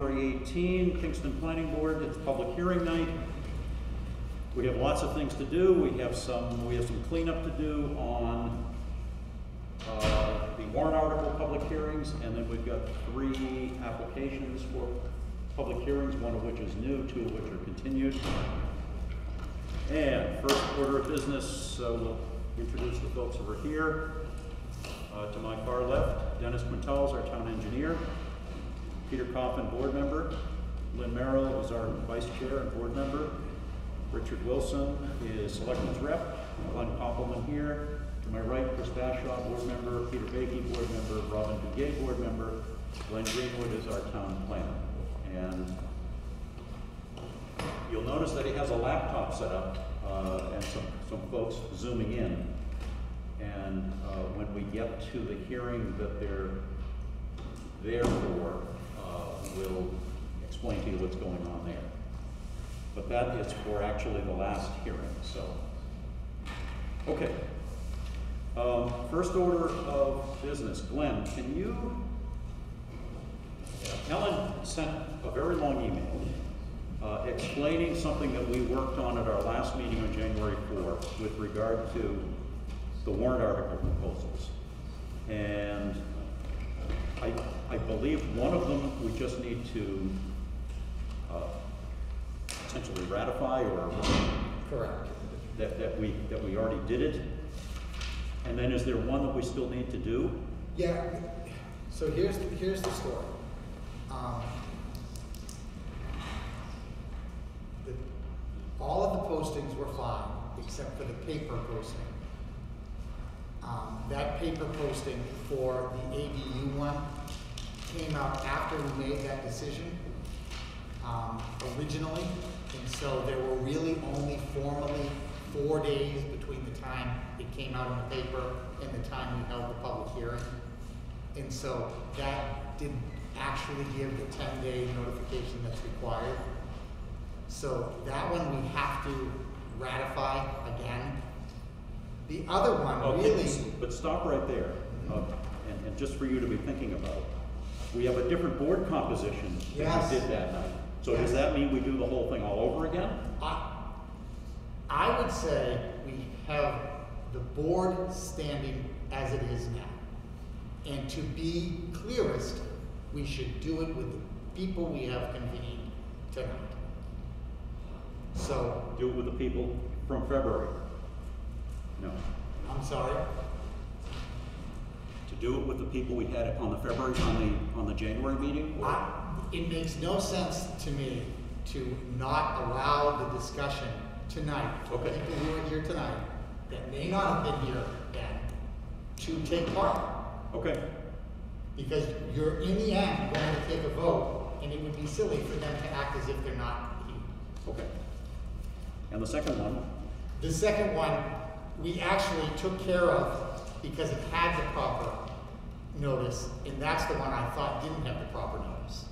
February 18, Kingston Planning Board, it's public hearing night. We have lots of things to do. We have some, we have some cleanup to do on uh, the warrant article public hearings, and then we've got three applications for public hearings, one of which is new, two of which are continued. And first order of business, uh, we'll introduce the folks over here. Uh, To my far left, Dennis Quintal, our town engineer. Peter Coffin, board member. Lynn Merrill is our vice chair and board member. Richard Wilson is selectman's rep. Glenn Coppelman here. To my right, Chris Bashaw, board member. Peter Baiki, board member. Robin Duguay, board member. Glenn Greenwood is our town planner. And you'll notice that he has a laptop set up uh, and some, some folks zooming in. And uh, when we get to the hearing that they're there for, we'll explain to you what's going on there. But that is for actually the last hearing, so. Okay. Um, First order of business, Glenn, can you, Ellen sent a very long email uh, explaining something that we worked on at our last meeting on January 4th with regard to the warrant article proposals. And I, I believe one of them, we just need to uh, potentially ratify or Correct. that, that we, that we already did it. And then is there one that we still need to do? Yeah, so here's, here's the story. Um, the- All of the postings were fine, except for the paper posting. Um, That paper posting for the ADU one came out after we made that decision, um, originally. And so there were really only formally four days between the time it came out in the paper and the time we held the public hearing. And so that didn't actually give the ten-day notification that's required. So that one we have to ratify again. The other one Okay, really, But stop right there, uh, and, and just for you to be thinking about. We have a different board composition than Yes. we did that night. So does that mean we do the whole thing all over again? I, I would say we have the board standing as it is now. And to be clearest, we should do it with the people we have convened tonight. So, Do it with the people from February? No. I'm sorry, To do it with the people we had on the February, on the, on the January meeting? or- I, it makes no sense to me to not allow the discussion tonight. for Okay. People who are here tonight, that may not have been here then, to take part. Okay, Because you're in the end going to take a vote, and it would be silly for them to act as if they're not here. okay. And the second one, The second one, we actually took care of because it had the proper notice, and that's the one I thought didn't have the proper notice.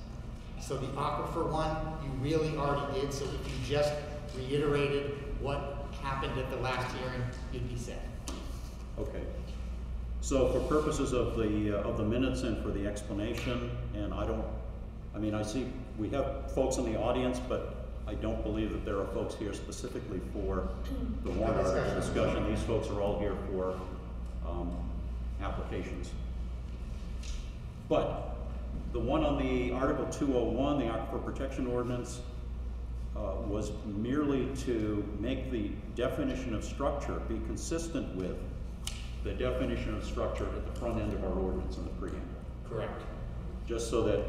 So the aquifer one, you really already did, so if you just reiterated what happened at the last hearing, you'd be set. okay. So for purposes of the, uh, of the minutes and for the explanation, and I don't, I mean, I see, we have folks in the audience, but I don't believe that there are folks here specifically for the warrant article Discussion. discussion. These folks are all here for, um, applications. But the one on the Article two oh one, the Aquifer Protection Ordinance, uh, was merely to make the definition of structure be consistent with the definition of structure at the front end of our ordinance in the preamble. Correct. Just so that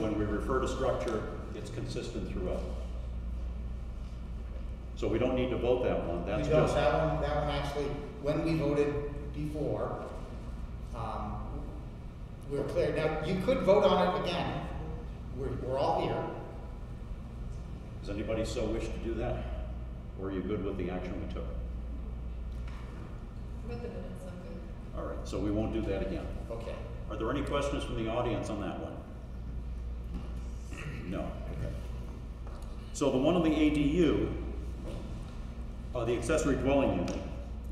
when we refer to structure, it's consistent throughout. So we don't need to vote that one, that's We don't, just, that one, that one actually, when we voted before, um, we're clear. Now, you could vote on it again. We're, we're all here. does anybody so wish to do that? Or are you good with the action we took? With the minutes, I'm good. All right, so we won't do that again. Okay. Are there any questions from the audience on that one? No, okay. So the one on the ADU, uh, the accessory dwelling unit,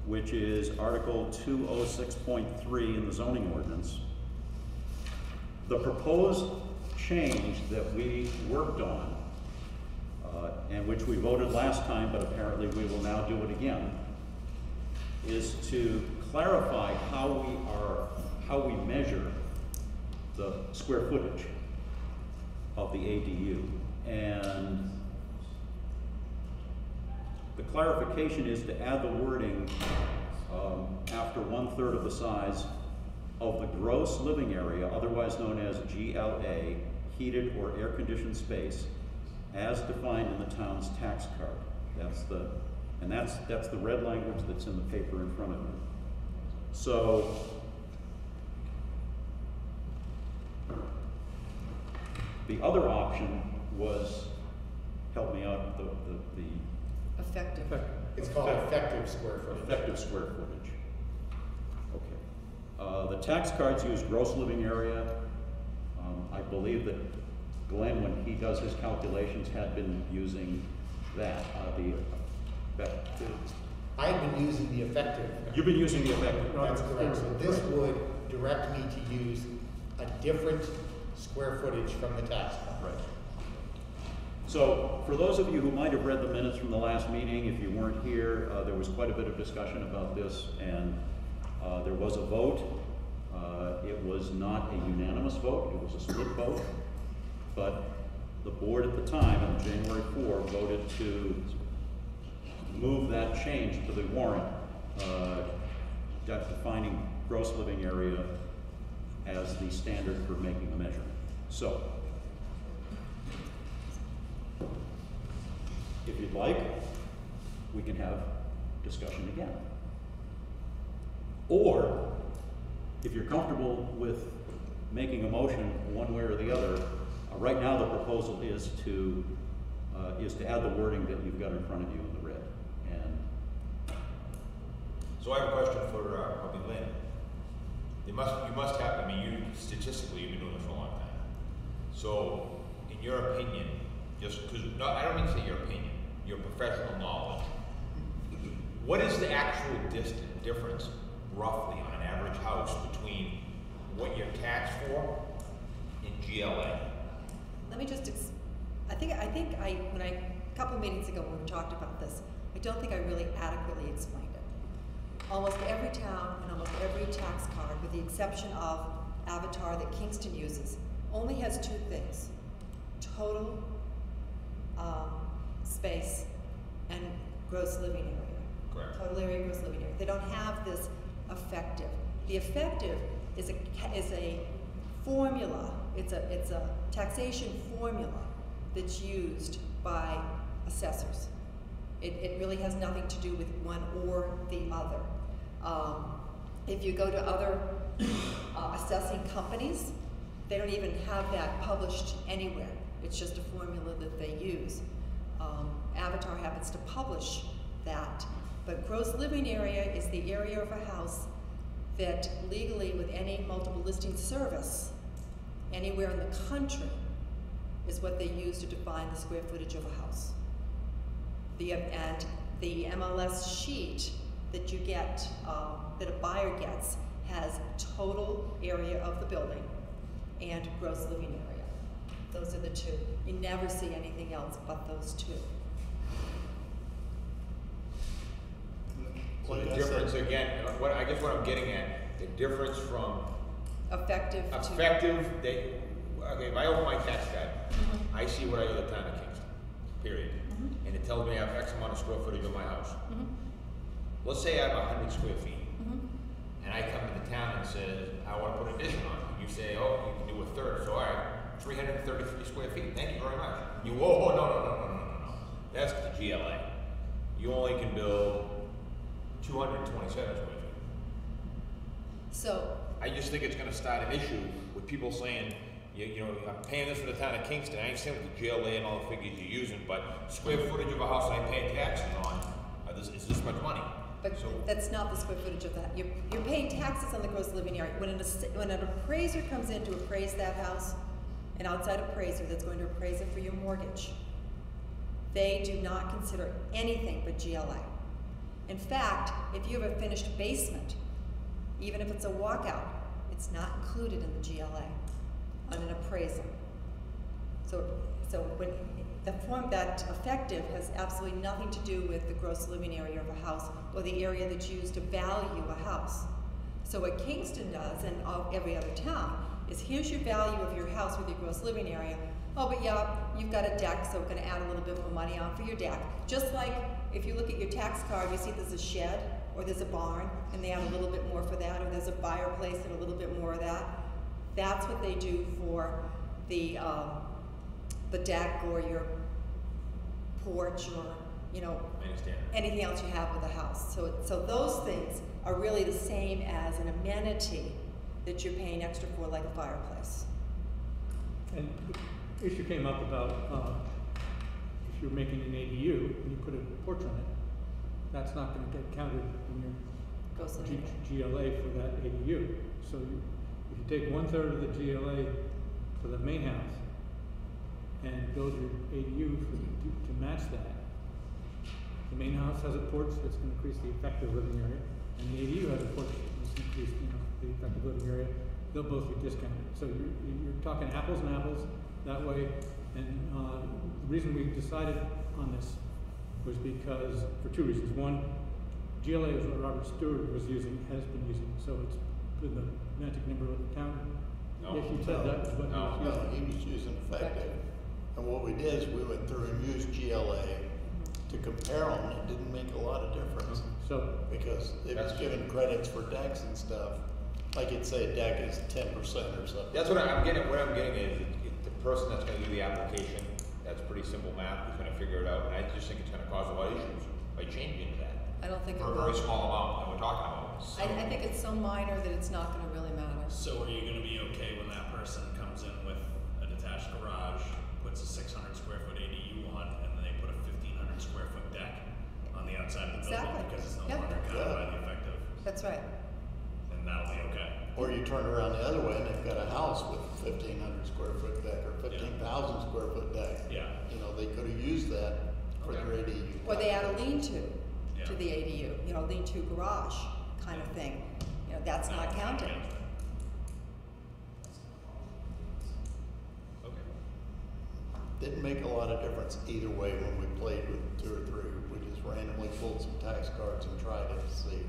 which is Article two oh six point three in the zoning ordinance. The proposed change that we worked on, uh, and which we voted last time, but apparently we will now do it again, is to clarify how we are, how we measure the square footage of the ADU. And the clarification is to add the wording, um, after one-third of the size of the gross living area, otherwise known as GLA, heated or air-conditioned space, as defined in the town's tax card. That's the, and that's, that's the red language that's in the paper in front of you. So, the other option was, help me out, the, the, the Effective. It's called effective square footage. Effective square footage. Okay. Uh, the tax cards use gross living area. Um, I believe that Glenn, when he does his calculations, had been using that, uh, the, that, I've been using the effective. you've been using the effective. That's correct, so this would direct me to use a different square footage from the tax card. Right. So, for those of you who might have read the minutes from the last meeting, if you weren't here, uh, there was quite a bit of discussion about this, and, uh, there was a vote. Uh, it was not a unanimous vote, it was a split vote, but the board at the time, on January four, voted to move that change to the warrant, uh, defining gross living area as the standard for making the measurement. So, if you'd like, we can have discussion again. Or, if you're comfortable with making a motion one way or the other, uh, right now the proposal is to, uh, is to add the wording that you've got in front of you in the red. And So I have a question for, uh, probably Lynn. You must, you must have, I mean, you statistically, you've been doing this for a long time. So, in your opinion, just, cause, no, I don't mean to say your opinion, your professional knowledge. What is the actual distance, difference roughly on an average house between what you're taxed for in GLA? Let me just, I think, I think I, when I, a couple meetings ago, when we talked about this, I don't think I really adequately explained it. Almost every town and almost every tax card, with the exception of Avitar that Kingston uses, only has two things. Total, um, space and gross living area. Correct. Total area, gross living area. They don't have this effective. The effective is a, is a formula, it's a, it's a taxation formula that's used by assessors. It, it really has nothing to do with one or the other. Um, if you go to other uh, assessing companies, they don't even have that published anywhere. It's just a formula that they use. Avitar happens to publish that, but gross living area is the area of a house that legally, with any multiple listing service, anywhere in the country, is what they use to define the square footage of a house. The, and the MLS sheet that you get, um, that a buyer gets, has total area of the building and gross living area. Those are the two. You never see anything else but those two. So the difference, again, uh, what, I guess what I'm getting at, the difference from Effective to. effective, they, okay, if I open my tax card, Mhm. I see what I owe the town of Kingston, period. Mhm. And it tells me I have X amount of square footage of my house. Mhm. Let's say I have a hundred square feet, Mhm. and I come to the town and says, I wanna put an addition on it. You say, oh, you can do a third, so all right, three hundred and thirty-three square feet, thank you very much. You, whoa, no, no, no, no, no, no, no, that's the GLA. You only can build two hundred and twenty-seven square feet. So, I just think it's gonna start an issue with people saying, you, you know, I'm paying this for the town of Kingston, I understand what the GLA and all the figures you're using, but square footage of a house I pay taxes on, uh, this, is this much money. But So- that's not the square footage of that. You're, you're paying taxes on the gross living area. When an, ass- when an appraiser comes in to appraise that house, an outside appraiser that's going to appraise it for your mortgage, they do not consider anything but GLA. In fact, if you have a finished basement, even if it's a walkout, it's not included in the GLA on an appraisal. So, so when, the form, that effective has absolutely nothing to do with the gross living area of a house or the area that's used to value a house. So what Kingston does, and every other town, is here's your value of your house with your gross living area. Oh, but yeah, you've got a deck, so we're gonna add a little bit more money on for your deck. Just like if you look at your tax card, you see there's a shed, or there's a barn, and they add a little bit more for that, or there's a fireplace and a little bit more of that. That's what they do for the, um, the deck or your porch or, you know, anything else you have with a house. So, so those things are really the same as an amenity that you're paying extra for, like a fireplace. And the issue came up about, uh, if you're making an ADU and you put a porch on it, that's not gonna get counted in your G- GLA for that ADU. So you, if you take one third of the GLA for the main house and build your ADU for, to, to match that, the main house has a porch that's gonna increase the effective living area, and the ADU has a porch that's increased, you know, the effective living area. They'll both be discounted. So you're, you're talking apples and apples that way. And, uh, the reason we decided on this was because, for two reasons. One, GLA is what Robert Stewart was using, has been using, so it's been the magic number of the town. No. Yes, you said that was what he was No, using. he was using effective. And what we did is we went through and used GLA mm-hmm. to compare them, and it didn't make a lot of difference. Mm-hmm. So, Because it was That's- giving credits for decks and stuff, like it'd say a deck is ten percent or something. That's what I'm getting, what I'm getting is, if the person that's gonna do the application, that's pretty simple math, is gonna figure it out, and I just think it's gonna cause a lot of issues by changing that. I don't think it For a will. very small amount that we're talking about. I, I think it's so minor that it's not gonna really matter. So are you gonna be okay when that person comes in with a detached garage, puts a six hundred square foot ADU on, and then they put a fifteen hundred square foot deck on the outside of the Exactly. building because it's no Yep. longer counted by Yeah. the effective, That's right. and that'll be okay? Or you turn around the other way and they've got a house with fifteen hundred square foot deck or fifteen thousand square foot deck. Yeah. You know, they could have used that for their ADU. Or they add a lean-to to the ADU, you know, lean-to garage kind of thing. You know, that's not counted. Okay. Didn't make a lot of difference either way when we played with two or three. We just randomly pulled some tax cards and tried it to see.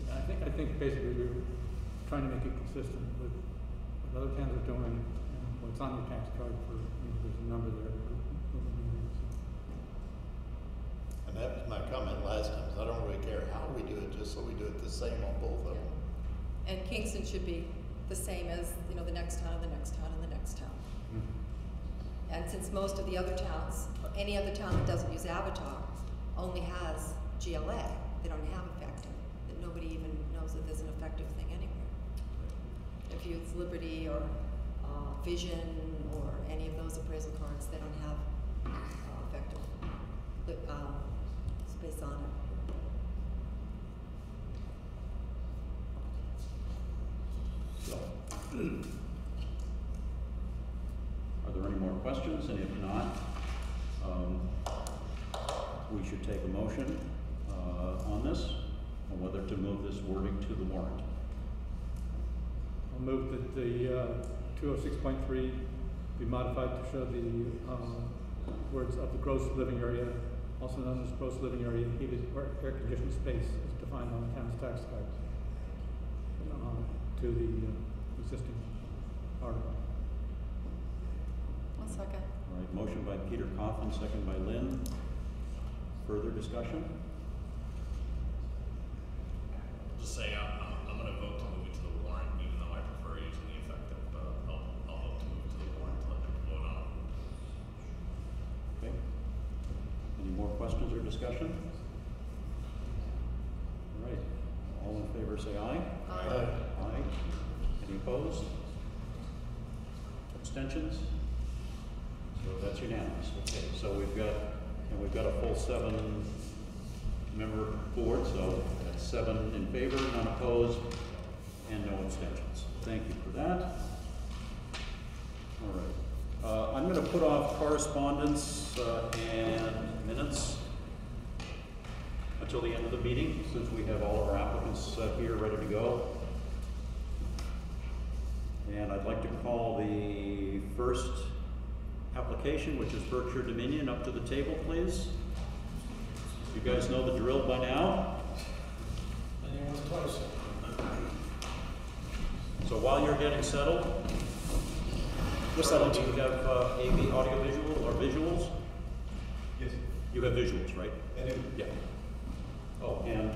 yeah, I think, I think basically we were trying to make it consistent with what other towns are doing, and what's on your tax card for, you know, there's a number there. for living units. And that was my comment last time, is I don't really care how we do it, just so we do it the same on both of them. And Kingston should be the same as, you know, the next town and the next town and the next town. Mm-hmm. And since most of the other towns, any other town that doesn't use Avitar only has GLA, they don't have effective, that nobody even knows that there's an effective thing anywhere. If you use Liberty or, uh, Vision or any of those appraisal cards, they don't have, uh, effective, um, space on it. So. Are there any more questions? And if not, um, we should take a motion, uh, on this, on whether to move this wording to the warrant. I'll move that the, uh, two oh six point three be modified to show the, um, words of the gross living area, also known as gross living area heated or air conditioned space as defined on the town's tax card. Uh, to the uh, existing article. One second. All right, motion by Peter Coffin, second by Lynn. Further discussion? Just say, I'm, I'm, I'm gonna vote to move it to the warrant, even though I prefer using the effective, but uh, I'll, I'll vote to move it to the warrant to let people vote on it. Okay. Any more questions or discussion? All right, all in favor say aye. Aye. Aye. Any opposed? Abstentions? So that's unanimous. Okay, so we've got, and we've got a full seven member board, so that's seven in favor, none opposed, and no abstentions. Thank you for that. All right. Uh, I'm gonna put off correspondence, uh, and minutes until the end of the meeting, since we have all of our applicants, uh, here ready to go. And I'd like to call the first application, which is Berkshire Dominion, up to the table, please. You guys know the drill by now? So while you're getting settled, We're settled. do you have uh, AV audiovisual or visuals? Yes, You have visuals, right? I do. Yeah. Oh, and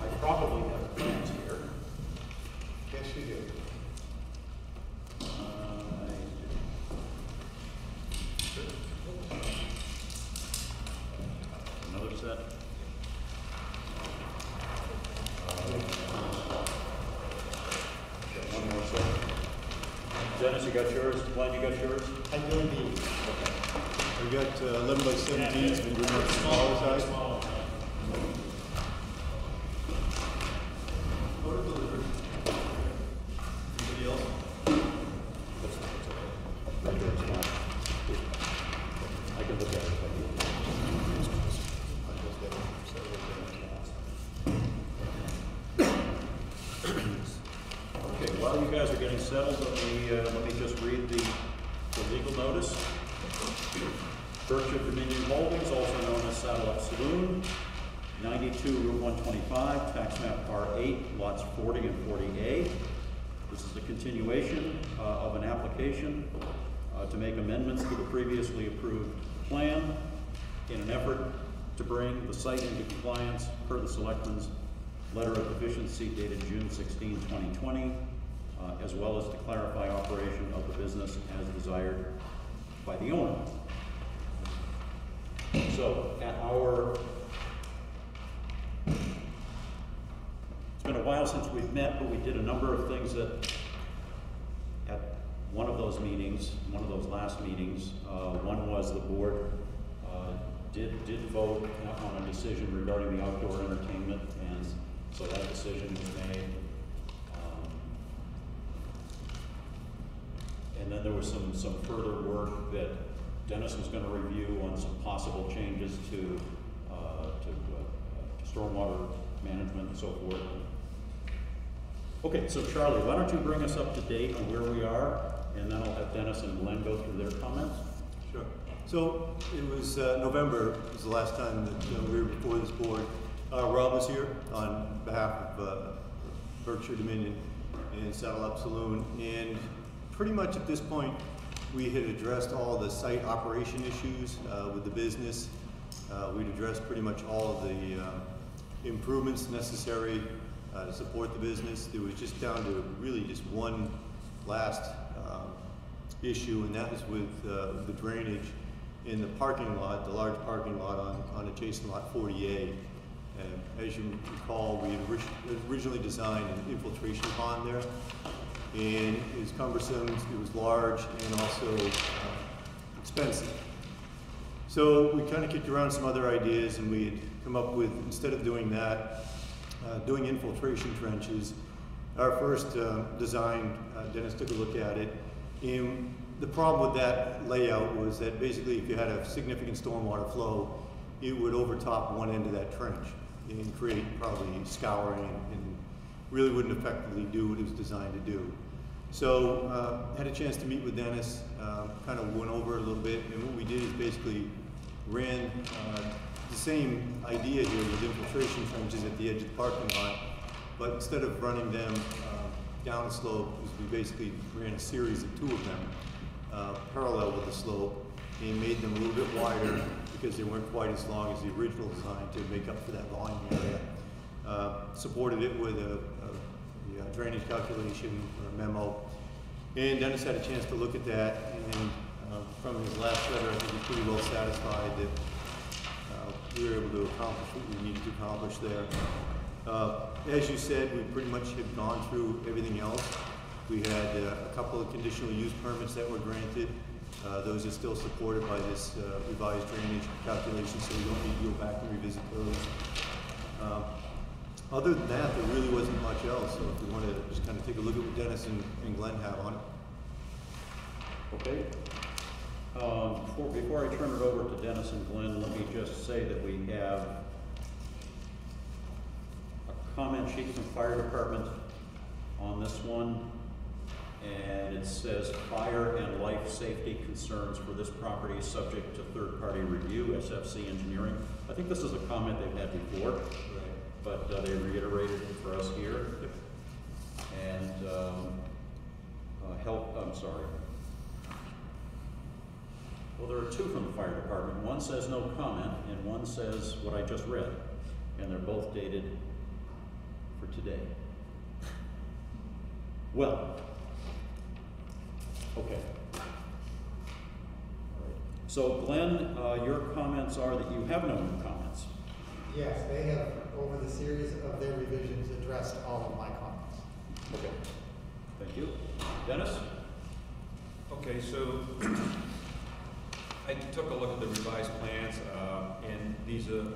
I probably have plans here. Yes, you do. Uh, Another set. Got one more set. Dennis, you got yours? Glenn, you got yours? I do indeed. We got uh, eleven by seventeens, and we're going smaller size. Photo delivered. Anybody else? Right there, it's fine. I can look at it if I need. Okay, while you guys are getting settled, let me, uh, let me just read the, the legal notice. Berkshire Dominion Holdings, also known as Saddle Up Saloon, ninety-two Route one twenty-five, tax map R eight, lots forty and forty A. This is a continuation, uh, of an application, uh, to make amendments to the previously approved plan in an effort to bring the site into compliance per the selectmen's letter of deficiency dated June 16, 2020, uh, as well as to clarify operation of the business as desired by the owner. So at our, it's been a while since we've met, but we did a number of things that, at one of those meetings, one of those last meetings, uh, one was the board, uh, did, did vote on a decision regarding the outdoor entertainment, and so that decision was made. Um, And then there was some, some further work that Dennis was gonna review on some possible changes to, uh, to, uh, to stormwater management and so forth. Okay, so Charlie, why don't you bring us up to date on where we are, and then I'll have Dennis and Glenn go through their comments. Sure. So it was uh, November, was the last time that uh, we were before this board. Uh, Rob was here on behalf of uh, Berkshire Dominion and Saddle Up Saloon. And pretty much at this point, we had addressed all the site operation issues uh, with the business. Uh, We'd addressed pretty much all of the uh, improvements necessary to support the business. There was just down to really just one last um, issue, and that was with uh, the drainage in the parking lot, the large parking lot on, on adjacent lot 48. And as you recall, we had orig- originally designed an infiltration pond there, and it was cumbersome, it was large, and also uh, expensive. So we kind of kicked around some other ideas, and we had come up with, instead of doing that, uh, doing infiltration trenches. Our first uh, design, uh, Dennis took a look at it, and the problem with that layout was that basically if you had a significant stormwater flow, it would overtop one end of that trench and create probably scouring and really wouldn't effectively do what it was designed to do. So, uh, had a chance to meet with Dennis, uh, kind of went over a little bit, and what we did is basically ran uh, the same idea here with infiltration trenches at the edge of the parking lot, but instead of running them down the slope, we basically ran a series of two of them uh, parallel with the slope and made them a little bit wider because they weren't quite as long as the original design to make up for that volume area. Uh, supported it with a, a, a drainage calculation a memo. And Dennis had a chance to look at that, and uh, from his last letter, I think he's pretty well satisfied that uh, we were able to accomplish what we needed to accomplish there. Uh, As you said, we pretty much had gone through everything else. We had uh, a couple of conditional use permits that were granted. Uh, Those are still supported by this uh, revised drainage calculation, so we don't need to go back and revisit those. Um, Other than that, there really wasn't much else, so if you want to just kind of take a look at what Dennis and and Glenn have on it. Okay. Um, before, before I turn it over to Dennis and Glenn, let me just say that we have comment sheet from fire department on this one. And it says fire and life safety concerns for this property subject to third-party review, SFC Engineering. I think this is a comment they've had before, but uh, they reiterated it for us here. And, um, uh, help, I'm sorry. Well, there are two from the fire department. One says no comment, and one says what I just read. And they're both dated for today. Well, okay. So Glenn, uh, your comments are that you have no new comments. Yes, they have, over the series of their revisions, addressed all of my comments. Okay. Thank you. Dennis? Okay, so I took a look at the revised plans, uh, and these are,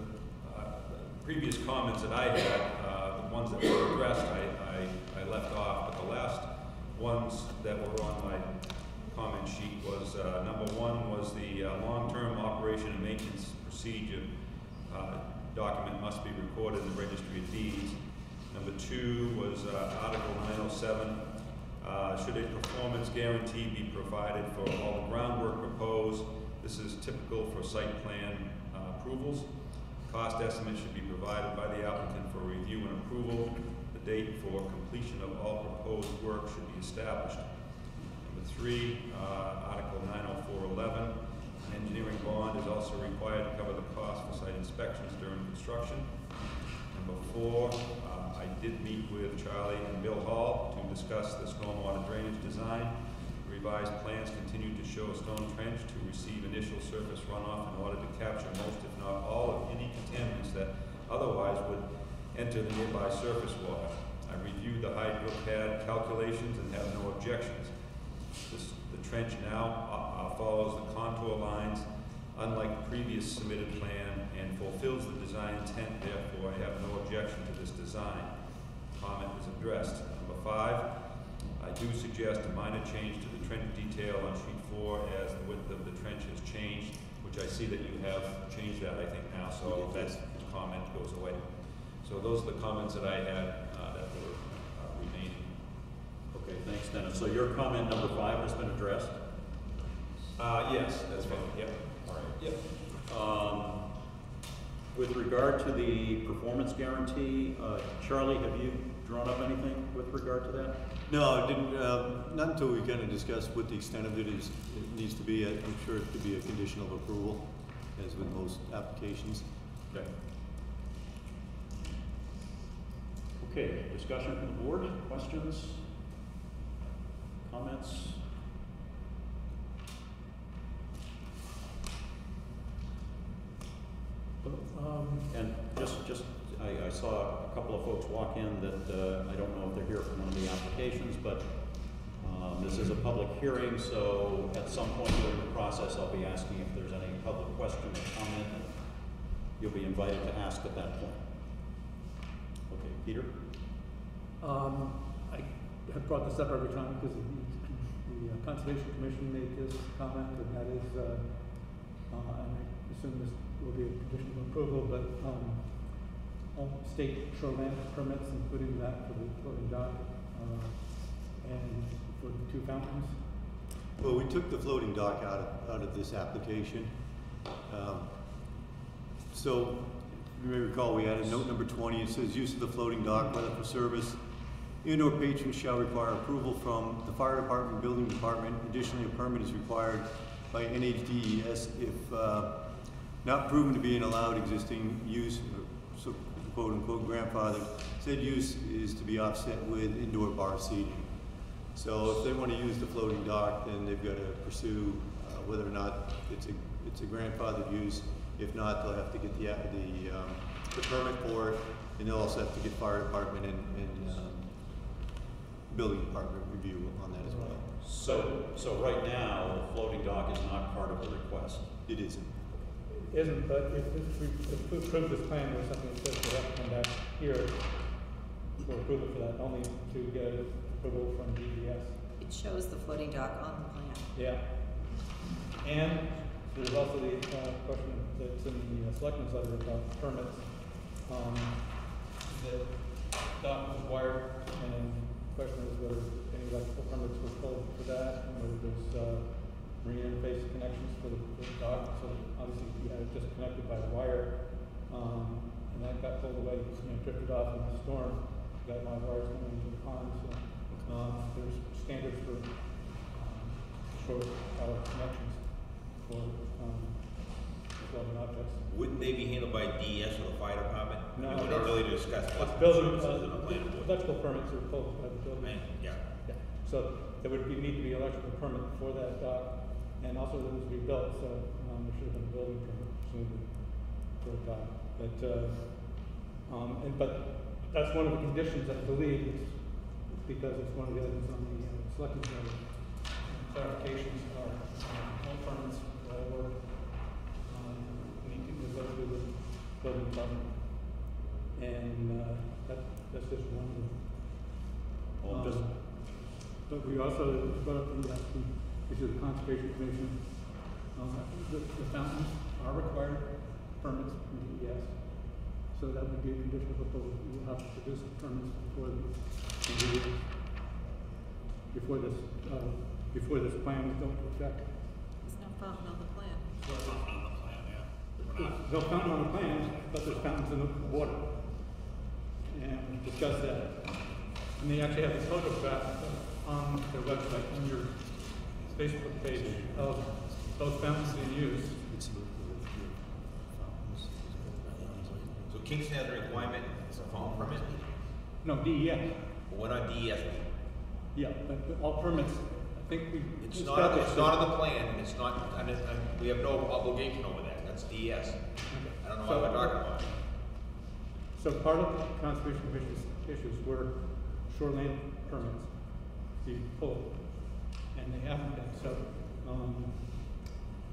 uh, previous comments that I had, uh, the ones that were addressed, I, I, I left off, but the last ones that were on my comment sheet was, uh, number one was the, uh, long-term operation and maintenance procedure, uh, document must be recorded in the registry of deeds. Number two was, uh, Article nine oh seven, uh, Should a performance guarantee be provided for all the groundwork proposed? This is typical for site plan uh, approvals. Cost estimates should be provided by the applicant for review and approval. The date for completion of all proposed work should be established. Number three, uh, Article 90411, an engineering bond is also required to cover the cost for site inspections during construction. Number four, uh, I did meet with Charlie and Bill Hall to discuss the stormwater drainage design. Revised plans continue to show a stone trench to receive initial surface runoff in order to capture most, if not all, of any contaminants that otherwise would enter the nearby surface water. I reviewed the hydro pad calculations and have no objections. This, the trench now uh, uh, follows the contour lines unlike the previous submitted plan and fulfills the design intent, therefore I have no objection to this design. Comment is addressed. Number five, I do suggest a minor change to the trench detail on sheet four as the width of the trench has changed, which I see that you have changed that, I think, now, so that comment goes away. So those are the comments that I had, uh, that were uh, remaining. Okay, thanks, Dennis. So your comment number five has been addressed? Uh, yes, that's fine, yep. All right. Yep. Um, With regard to the performance guarantee, uh, Charlie, have you drawn up anything with regard to that? No, I didn't, uh, not until we kind of discussed what the extent of it is, it needs to be. I'm sure it could be a condition of approval, as with most applications. Okay. Okay, discussion from the board, questions? Comments? Um, And just, just, I, I saw a couple of folks walk in that, uh, I don't know if they're here from one of the applications, but, um, this is a public hearing, so at some point during the process, I'll be asking if there's any public question or comment, you'll be invited to ask at that point. Okay, Peter? Um, I have brought this up every time because the, the Conservation Commission made this comment, and that is, uh, uh, and I assume this will be a condition of approval, but, um, all state shoreline permits, including that for the floating dock, uh, and for the two fountains. Well, we took the floating dock out of, out of this application. Um, So, you may recall, we added note number twenty, it says, use of the floating dock, whether for service and/or patrons shall require approval from the fire department, building department. Additionally, a permit is required by NHDES if, uh, not proven to be an allowed existing use, quote unquote grandfather. Said use is to be offset with indoor bar seating. So if they want to use the floating dock, then they've got to pursue uh, whether or not it's a, it's a grandfathered use. If not, they'll have to get the, the, um, the permit for it, and they'll also have to get fire department and, and, um, building department review on that as well. So, so right now, the floating dock is not part of the request. It isn't. Isn't, but if, we approve this plan, there's something that says we have to come back here for approval for that, only to get approval from DES. It shows the floating dock on the plan. Yeah. And there's also the, uh, question that's in the uh, selectmen's letter about permits. Um, the dock was wired, and the question is whether any electrical permits were pulled for that, and whether there's, uh, marine interface connections for the, for the dock, so obviously we had it just connected by a wire. Um, and that got pulled away, you know, drifted off in the storm, got my wires coming into the pond, so, um, there's standards for, um, shore power connections for, um, floating objects. Wouldn't they be handled by DES or the fire department? No, not it's- really discussing It's building, services in the uh, electrical permits are pulled by the building. Yeah. Yeah, so there would be, need to be electrical permit for that dock, and also it was rebuilt, so, um, there should have been a building permit presumably for dock. But, uh, um, and, but that's one of the conditions, I believe, it's because it's one of the items on the, uh, selectmen's letter. Clarifications are, um, all permits, all work, um, need to go through the building department. And, uh, that, that's just one of them. Um, But we also brought up the, uh, the issue of the conservation commission. Uh, the, the fountains are required permits from DES. So that would be a condition of approval. We will have to produce the permits before the, the, before this, uh, before this plan is going to effect. There's no fountain on the plan. There's no fountain on the plan, yeah. We're not. There's no fountain on the plan, but there's fountains in the water. And we discussed that. And they actually have a photograph on their website, on your Facebook page of both fountains in use. So Kingston has a requirement, it's a phone permit, No, DES, we're not DES. yeah, but but all permits, I think we. It's not, established it's that- not on the plan, and it's not, and it, and we have no obligation over that, that's DES. I don't know what we're talking about. So part of the conservation commission's issues were shoreline permits, the pull, and they haven't been, so, um,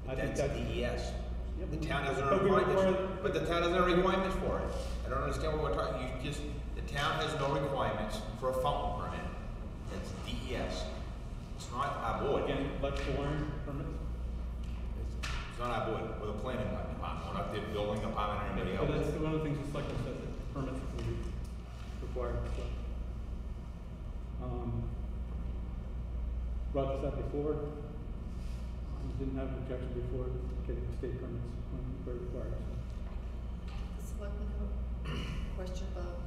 I think That's that. DES. Yep. The town has no But we requirements, require- but the town has no requirements for it. I don't understand what we're talking, you just, the town has no requirements for a fountain permit. It's DES. It's not our board. Again, electrical wiring permits, It's not our board, we're the planning department, we're not the building department or anybody but that's else. one of the things the selectmen said, that permits will be required, so. Um, brought this up before, um, didn't have an objection before getting the state permits when they're required, so. Does Selectmen have a question about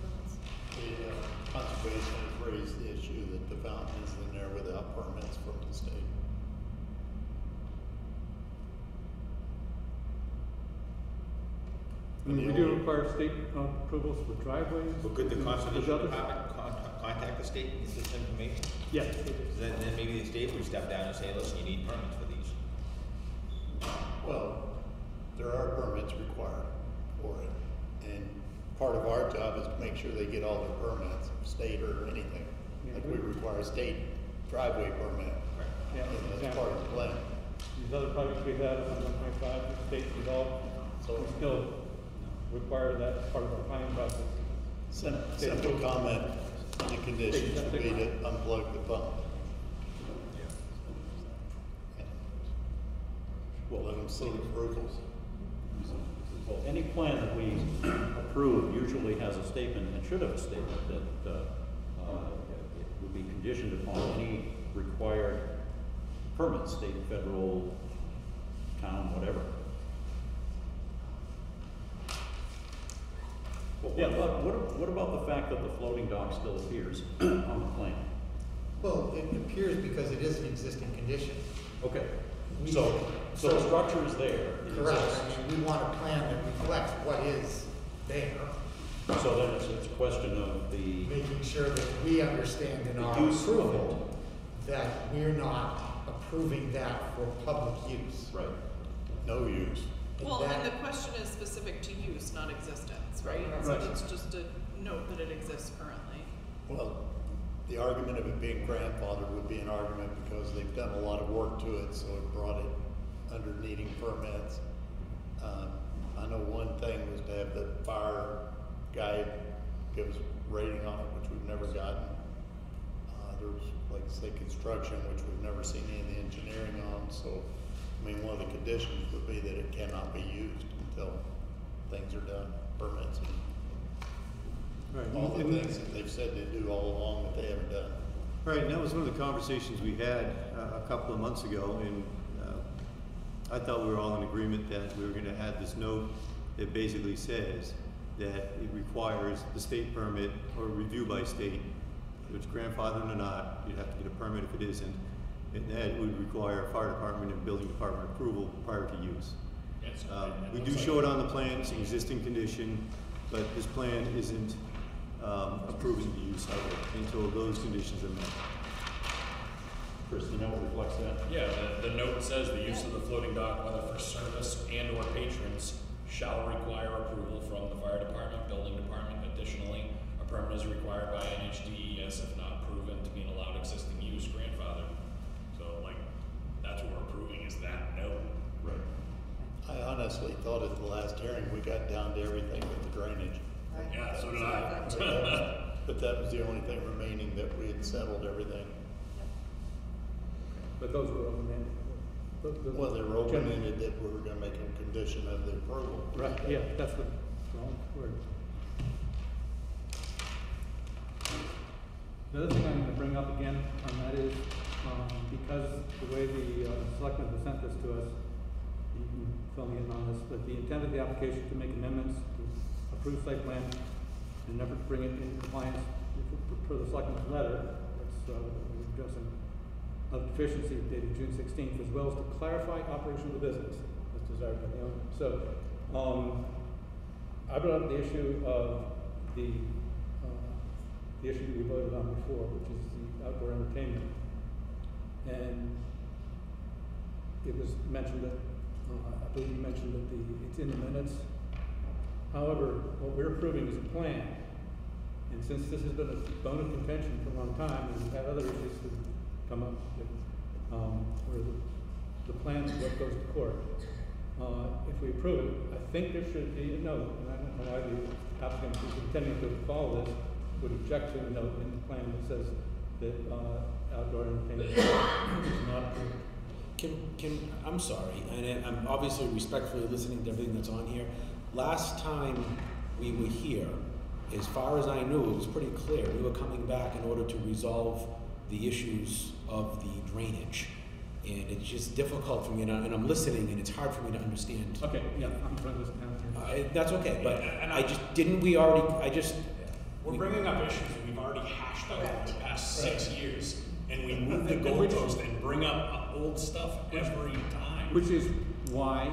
permits? The uh, conservation has raised the issue that the fountain is in there without permits from the state. I mean, we do require state uh, approvals for driveways. But could the and conservation there's others. department con- contact the state and get this information? Yes. Then, then maybe the state would step down and say, listen, you need permits for these. Well, there are permits required for it. And part of our job is to make sure they get all their permits, state or anything. Like we require a state driveway permit. Right. Yeah, And that's exactly. part of the plan. These other projects we have on one point five, the state developed, so we still require that as part of our planning process. Sim- Simple comment, on the conditions would be to unplug the pump. Well, let them see approvals. well, any plan that we approve usually has a statement, and should have a statement that, uh, uh, it would be conditioned upon any required permits, state, federal, town, whatever. Well, Yeah. what about, what, what about the fact that the floating dock still appears on the plan? Well, it appears because it is an existing condition. Okay, We- so, so the structure is there. it Correct, exists. I mean, we want a plan that reflects what is there, So then it's, it's a question of the, making sure that we understand in The our use of it. approval that we're not approving that for public use. right, No use. Well, and the question is specific to use, not existence, right? So Right. it's just a note that it exists currently. Well, the argument of it being grandfathered would be an argument because they've done a lot of work to it, so it brought it under needing permits. Um, I know one thing was to have the fire guy give us a rating on it, which we've never gotten. Uh, there was, like, say, construction, which we've never seen any of the engineering on, so, I mean, one of the conditions would be that it cannot be used until things are done, permits and all the things that they've said they do all along that they haven't done. Right, and that was one of the conversations we had uh, a couple of months ago, and uh, I thought we were all in agreement that we were gonna add this note that basically says that it requires the state permit or review by state, whether it's grandfathered or not, you'd have to get a permit if it isn't, and that would require fire department and building department approval prior to use. Yes. Um, We do show it on the plan, it's an existing condition, but this plan isn't um, approving the use of it until those conditions are met. Chris, the note reflects that. Yeah, the, the note says the use of the floating dock, whether for service and or patrons, shall require approval from the fire department, building department. Additionally, a permit is required by NHDES if not that's what we're approving is that note. Right. I honestly thought at the last hearing, we got down to everything but the drainage. Yeah, so did I. But that was- But that was the only thing remaining, that we had settled everything. But those were open-ended. The- the- Well, they were open-ended that we were gonna make a condition of the approval. Right, yeah, that's the wrong word. The other thing I'm gonna bring up again on that is, um, because the way the, uh, selectmen have sent this to us, you can fill me in on this, but the intent of the application to make amendments to approved site plan and effort to bring it in compliance for the selectmen's letter, that's, uh, addressing, of deficiency dated June sixteenth, as well as to clarify operation of the business, as desired by the owner. So, um, I brought up the issue of the, uh, the issue that we voted on before, which is the outdoor entertainment. And it was mentioned that, uh, I believe you mentioned that the, it's in the minutes. However, what we're approving is a plan. And since this has been a bone of contention for a long time, and we've had other issues that come up, um, where the, the plan is what goes to court. Uh, if we approve it, I think there should be a note, and I don't know why the applicant who's intending to follow this would object to a note in the plan that says that, uh, outdoor entertainment is not approved. Can, can, I'm sorry, and I'm obviously respectfully listening to everything that's on here. Last time we were here, as far as I knew, it was pretty clear, we were coming back in order to resolve the issues of the drainage. And it's just difficult for me, and I- and I'm listening, and it's hard for me to understand. Okay, yeah, I'm trying to listen down here. Uh, that's okay, but And I I- just, didn't we already, I just, We're bringing up issues that we've already hashed out over the past six years, and we move the goalpost and bring up old stuff every time. Which is why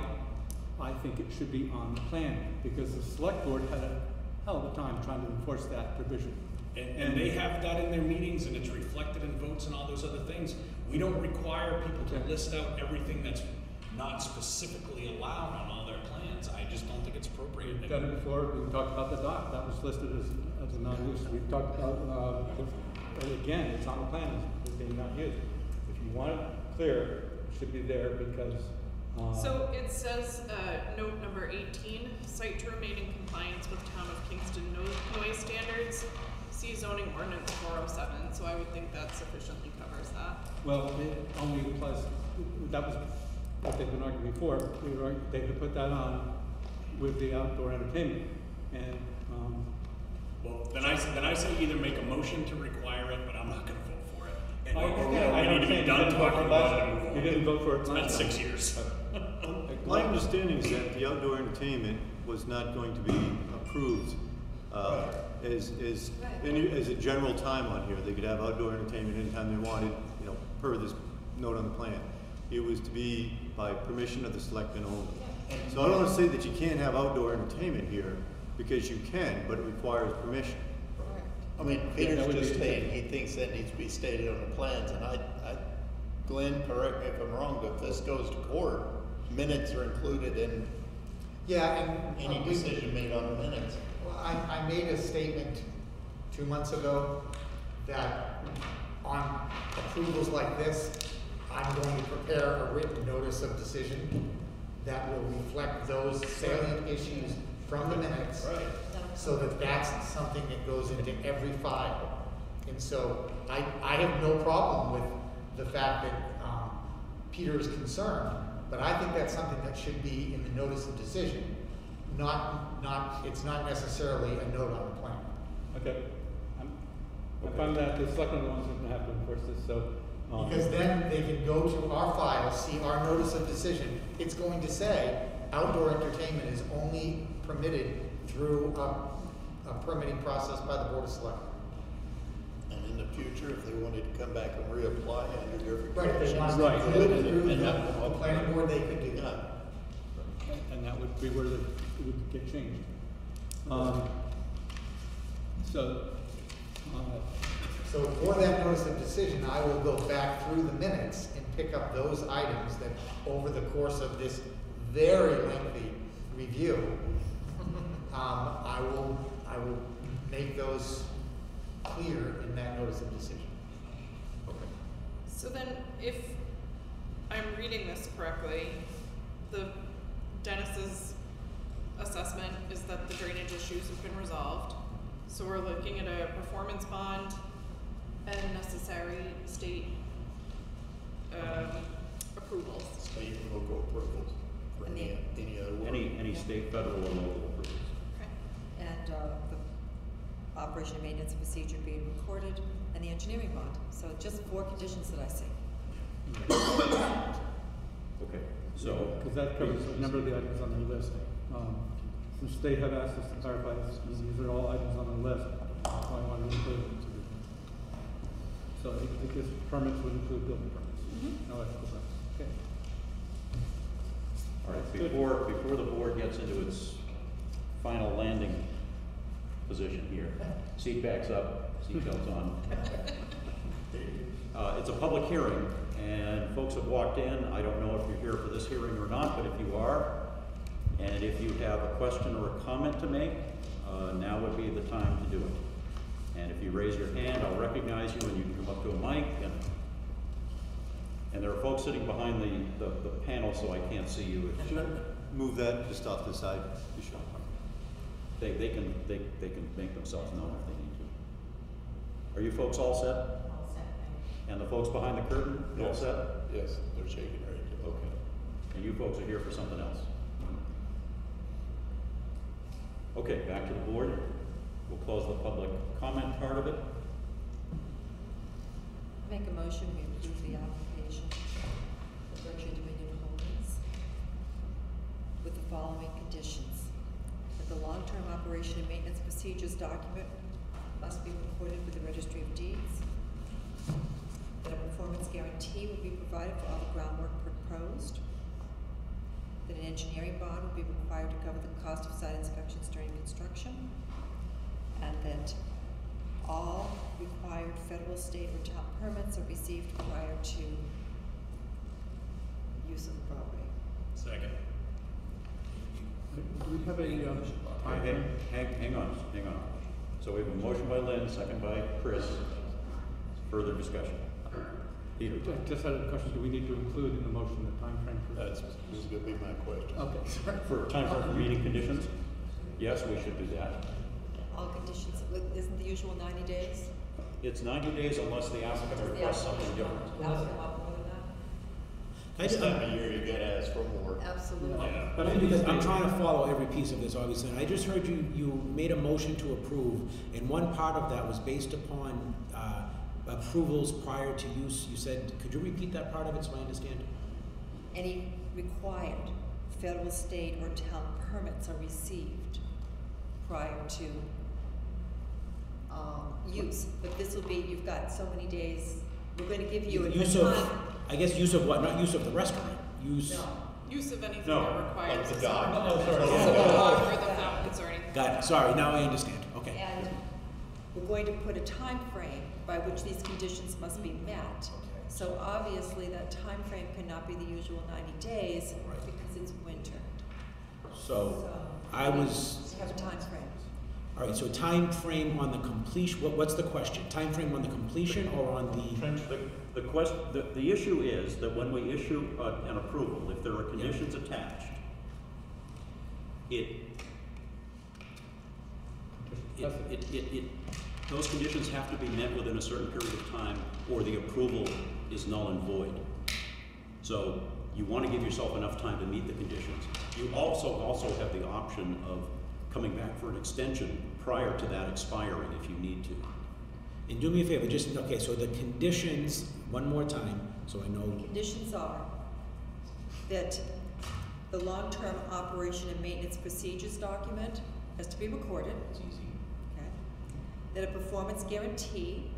I think it should be on the plan, because the select board had a hell of a time trying to enforce that provision. And, and they have that in their meetings, and it's reflected in votes and all those other things. We don't require people to list out everything that's not specifically allowed on all their plans. I just don't think it's appropriate. We've done it before, we talked about the dock, that was listed as, as a non-use, we've talked about, uh, again, it's on the plan being not used. If you want it clear, it should be there because, uh. So it says, uh, note number eighteen, site to remain in compliance with town of Kingston no- noise standards. See zoning ordinance four oh seven, so I would think that sufficiently covers that. Well, it only applies, that was what they've been arguing before, we were, argu- they could put that on with the outdoor entertainment. And, um, Well, then I, s- then I say either make a motion to require it, but I'm not Or- or- I need to be done talking about it you didn't vote for it It's been six years. My understanding is that the outdoor entertainment was not going to be approved uh, as, as, any, as a general time on here. They could have outdoor entertainment anytime they wanted, you know, per this note on the plan. It was to be by permission of the selectmen only. So I don't wanna say that you can't have outdoor entertainment here, because you can, but it requires permission. I mean, that Peter's would just saying, he thinks that needs to be stated on the plans, and I, I, Glenn, correct me if I'm wrong, but if this goes to court, minutes are included in Yeah, and. any uh, we- decision made on the minutes. Well, I, I made a statement two months ago that on approvals like this, I'm going to prepare a written notice of decision that will reflect those salient issues from the minutes. Right. So that that's something that goes into every file. And so I, I have no problem with the fact that, um, Peter is concerned, but I think that's something that should be in the notice of decision. Not, not, it's not necessarily a note on the plan. okay, I'm, I found that the selectmen are the ones that have to enforce this, so. um, Because then they can go to our file, see our notice of decision. It's going to say outdoor entertainment is only permitted through a, a permitting process by the Board of Selectmen. And in the future, if they wanted to come back and reapply under different Right, if they conditions. wanted to do it through the, and that come the up. planning board, they could do Yeah. that. And that would be where the, it would get changed. Um, so, uh, So for that notice of decision, I will go back through the minutes and pick up those items that over the course of this very lengthy review, um, I will, I will make those clear in that notice of decision. Okay. So then, if I'm reading this correctly, the Dennis's assessment is that the drainage issues have been resolved. So we're looking at a performance bond and necessary state, um, approvals. State and local approvals for And any, any other work. Any, any state, federal, or local approvals. Okay. And, uh, the operation and maintenance procedure being recorded and the engineering bond. So just four conditions that I see. Okay, so. because that covers a number of the items on the list. Um, since they have asked us to clarify this, these are all items on the list, so I wanted to include them. So it, it gives permits would include building permits, no electrical permits, okay. All right, before, before the board gets into its final landing position here, seat backs up, seatbelts on. Uh, it's a public hearing, and folks have walked in, I don't know if you're here for this hearing or not, but if you are, and if you have a question or a comment to make, uh, now would be the time to do it. And if you raise your hand, I'll recognize you and you can come up to a mic and and there are folks sitting behind the, the, the panel, so I can't see you. If- I move that just off the side? You should. They, they can, they, they can make themselves known if they need to. Are you folks all set? All set, And the folks behind the curtain, all set? Yes, they're shaking ready to. Okay. And you folks are here for something else? Okay, back to the board. We'll close the public comment part of it. Make a motion, we approve the application of Berkshire Dominion Holdings with the following conditions. That the long-term operation and maintenance procedures document must be recorded with the registry of deeds. That a performance guarantee will be provided for all the groundwork proposed. That an engineering bond will be required to cover the cost of site inspections during construction. And that all required federal, state, or town permits are received prior to use of the property. Second. Do we have a, um, time Hang, hang, hang on, hang on. So we have a motion by Lynn, second by Chris. Further discussion. Peter? Ju- Just had a question, do we need to include in the motion the timeframe for? That's, this is gonna be my question. Okay. For time frame for meeting conditions? Yes, we should do that. All conditions, isn't the usual ninety days? It's ninety days unless the applicant Does the requests something different. Than? I This just, time of year, you gotta ask for more. Absolutely. Yeah. But Only because I'm trying to follow every piece of this, obviously, and I just heard you, you made a motion to approve, and one part of that was based upon, uh, approvals prior to use, you said, could you repeat that part of it so I understand? Any required federal, state, or town permits are received prior to, um, use. But this will be, you've got so many days, we're gonna give you a Use time. Of, I guess use of what, not use of the restaurant, use. No, Use of anything No, that requires like the a dock. summer Oh, permit. sorry. So the Oh, dock or the fountains or anything. Got it, sorry, now I understand, okay. and we're going to put a time frame by which these conditions must be met. So obviously, that time frame cannot be the usual ninety days Right. because it's winter. So, I was, We Have a time frame. All right, so time frame on the completion, what, what's the question? Time frame on the completion or on the? The, the quest, the, the issue is that when we issue uh, an approval, if there are conditions attached, it, it, it, it, it, those conditions have to be met within a certain period of time, or the approval is null and void. So you want to give yourself enough time to meet the conditions. You also, also have the option of coming back for an extension prior to that expiring if you need to. And do me a favor, just, okay, so the conditions, one more time, so I know, The Conditions are that the long-term operation and maintenance procedures document has to be recorded. it's easy. Okay. That a performance guarantee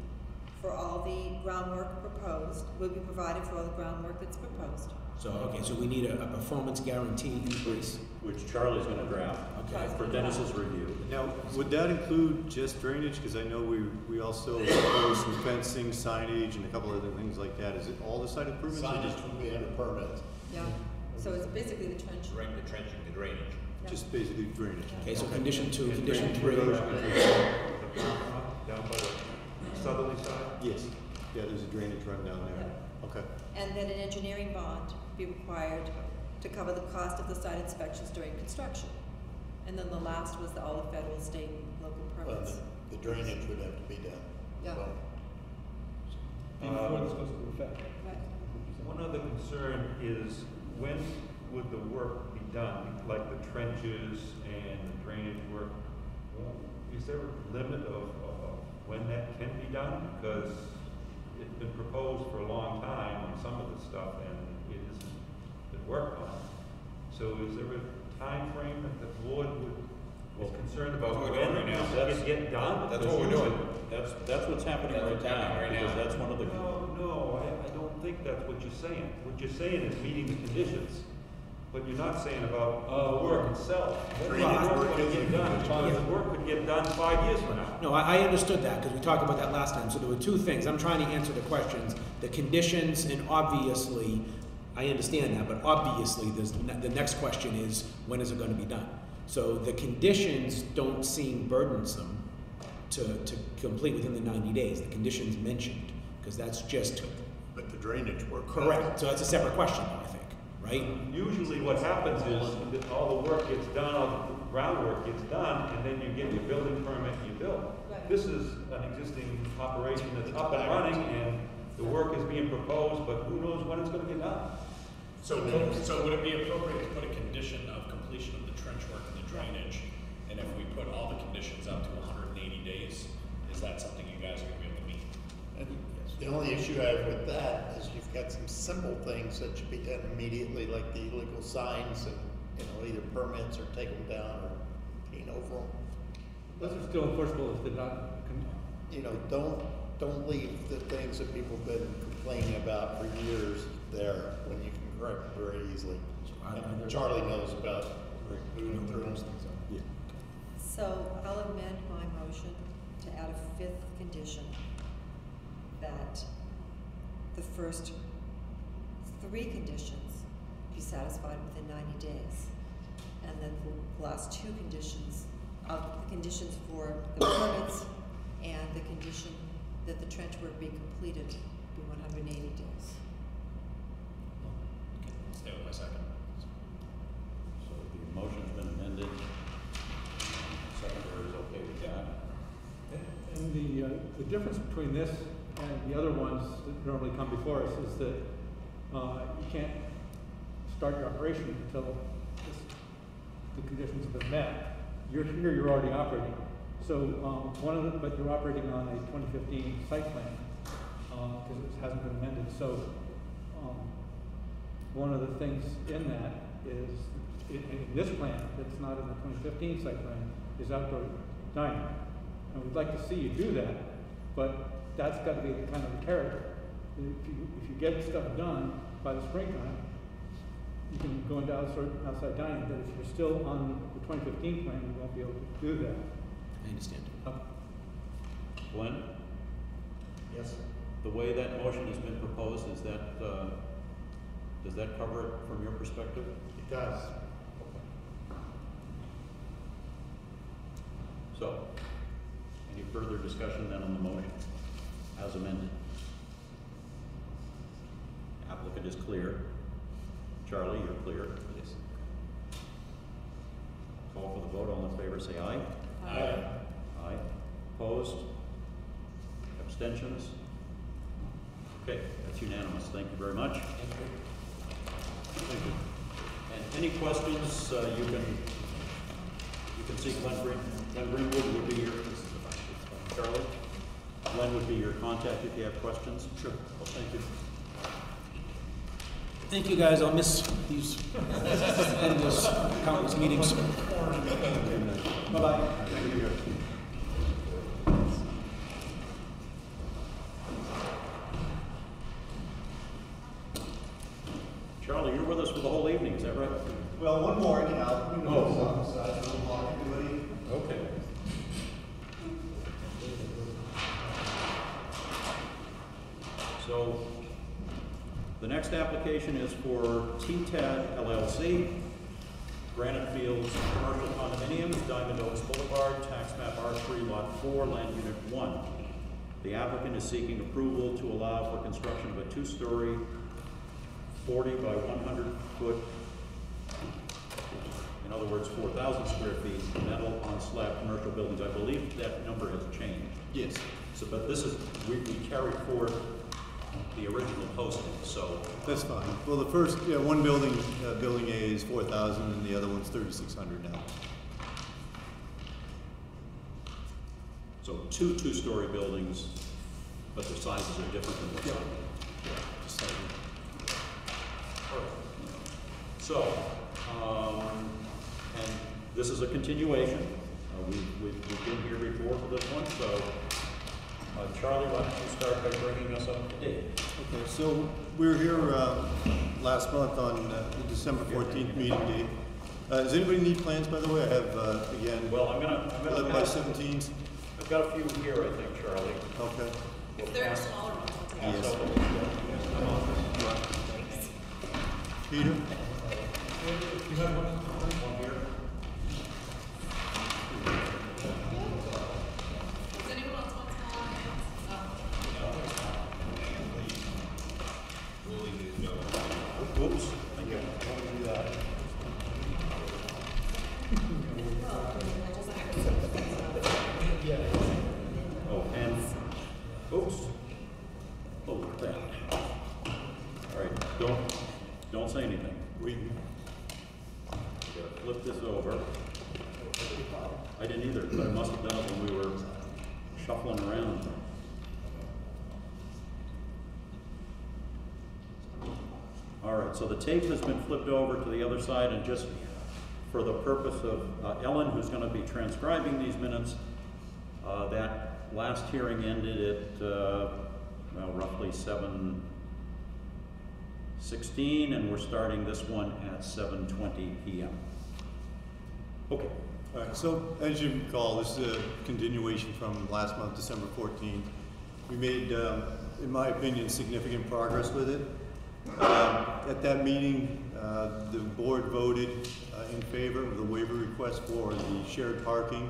for all the groundwork proposed will be provided for all the groundwork that's proposed. So, okay, so we need a, a performance guarantee increase. Which Charlie's gonna draft Okay. for Dennis's review. Now, would that include just drainage? Because I know we, we also propose some fencing, signage, and a couple other things like that. Is it all the site improvements? or Signage just- would be under permits. Yeah. So it's basically the trench. Drain, the trenching, the drainage. Yeah. Just basically drainage? Okay, so condition two, And condition three. Down by the southerly side? Yes, yeah, there's a drainage run down there. Okay. And then an engineering bond be required to cover the cost of the site inspections during construction. And then the last was the all the federal, state, and local Well, permits. the, the drainage would have to be done. Yeah. Well, Before this goes into effect. Right. One other concern is when would the work be done, like the trenches and the drainage work? Is there a limit of, of of when that can be done? Because it's been proposed for a long time on some of the stuff and it hasn't been worked on. So is there a time frame that the board would, is concerned about That's what we're doing when right now. this can get done? That's what we're doing. That's, that's what's happening That's right what's happening now, right because now. that's one of the. No, no, I, I don't think that's what you're saying. What you're saying is meeting the conditions, but you're not saying about uh, the work itself. When the Drainage work work gonna get a done, condition. the work could get done five years from now. No, I, I understood that, because we talked about that last time, so there were two things, I'm trying to answer the questions. The conditions, and obviously, I understand that, but obviously, there's, ne- the next question is, when is it gonna be done? So the conditions don't seem burdensome to, to complete within the ninety days, the conditions mentioned, because that's just But the drainage work. correct, so that's a separate question, though, I think, right? Usually what happens is that all the work gets done, all the groundwork gets done, and then you get your building permit and you build. Right. This is an existing operation that's up and running and the work is being proposed, but who knows when it's gonna get done? So, so would it be appropriate to put a condition of completion of the trench work and the drainage? And if we put all the conditions up to hundred and eighty days, is that something you guys are gonna be able to meet? And the only issue I have with that is you've got some simple things that should be done immediately, like the illegal signs and, you know, either permits or take them down or paint over them. Those are still enforceable if they're not, con- You know, don't, don't leave the things that people have been complaining about for years there when you can correct them very easily. Are- are And Charlie knows about moving through them. Yeah. So I'll amend my motion to add a fifth condition that the first three conditions be satisfied within ninety days. And then the last two conditions, of the conditions for the permits and the condition that the trench work be completed be one hundred and eighty days. Okay, Stay with my second. So the motion's been amended. Seconder is okay with that. and the, uh, the difference between this and the other ones that normally come before us is that, uh, you can't start your operation until this, the conditions have been met. You're here, you're already operating. So, um, one of the, but you're operating on a twenty fifteen site plan, uh, cause it hasn't been amended, so, one of the things in that is, in, in this plan, that's not in the twenty fifteen site plan, is outdoor dining. And we'd like to see you do that, but that's gotta be the kind of the character. If you, if you get stuff done by the springtime, you can go into outside, outside dining, but if you're still on the twenty fifteen plan, you won't be able to do that. I understand. Uh, Glenn, Yes. the way that motion has been proposed, is that, uh, does that cover it from your perspective? It does. So, any further discussion then on the motion as amended? Applicant is clear. Charlie, you're clear. Yes. Call for the vote. All in favor, say aye. Aye. Aye. Opposed? Abstentions? Okay, that's unanimous. Thank you very much. Thank you. And any questions, uh, you can, you can see Glenn Green, Glenn Greenwood would be your Charlie? Glenn would be your contact if you have questions. Sure. Well, thank you. Thank you, guys. I'll miss these endless countless meetings. Bye-bye. Charlie, you're with us for the whole evening, is that right? Well, one more anyhow. You know, Oh. so, so I don't want anybody. Okay. So, the next application is for TTAD LLC, Granite Fields Commercial Condominiums, Diamond Oaks Boulevard, tax map R3, lot 4, land unit 1. The applicant is seeking approval to allow for construction of a two-story, 40 by 100 foot in other words, four thousand square feet, metal on slab commercial buildings. I believe that number has changed. Yes. So, but this is, we, we carried forward the original posting, so, That's fine. Well, the first, yeah, one building, uh, building A is four thousand and the other one's thirty-six hundred now. so two two-story buildings, but the sizes are different than what's on. Just slightly. So, um, and this is a continuation. Uh, we, we've, we've been here before for this one, so, uh, Charlie, why don't you start by bringing us up to date? Okay, so we were here, uh, last month on, uh, the December fourteenth meeting date. Uh, does anybody need plans, by the way? I have, uh, again, Well, I'm gonna, I'm gonna 11 by 17s. I've got a few here, I think, Charlie. Okay. If they're smaller ones, I'll take Yes. Peter? Does anyone else want smaller ones? Oops, thank you. Oh, and, oops. Oh, that. All right, don't, don't say anything. We, Gotta Flip this over. I didn't either, but I must have done it when we were shuffling around. All right, so the tape has been flipped over to the other side, and just for the purpose of uh, Ellen, who's gonna be transcribing these minutes, uh, that last hearing ended at, uh, well, roughly seven sixteen, and we're starting this one at seven twenty PM. Okay, all right, so as you recall, this is a continuation from last month, December fourteenth. We made, um, in my opinion, significant progress with it. Um, At that meeting, the board voted uh, in favor of the waiver request for the shared parking.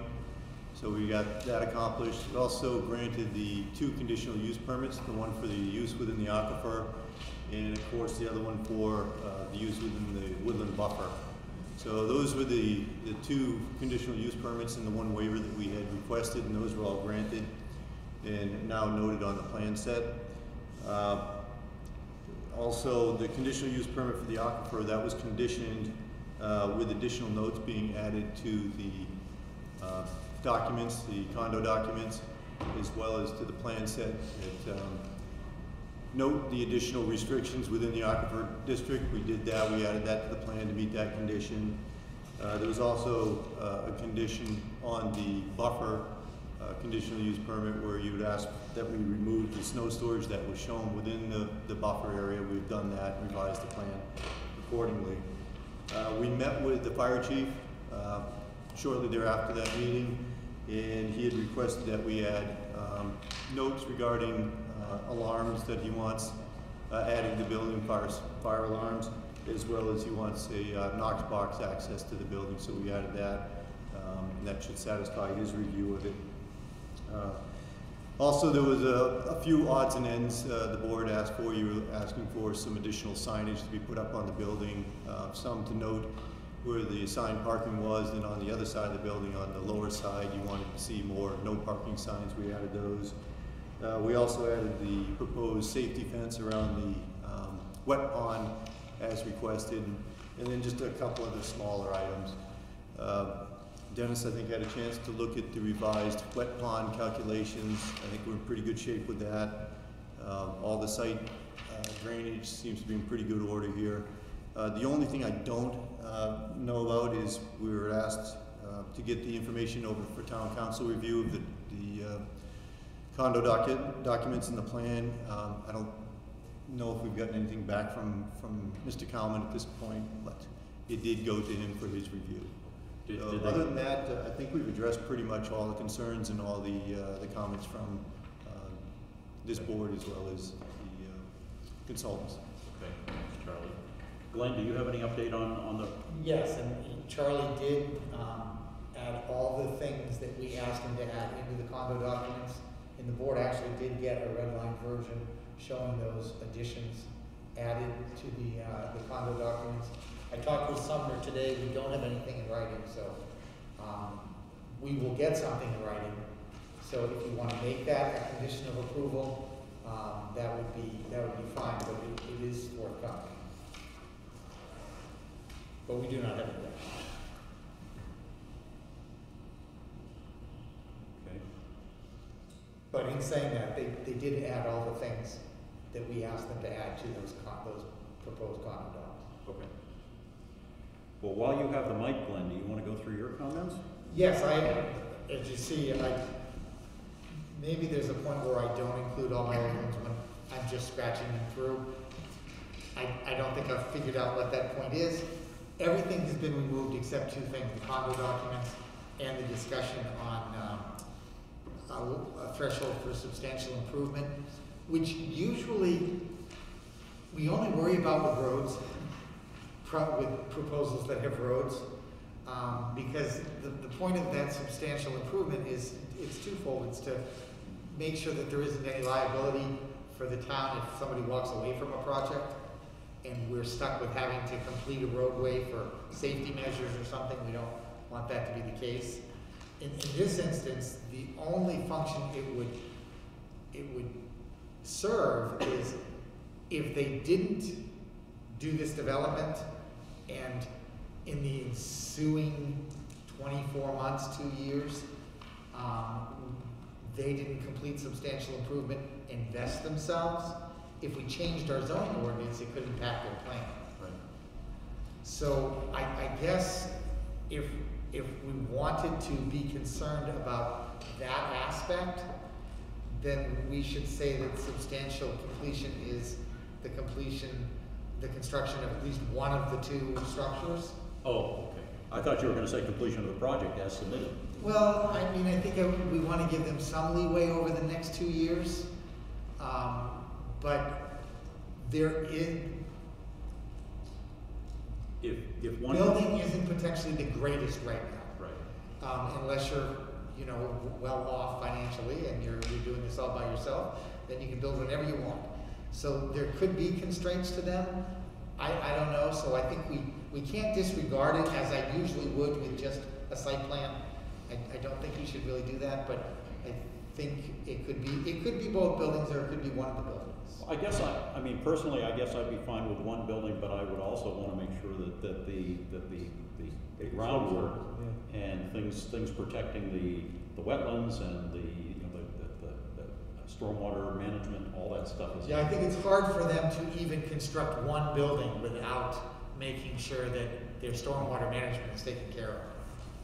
So we got that accomplished. It also granted the two conditional use permits, the one for the use within the aquifer, and of course, the other one for uh, the use within the woodland buffer. So those were the, the two conditional use permits and the one waiver that we had requested, and those were all granted and now noted on the plan set. Uh, Also, the conditional use permit for the aquifer, that was conditioned uh, with additional notes being added to the uh, documents, the condo documents, as well as to the plan set. It, um, Note the additional restrictions within the aquifer district. We did that, we added that to the plan to meet that condition. Uh, There was also uh, a condition on the buffer uh, conditional use permit where you would ask that we remove the snow storage that was shown within the, the buffer area. We've done that, revised the plan accordingly. Uh, we met with the fire chief, uh, shortly thereafter that meeting, and he had requested that we add, um, notes regarding, uh, alarms that he wants, uh, added to the building, fire, fire alarms, as well as he wants a, uh, Knox box access to the building, so we added that. Um, that should satisfy his review of it. Uh, Also, there was a, a few odds and ends, uh, the board asked for, you were asking for some additional signage to be put up on the building, uh, some to note where the assigned parking was, and on the other side of the building, on the lower side, you wanted to see more no parking signs, we added those. Uh, we also added the proposed safety fence around the, um, wet pond as requested, and then just a couple of the smaller items. Dennis, I think, had a chance to look at the revised wet pond calculations. I think we're in pretty good shape with that. Um, all the site uh, drainage seems to be in pretty good order here. Uh, the only thing I don't uh, know about is we were asked uh, to get the information over for town counsel review of the, the uh, condo docu- documents in the plan. Um, I don't know if we've gotten anything back from, from Mr. Kalman at this point, but it did go to him for his review. Did- So did they- Other than that, uh, I think we've addressed pretty much all the concerns and all the, uh, the comments from uh, this board as well as the uh, consultants. Okay, thanks, Charlie. Glenn, do you have any update on, on the, Yes, and Charlie did, um, add all the things that we asked him to add into the condo documents. And the board actually did get a red line version showing those additions added to the, uh, the condo documents. I talked with Sumner today, we don't have anything in writing, so, um, we will get something in writing. So if you wanna make that a condition of approval, um, that would be, that would be fine, but it, it is forthcoming. But we do not have it yet. okay, But in saying that, they, they did add all the things that we asked them to add to those con, those proposed condo docs. okay. Well, while you have the mic, Glenn, do you want to go through your comments? Yes, I, as you see, I, maybe there's a point where I don't include all my old ones when I'm just scratching them through. I, I don't think I've figured out what that point is. Everything has been removed except two things, the condo documents and the discussion on, um, a, a threshold for substantial improvement, which usually, we only worry about with roads, pro- with proposals that have roads. Um, because the, the point of that substantial improvement is, it's twofold, it's to make sure that there isn't any liability for the town if somebody walks away from a project and we're stuck with having to complete a roadway for safety measures or something, we don't want that to be the case. In, in this instance, the only function it would, it would serve is if they didn't do this development and in the ensuing twenty-four months, two years, um, they didn't complete substantial improvement, invest themselves, if we changed our zoning ordinance, it could impact their plan. Right. So I, I guess if, if we wanted to be concerned about that aspect, then we should say that substantial completion is the completion, the construction of at least one of the two structures. Oh, okay. I thought you were going to say completion of the project as submitted. Well, I mean, I think I- we want to give them some leeway over the next two years. Um, but there is, If, if one. building isn't potentially the greatest right now. Right. um, unless you're, you know, well off financially and you're, you're doing this all by yourself, then you can build whatever you want. So there could be constraints to them. I, I don't know, so I think we, we can't disregard it as I usually would with just a site plan. I, I don't think you should really do that, but I think it could be, it could be both buildings or it could be one of the buildings. I guess I, I mean, personally, I guess I'd be fine with one building, but I would also want to make sure that, that the, that the, the- the groundwork and things, things protecting the, the wetlands and the stormwater management, all that stuff is. Yeah, I think it's hard for them to even construct one building without making sure that their stormwater management is taken care of.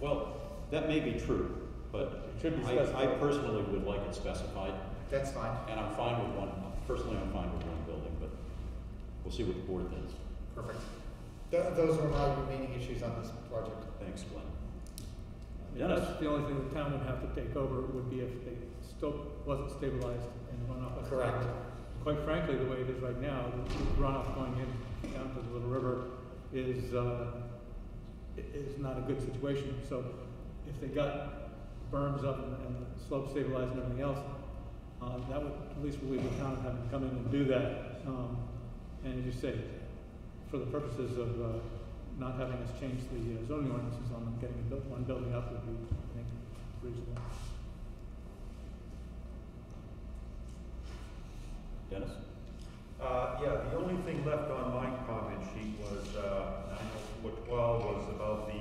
Well, that may be true, but It should be I, I personally would like it specified, That's fine. and I'm fine with one, personally, I'm fine with one building, but we'll see what the board thinks. Perfect. Th- those are my remaining issues on this project. Thanks, Glenn. Dennis? That's the only thing the town would have to take over would be if they still wasn't stabilized and runoff. was- Correct. Quite frankly, the way it is right now, the runoff going in down to the Little River is, uh, is not a good situation. So if they got berms up and, and the slope stabilized and everything else, uh, that would at least relieve the town of having to come in and do that. Um, and as you say, for the purposes of, uh, not having us change the uh, zoning ordinances on them, getting a buil- one building up would be, I think, reasonable. Dennis? Uh, yeah, the only thing left on my comment sheet was, uh, oh was about the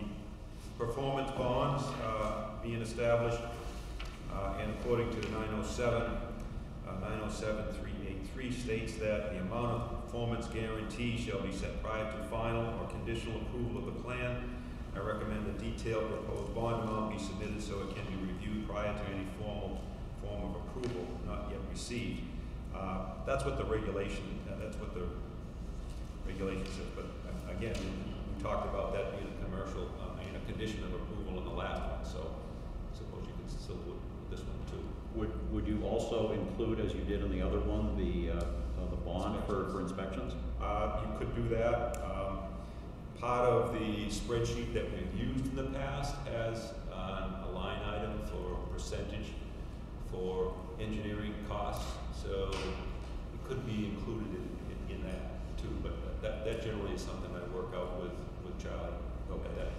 performance bonds, uh, being established, uh, and according to the nine oh seven, uh, nine oh seven three eight three states that the amount of performance guarantee shall be set prior to final or conditional approval of the plan. I recommend the detailed proposed bond amount be submitted so it can be reviewed prior to any formal form of approval not yet received. Uh, that's what the regulation, uh, that's what the regulation says, but uh, again, we talked about that being a commercial, uh, and a condition of approval in the last one, so I suppose you could still do this one too. Would, would you also include, as you did in the other one, the, the bond for, for inspections? Uh, you could do that. Um, part of the spreadsheet that we've used in the past has, uh, a line item for percentage for engineering costs, so it could be included in, in, in that too, but that, that generally is something I work out with, with Charlie, at that,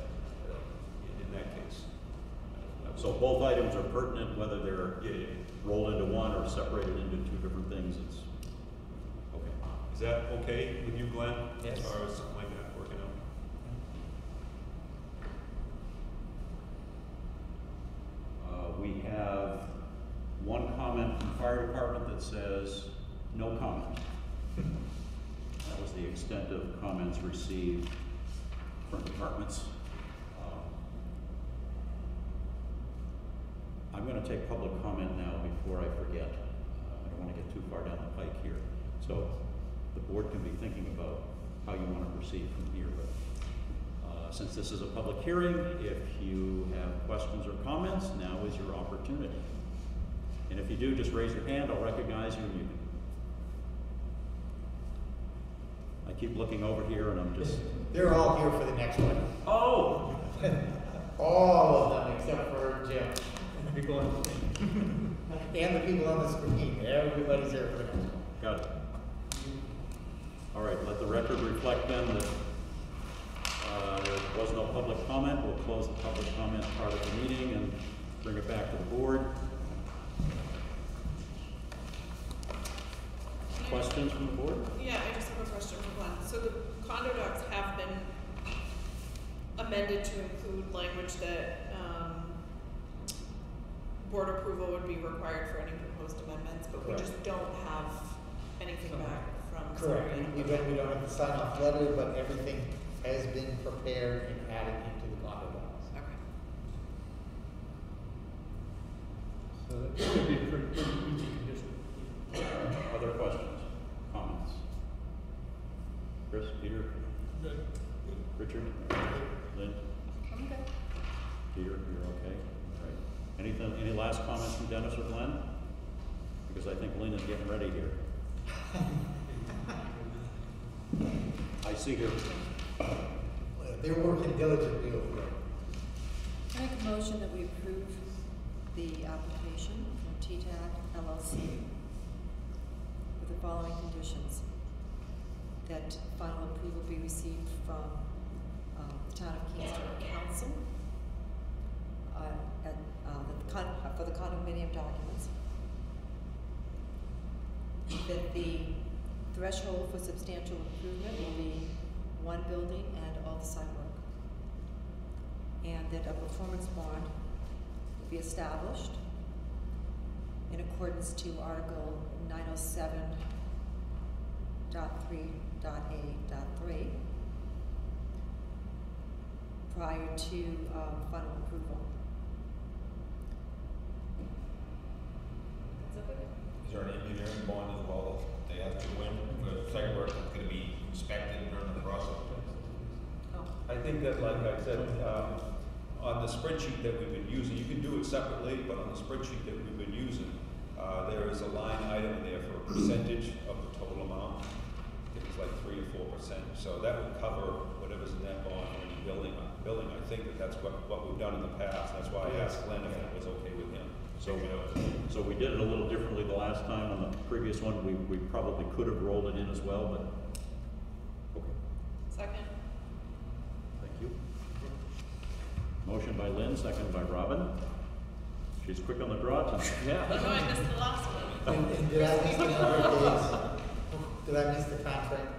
uh, in, in that case. Uh, So both items are pertinent, whether they're Yeah, yeah. rolled into one or separated into two different things, it's, okay. Is that okay with you, Glenn? Yes. As far as something like that working out? Uh, we have one comment from the fire department that says, no comment. That was the extent of comments received from departments. Um, I'm gonna take public comment now before I forget. Uh, I don't wanna get too far down the pike here. So the board can be thinking about how you wanna proceed from here, but uh, Since this is a public hearing, if you have questions or comments, now is your opportunity. And if you do, just raise your hand, I'll recognize you and you can. I keep looking over here and I'm just, They're all here for the next one. oh! All of them except for Jim. People on the screen. And the people on the screen. Everybody's here for the next one. Got it. All right, let the record reflect then that uh, there was no public comment. We'll close the public comment part of the meeting and bring it back to the board. Questions from the board? Yeah, I just have a question for Glenn. So the condo docs have been amended to include language that, um, board approval would be required for any proposed amendments, but we Correct. just don't have anything back from. Correct. Sylvia. We don't, we don't have the sign off letter, but everything has been prepared and added into the condo docs. Okay. So that should be pretty, pretty easy condition. Other questions, comments? Chris, Peter, Good. Richard, Lynn, I'm good. Peter, you're okay? All right. Anything, any last comments from Dennis or Glenn? Because I think Lynn is getting ready here. I see her. They're working diligently over there. I make a motion that we approve the application from TTAC LLC with the following conditions. That final approval be received from, um, the town of Kingston Counsel, uh, at, uh, the con, uh, for the condominium documents. That the threshold for substantial improvement will be one building and all the site work and that a performance bond will be established in accordance to Article nine oh seven dot three dot A dot three prior to, um, final approval. That's okay. Is there an engineering bond as well that they have to win for site work that's gonna be inspected during the process? Oh, I think that, like I said, um, on the spreadsheet that we've been using, you can do it separately, but on the spreadsheet that we've been using, uh, there is a line item there for a percentage of the total amount. I think it's like three or four percent, so that would cover whatever's in that bond for any building, building, I think that that's what, what we've done in the past, that's why I asked Glenn if that was okay with him. So, so we did it a little differently the last time. On the previous one, we, we probably could have rolled it in as well, but, okay, Second? thank you. Motion by Lynn, second by Robin. She's quick on the draw tonight. Oh, no, I missed the last one. And, and did I miss the number of? Did I miss the timeframe?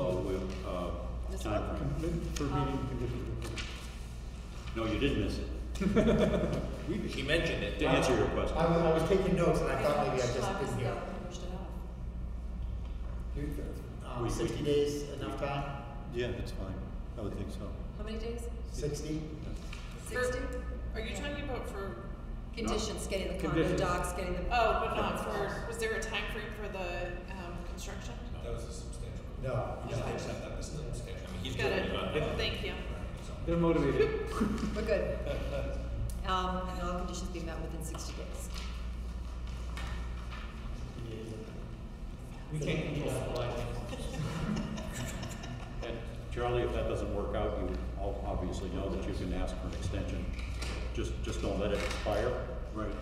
Oh, we, uh, This time frame. For meeting conditions. No, you didn't miss it. She mentioned it. To answer your question. I was, I was taking notes and I thought maybe I just Time is didn't hear. up, it off. Um, We- sixty days, enough time? Yeah, that's fine. I would think so. How many days? Sixty? For- Sixty? Are you talking about for, Conditions, getting the condo Conditions. docs, getting the. oh, but not for, was there a time frame for the, um, construction? That was a substantial. No. Yeah, they accept that as substantial. I mean, he's Got good. it, thank you. They're motivated. We're good. Um, and all conditions be met within sixty days. We can't control supply chain. And Charlie, if that doesn't work out, you all obviously know that you can ask for an extension. Just, just don't let it expire. Right.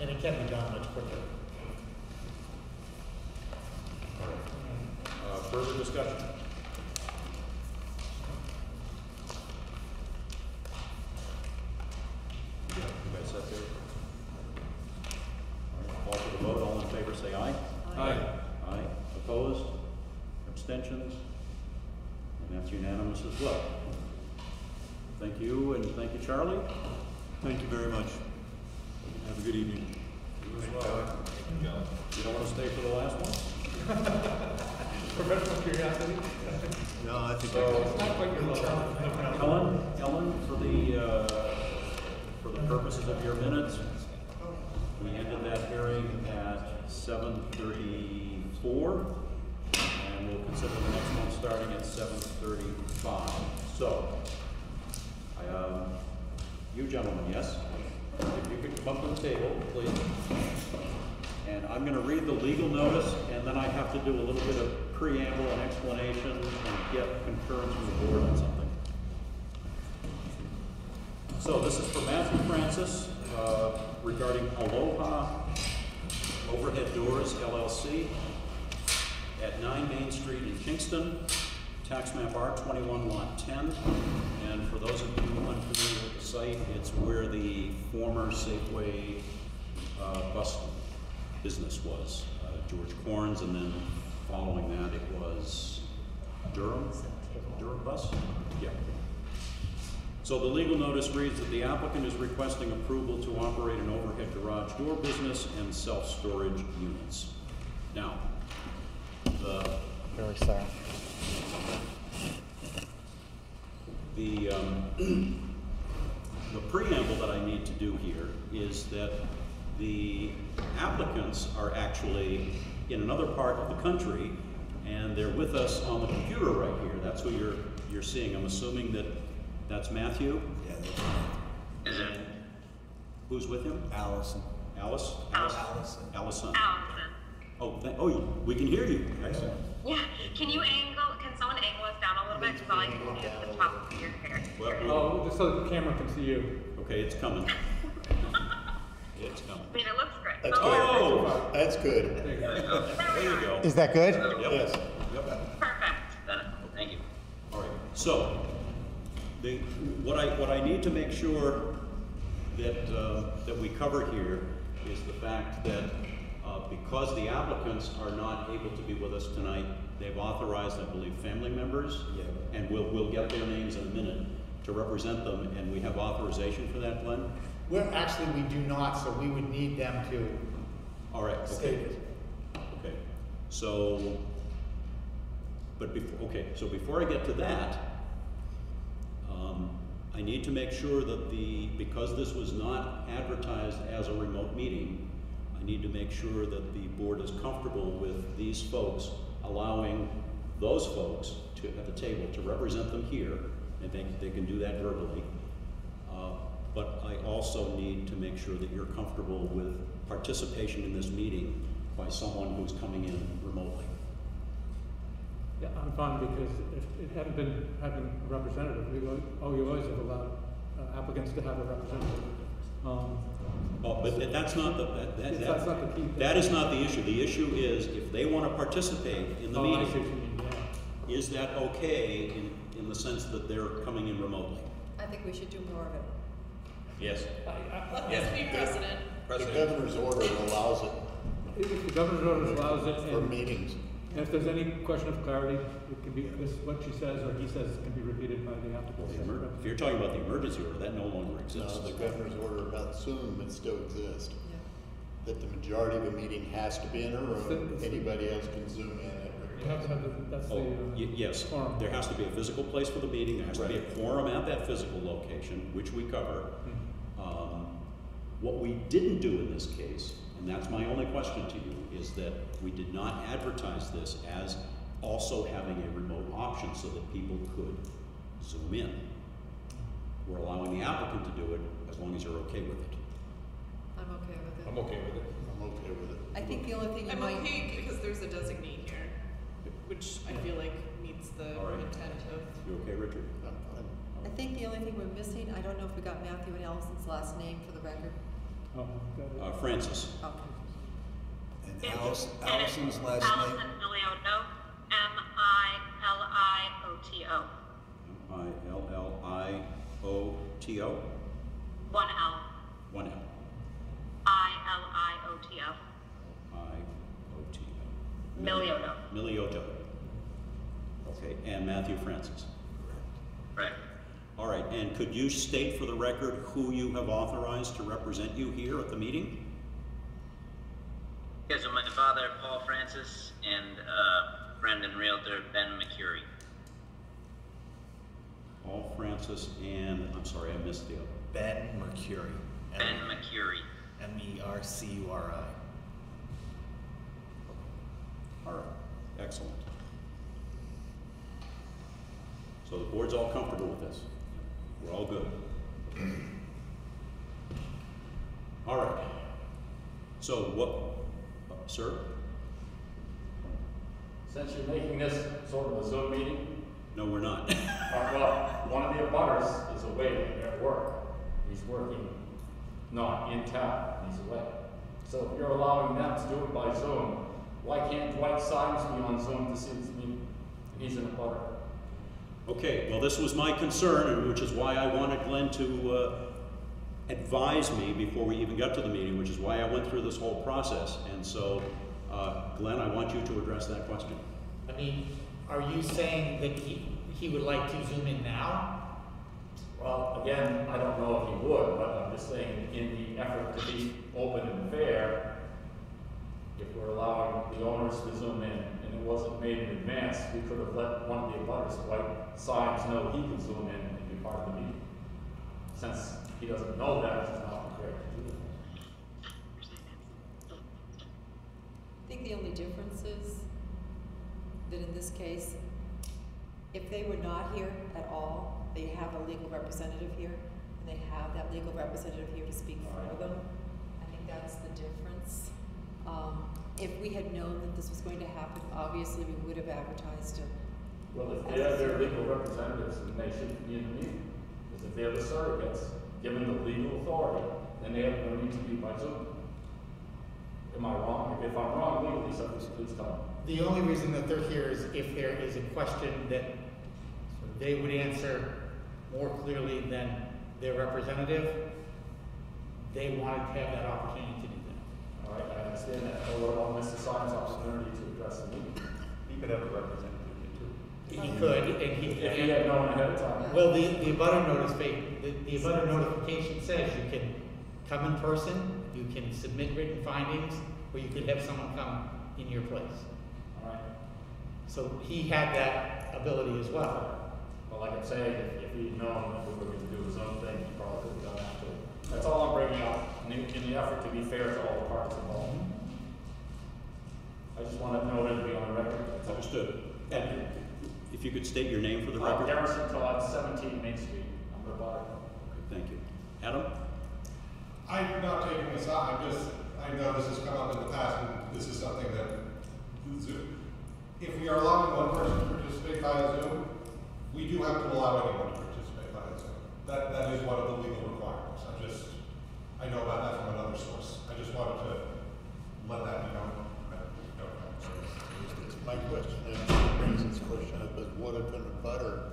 And it can be done much quicker. Uh, further discussion? You guys set there? All right, Call for the vote, all in favor, say aye. Aye. Aye, opposed, abstentions, and that's unanimous as well. Thank you, and thank you, Charlie. Thank you very much. Have a good evening. You as well. You don't want to stay for the last one? Professional curiosity. No, I think. So- Not quite your level. Ellen, Ellen, for the, uh, for the purposes of your minutes, we ended that hearing at seven thirty-four, and we'll consider the next one starting at seven thirty-five. So, I, um, you gentlemen, yes? If you could come up to the table, please. And I'm gonna read the legal notice, and then I have to do a little bit of preamble and explanation and get concurrence from the board on something. So this is for Matthew Francis, uh, regarding Aloha Overhead Doors LLC at nine Main Street in Kingston, tax map R twenty-one lot ten. And for those of you unfamiliar with the site, it's where the former Safeway, uh, bus business was. Uh, George Corns, and then following that, it was Durham, Durham Bus? Yeah. So the legal notice reads that the applicant is requesting approval to operate an overhead garage door business and self-storage units. Now, the Very sorry. The, um, the preamble that I need to do here is that the applicants are actually in another part of the country, and they're with us on the computer right here. That's who you're, you're seeing. I'm assuming that that's Matthew? Yeah, that's And who's with him? Allison. Alice? Oh, Alice? Allison. Allison. Allison. Oh, th- oh, you- we can hear you. Excellent. Yeah. Can you angle? Can someone angle us down a little bit? Because all I can see is the top of your hair. Well, Oh, just so the camera can see you. Okay, it's coming. It's coming. I mean, it looks great. That's So- good. Oh, That's good. There you go. there you go. Is that good? Yep. Yes. Yep. Perfect. Thank you. All right, so, the, what I, what I need to make sure that, uh, that we cover here is the fact that, uh, because the applicants are not able to be with us tonight, they've authorized, I believe, family members. Yeah. And we'll, we'll get their names in a minute to represent them, and we have authorization for that, Glenn? We're, actually, we do not, so we would need them to All right, state okay. it. Okay, so, but before, okay, so before I get to that, um, I need to make sure that the, because this was not advertised as a remote meeting, I need to make sure that the board is comfortable with these folks allowing those folks to, at the table, to represent them here, and they, they can do that verbally. But I also need to make sure that you're comfortable with participation in this meeting by someone who's coming in remotely. Yeah, I'm fine because if it hadn't been having a representative, we, go- oh, you always have allowed uh, applicants to have a representative. Um, Oh, but that- that's not the, that, that, It's- that's not the key thing. that is not the issue. The issue is if they want to participate in the oh, I see what meeting, you mean, yeah. is that okay in, in the sense that they're coming in remotely? I think we should do more of it. Yes. Let Yeah. this be precedent. The President. governor's order allows it If the governor's order allows it for and meetings. And if there's any question of clarity, it can be, this, what she says or he says can be repeated by the applicant. The emer- If you're talking about the emergency order, that no longer exists. No, the governor's order about Zoom, it still exists. That the majority of a meeting has to be in a room, anybody else can zoom in at You have to have, the- that's the, Oh, uh. yes, Quorum. there has to be a physical place for the meeting, there has to be a Right. quorum at that physical location, which we cover. What we didn't do in this case, and that's my only question to you, is that we did not advertise this as also having a remote option so that people could zoom in. We're allowing the applicant to do it as long as you're okay with it. I'm okay with it. I'm okay with it. I'm okay with it. I think the only thing you I'm might. okay because there's a designee here, which I feel like meets the All right. intent of. You okay, Richard? I'm fine. I think the only thing we're missing, I don't know if we got Matthew and Allison's last name for the record. Oh. Uh, Francis, Okay. And It's- Alice, and Allison's it's last name? Allison Milioto, M-I-L-I-O-T-O. I L L I O T O, One L, one L, I-L-I-O-T-O. I O T O. Milioto. Milioto. Okay, and Matthew Francis. Right. All right, and could you state for the record who you have authorized to represent you here at the meeting? Yes, so my father, Paul Francis, and uh, friend and realtor, Ben Mercuri. Paul Francis and, I'm sorry, I missed the other. Ben Mercuri. Ben Mercuri. M E R C U R I. All right, excellent. So the board's all comfortable with this? We're all good? All right. So what, uh, sir? Since you're making this sort of a Zoom meeting, No, we're not. uh, well, one of the abutters is away at work. He's working not in town, he's away. So if you're allowing them to do it by Zoom, why can't Dwight Simons be on Zoom to see this meeting? He's an abutter. Okay, well, this was my concern, and which is why I wanted Glenn to uh, advise me before we even got to the meeting, which is why I went through this whole process. And so, uh, Glenn, I want you to address that question. I mean, are you saying that he, he would like to zoom in now? Well, again, I don't know if he would, but I'm just saying, in the effort to be open and fair, if we're allowing the owners to zoom in and it wasn't made in advance, we could have let one of the abutters, Dwight Simons, know he could zoom in and be part of the meeting. Since he doesn't know that, he's not prepared to do that. I think the only difference is that in this case, if they were not here at all, they have a legal representative here, and they have that legal representative here to speak for them. I think that's the difference. Um, if we had known that this was going to happen, obviously we would have advertised it. Well, if they're their legal representatives, then they shouldn't be in the meeting. Because if they're the surrogates, given the legal authority, then they have no need to be by Zoom. Am I wrong? If I'm wrong legally, somebody please tell me. The only reason that they're here is if there is a question that they would answer more clearly than their representative, they wanted to have that opportunity to do that. All right, I understand that. But what about Mr. Simon's opportunity to address the meeting? He could have a representative too. He could, and he. If he had known ahead of time. Well, the, the abutter notice, the, the abutter notification says you can come in person, you can submit written findings, or you could have someone come in your place. All right. So he had that ability as well. But like I'm saying, if, if he'd known that we were gonna do his own thing, he probably could have done that too. That's all I'm bringing up, in the, in the effort to be fair to all the parties involved. I just want to know that to be on the record. That's all. Understood. And if you could state your name for the Uh, record? Garrison Todd, seventeen Main Street, I'm the butter. Thank you. Adam? I'm not taking this out, I'm just, I know this has come up in the past, and this is something that Zoom, if we are allowing one person to participate via Zoom, we do have to allow anyone to participate via Zoom. That, that is one of the legal requirements, I just, I know about that from another source, I just wanted to let that be known. My question then brings this question up, is what if in a butter,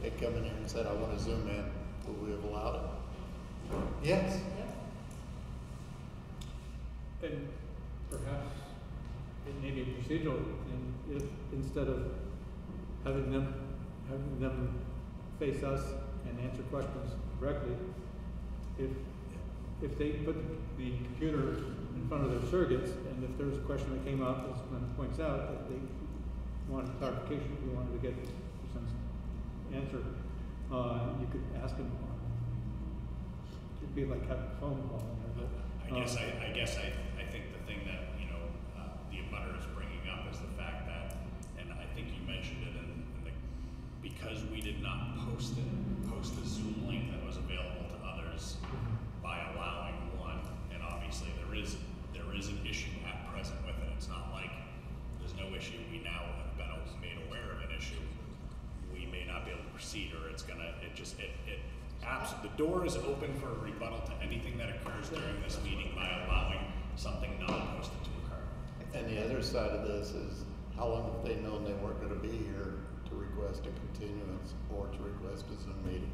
they come in here and said, I wanna zoom in, would we have allowed it? Yes. And perhaps it may be procedural, and if, instead of having them, having them face us and answer questions directly, if, if they put the computer in front of their surrogates, and if there was a question that came up, as Glenn points out, that they wanted clarification, we wanted to get some answer, uh, you could ask them. It'd be like having a phone call. you know, but, I guess um, I, I guess I, I think the thing that, you know, uh, the abutter is bringing up is the fact that, and I think you mentioned it in, in the, because we did not post it, post the Zoom link that was available to others by allowing one, and obviously there is, there is an issue at present with it, it's not like there's no issue, we now have been made aware of an issue. We may not be able to proceed, or it's gonna, it just, it, it, the door is open for a rebuttal to anything that occurs during this meeting by allowing something not posted to occur. And the other side of this is, how long have they known they weren't gonna be here to request a continuance or to request a Zoom meeting?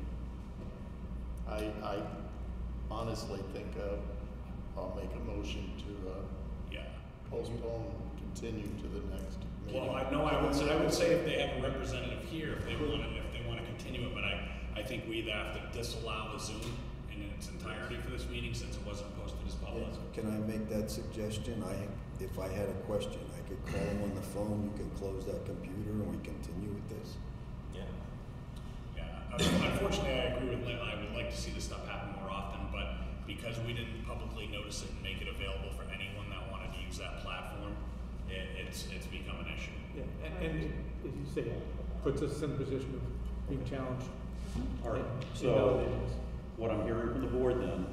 I, I honestly think, of, I'll make a motion to, uh, Yeah. postpone, continue to the next meeting. Well, I know, I would say, I would say if they have a representative here, if they want to, if they want to continue it, but I, I think we either have to disallow the Zoom in its entirety for this meeting since it wasn't posted as public. Can I make that suggestion? I, if I had a question, I could call him on the phone, you can close that computer and we continue with this. Yeah. Yeah, unfortunately, I agree with Lynn, I would like to see this stuff happen more often, but because we didn't publicly notice it and make it available for anyone that wanted to use that platform, it, it's, it's become an issue. Yeah, and, and it- as you say, puts us in a position of being challenged. All right, in so validating what I'm hearing from the board then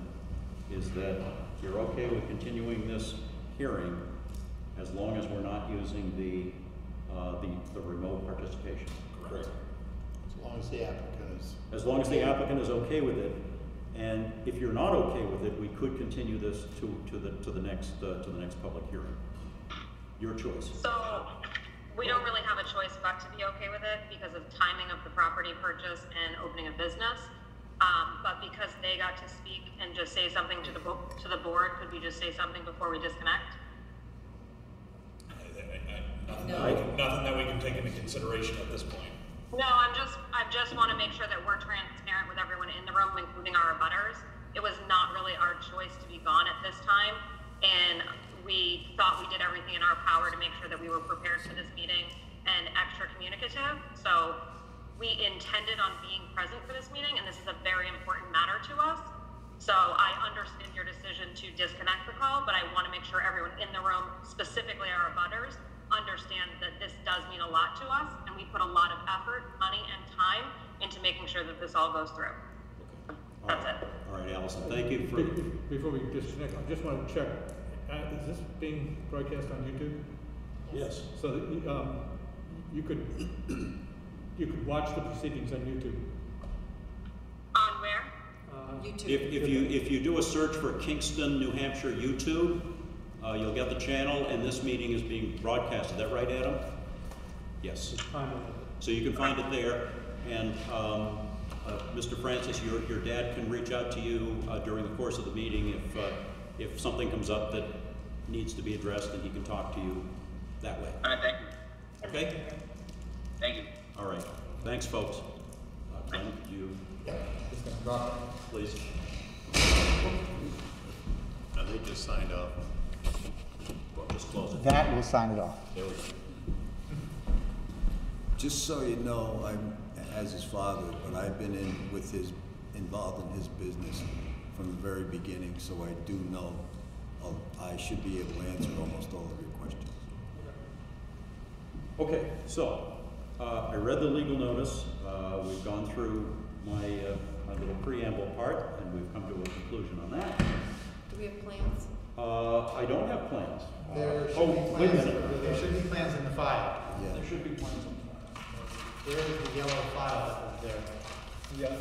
is that you're okay with continuing this hearing as long as we're not using the, uh, the, the remote participation. Correct. As long as the applicant is. As long as the applicant is okay with it, and if you're not okay with it, we could continue this to, to the, to the next, uh, to the next public hearing. Your choice. So, we don't really have a choice but to be okay with it because of timing of the property purchase and opening a business. Um, but because they got to speak and just say something to the, bo- to the board, could we just say something before we disconnect? I- I- I- Nothing that we nothing that we can take into consideration at this point. No, I'm just, I just want to make sure that we're transparent with everyone in the room, including our abutters. It was not really our choice to be gone at this time, and we thought we did everything in our power to make sure that we were prepared for this meeting and extra communicative. So we intended on being present for this meeting, and this is a very important matter to us. So I understand your decision to disconnect the call, but I want to make sure everyone in the room, specifically our abutters, understand that this does mean a lot to us, and we put a lot of effort, money, and time into making sure that this all goes through. okay That's it. All right, Allison, thank you for, Be- be- Before we disconnect, I just want to check, uh, is this being broadcast on YouTube? Yes. So that, you, um, you could, you could watch the proceedings on YouTube. On where? Uh, YouTube. if, if you, if you do a search for Kingston, New Hampshire YouTube, uh, you'll get the channel, and this meeting is being broadcast. Is that right, Adam? Yes. time on it. So you can find it there, and, um, uh, Mr. Francis, your, your dad can reach out to you, uh, during the course of the meeting if, uh, if something comes up that needs to be addressed, and he can talk to you that way. All right, thank you. Okay? Thank you. All right. Thanks, folks. Uh, Glenn, you, Just gonna drop it. please. Now, they just signed off. Well, just close it. That will sign it off. There we go. Just so you know, I'm, as his father, but I've been in with his, involved in his business from the very beginning, so I do know, I'll- I should be able to answer almost all of your questions. Okay, so, uh, I read the legal notice, uh, we've gone through my, uh, my little preamble part, and we've come to a conclusion on that. Do we have plans? Uh, I don't have plans. There Oh, should be wait a plans, minute. there should be plans in the file. Yeah. There should be plans on There is the yellow file that was there. Yeah.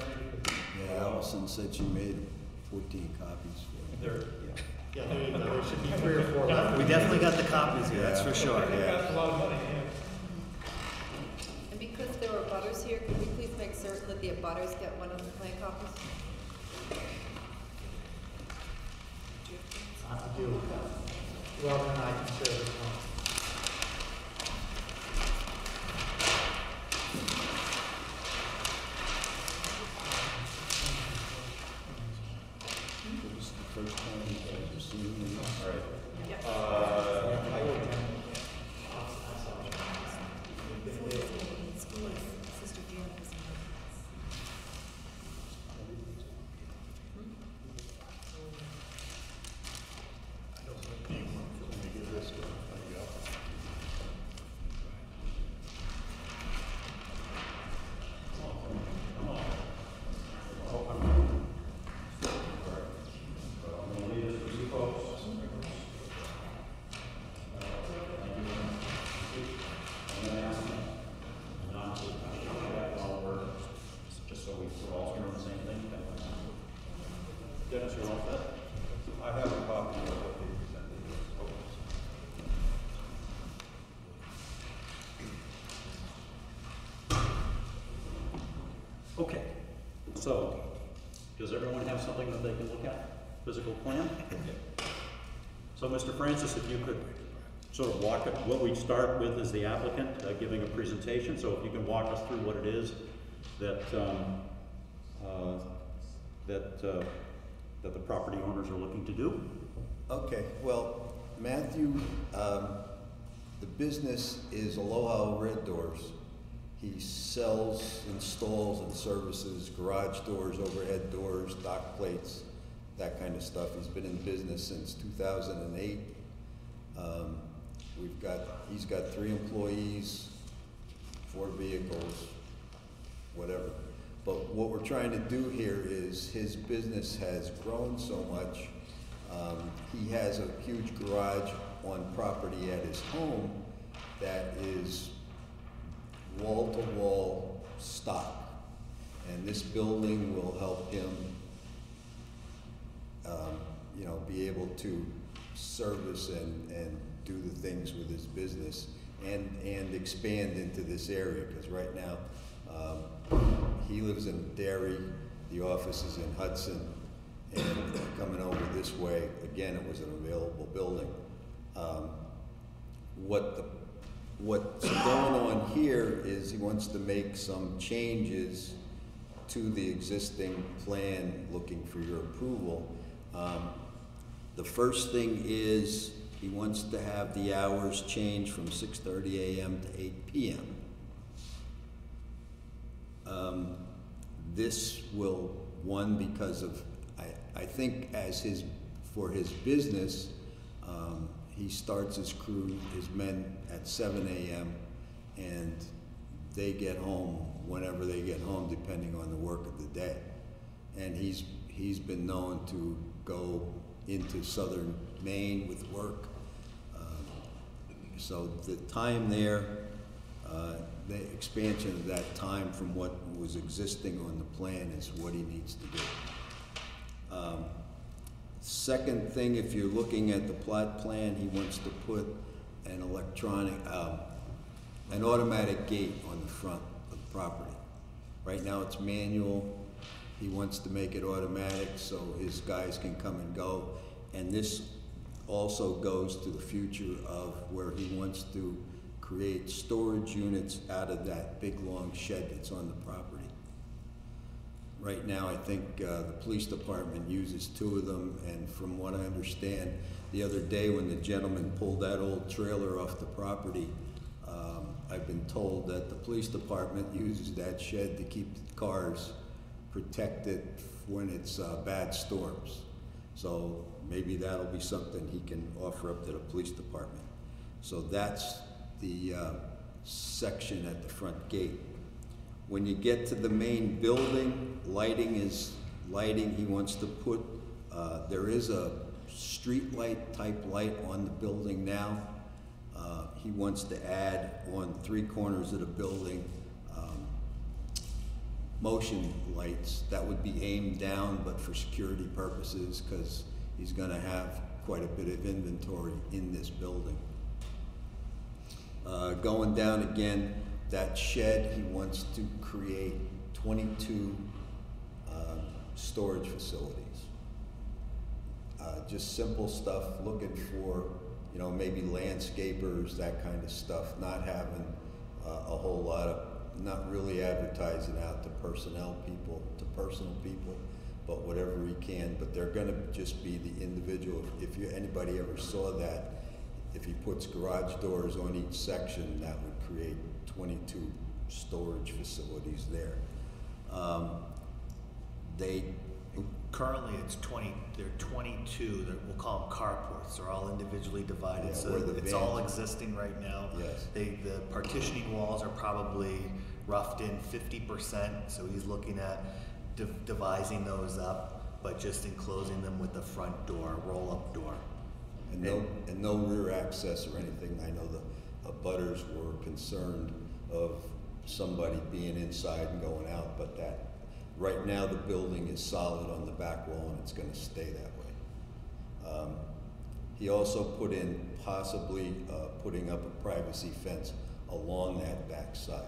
Yeah, Allison said she made fourteen copies for. There, yeah. Yeah, there you go, there should be three or four left. We definitely got the copies here, that's for sure. That's a lot of money, yeah. And because there are butters here, could we please make certain that the butters get one of the plan copies? not to deal with that. Well, then I can share with. This is the first time I've ever seen you. All right. Uh, something that they can look at? Physical plan? So, Mr. Francis, if you could sort of walk, up, what we start with is the applicant uh, giving a presentation, so if you can walk us through what it is that, um, uh, that, uh, that the property owners are looking to do? Okay, well, Matthew, um, the business is Aloha Overhead Doors. He sells, installs, and services garage doors, overhead doors, dock plates, that kind of stuff. He's been in business since two thousand and eight. Um, we've got, he's got three employees, four vehicles, whatever. But what we're trying to do here is his business has grown so much. Um, he has a huge garage on property at his home that is wall-to-wall stock. And this building will help him, um, you know, be able to service and, and do the things with his business and, and expand into this area, because right now, um, he lives in Derry, the office is in Hudson, and coming over this way, again, it was an available building. Um, what the, what's going on here is he wants to make some changes to the existing plan, looking for your approval. Um, the first thing is he wants to have the hours change from six thirty AM to eight PM. Um, this will, one, because of, I, I think as his, for his business, um, he starts his crew, his men at seven AM, and they get home whenever they get home, depending on the work of the day. And he's, he's been known to go into southern Maine with work. Um, So the time there, uh, the expansion of that time from what was existing on the plan is what he needs to do. Um, Second thing, if you're looking at the plot plan, he wants to put an electronic, um, an automatic gate on the front of the property. Right now it's manual. He wants to make it automatic so his guys can come and go. And this also goes to the future of where he wants to create storage units out of that big long shed that's on the property. Right now, I think uh, the police department uses two of them, and from what I understand, the other day when the gentleman pulled that old trailer off the property, um, I've been told that the police department uses that shed to keep cars protected when it's uh, bad storms. So maybe that'll be something he can offer up to the police department. So that's the uh, section at the front gate. When you get to the main building, lighting is, lighting, he wants to put, uh, there is a street light type light on the building now. Uh, he wants to add on three corners of the building, um, motion lights that would be aimed down, but for security purposes, because he's gonna have quite a bit of inventory in this building. Uh, going down again, that shed, he wants to create twenty-two, um, storage facilities. Uh, just simple stuff, looking for, you know, maybe landscapers, that kind of stuff, not having, uh, a whole lot of, not really advertising out to personnel people, to personal people, but whatever he can, but they're gonna just be the individual, if you, anybody ever saw that, if he puts garage doors on each section, that would create twenty-two storage facilities there. Um, they, Currently, it's twenty, there are twenty-two, that we'll call them carports, they're all individually divided, Yeah, so it's all existing right now. Yes. They, the partitioning walls are probably roughed in fifty percent, so he's looking at div- devising those up, but just enclosing them with the front door, roll-up door. and no, and no rear access or anything, I know the, abutters were concerned of somebody being inside and going out, but that, right now, the building is solid on the back wall and it's gonna stay that way. Um, He also put in possibly, uh, putting up a privacy fence along that back side.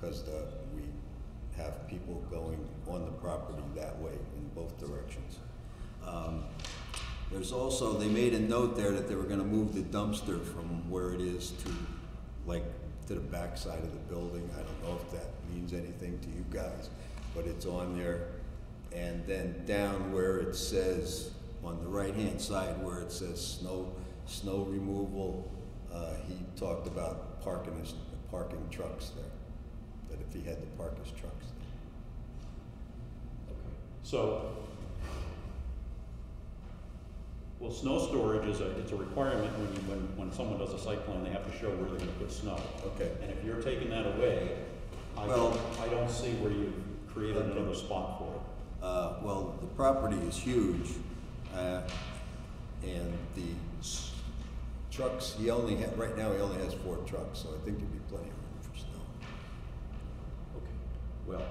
Cause the, we have people going on the property that way in both directions. Um, There's also, they made a note there that they were gonna move the dumpster from where it is to, like, to the back side of the building. I don't know if that means anything to you guys, but it's on there. And then down where it says, on the right-hand side where it says snow, snow removal, uh, he talked about parking his, parking trucks there. That if he had to park his trucks there. So, well, snow storage is a, it's a requirement when you, when, when someone does a site plan, they have to show where they're gonna put snow. Okay. And if you're taking that away, I Well- don't, I don't see where you've created Okay. another spot for it. Uh, well, the property is huge, uh, and the s- trucks, he only had, right now, he only has four trucks, so I think there'd be plenty of room for snow. Okay. Well,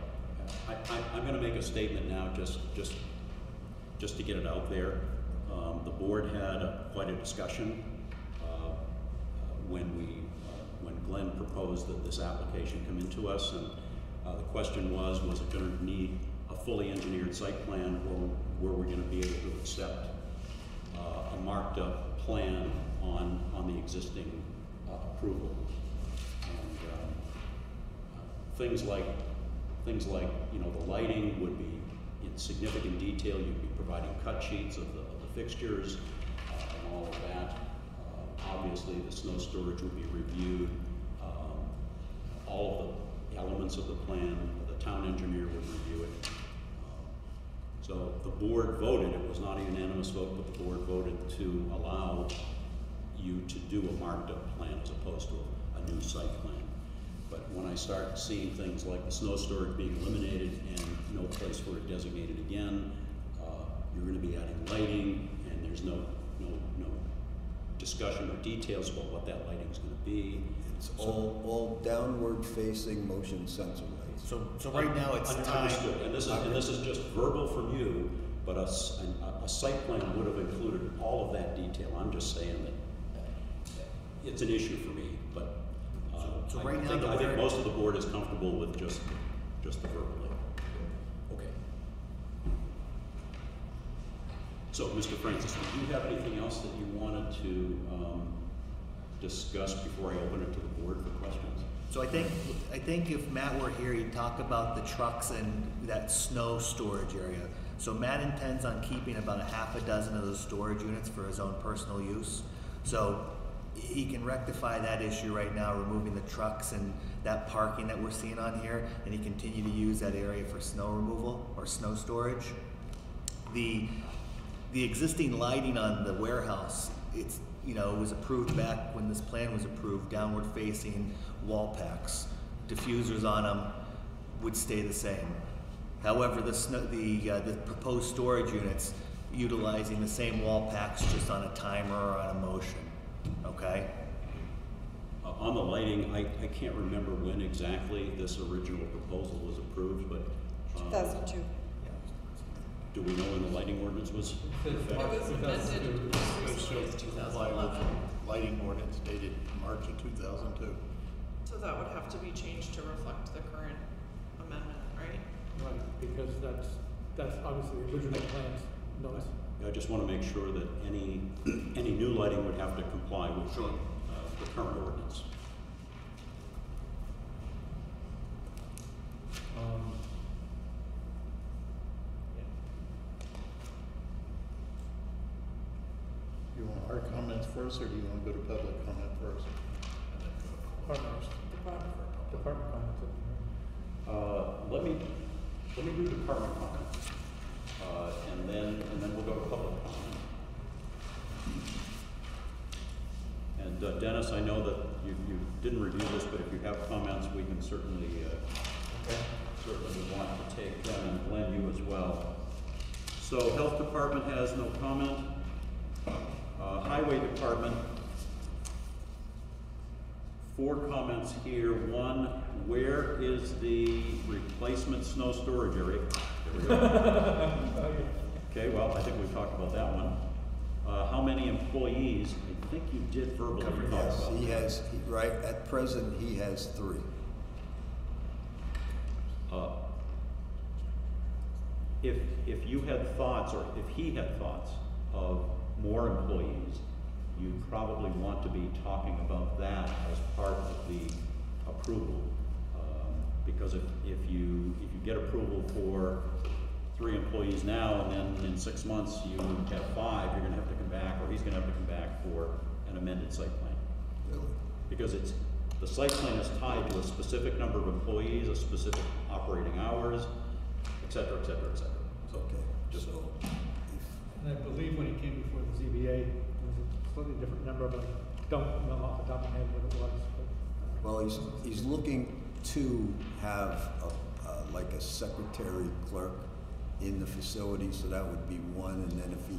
I, I, I'm gonna make a statement now, just, just, just to get it out there. Um, the board had a- quite a discussion, uh, uh, when we, uh, when Glenn proposed that this application come into us, and, uh, the question was, was it gonna need a fully engineered site plan, or were we gonna be able to accept, a marked up plan on, on the existing, approval? And, um, things like, things like, you know, the lighting would be in significant detail, you'd be providing cut sheets of the fixtures, uh, and all of that. Uh, Obviously, the snow storage would be reviewed, um, all of the elements of the plan, the town engineer would review it. Um, So the board voted, it was not a unanimous vote, but the board voted to allow you to do a marked up plan as opposed to a, a new site plan. But when I start seeing things like the snow storage being eliminated and no place for it designated again, you're gonna be adding lighting, and there's no, no, no discussion or details about what that lighting is gonna be. It's all, all downward facing motion sensor lights. So, so right now it's Un- time. Understood, and this is, and this is just verbal from you, but a, s- an- a- a site plan would have included all of that detail. I'm just saying that uh, it's an issue for me, but, uh, So- so I right now think, the I think word- most of the board is comfortable with just, just the verbal. Okay. So, Mr. Francis, do you have anything else that you wanted to, um, discuss before I open it to the board for questions? So I think, I think if Matt were here, he'd talk about the trucks and that snow storage area. So Matt intends on keeping about a half a dozen of those storage units for his own personal use. So he can rectify that issue right now, removing the trucks and that parking that we're seeing on here, and he continue to use that area for snow removal or snow storage. The, the existing lighting on the warehouse, it's, you know, it was approved back when this plan was approved, downward facing wall packs. Diffusers on them would stay the same. However, the snow, the, uh, the proposed storage units utilizing the same wall packs just on a timer or on a motion, okay? Uh, on the lighting, I, I can't remember when exactly this original proposal was approved, but, uh, 2002. Do we know when the lighting ordinance was? It was amended as recently as two thousand eleven, Lighting ordinance dated March of two thousand two. so that would have to be changed to reflect the current amendment, right? Right, because that's, that's obviously the original plans, notice. I just want to make sure that any, any new lighting would have to comply with the, uh, the current ordinance. Um, You want our comments first, or do you want to go to public comment first? Department, department comments. Uh, let me, let me do department comment. Uh, and then, and then we'll go to public comment. And uh, Dennis, I know that you, you didn't review this, but if you have comments, we can certainly, uh, certainly want to take them and Glenn, you as well. So Health Department has no comment. Uh, Highway Department, four comments here. One, where is the replacement snow storage area? There we go. Okay, well, I think we've talked about that one. Uh, how many employees? I think you did verbally talk Yes, about he that. has, he- right, at present, he has three. Uh, If, if you had thoughts, or if he had thoughts of more employees, you probably want to be talking about that as part of the approval. Um, Because if, if you, if you get approval for three employees now, and then in six months you have five, you're gonna have to come back, or he's gonna have to come back for an amended site plan. Really? Because it's, the site plan is tied to a specific number of employees, a specific operating hours, et cetera, et cetera, et cetera. Okay, just, so, And I believe when he came before the Was a slightly different number, but I don't know off the top of my head what it was, but. uh, well, he's, he's looking to have a, uh, like a secretary clerk in the facility, so that would be one, and then if he,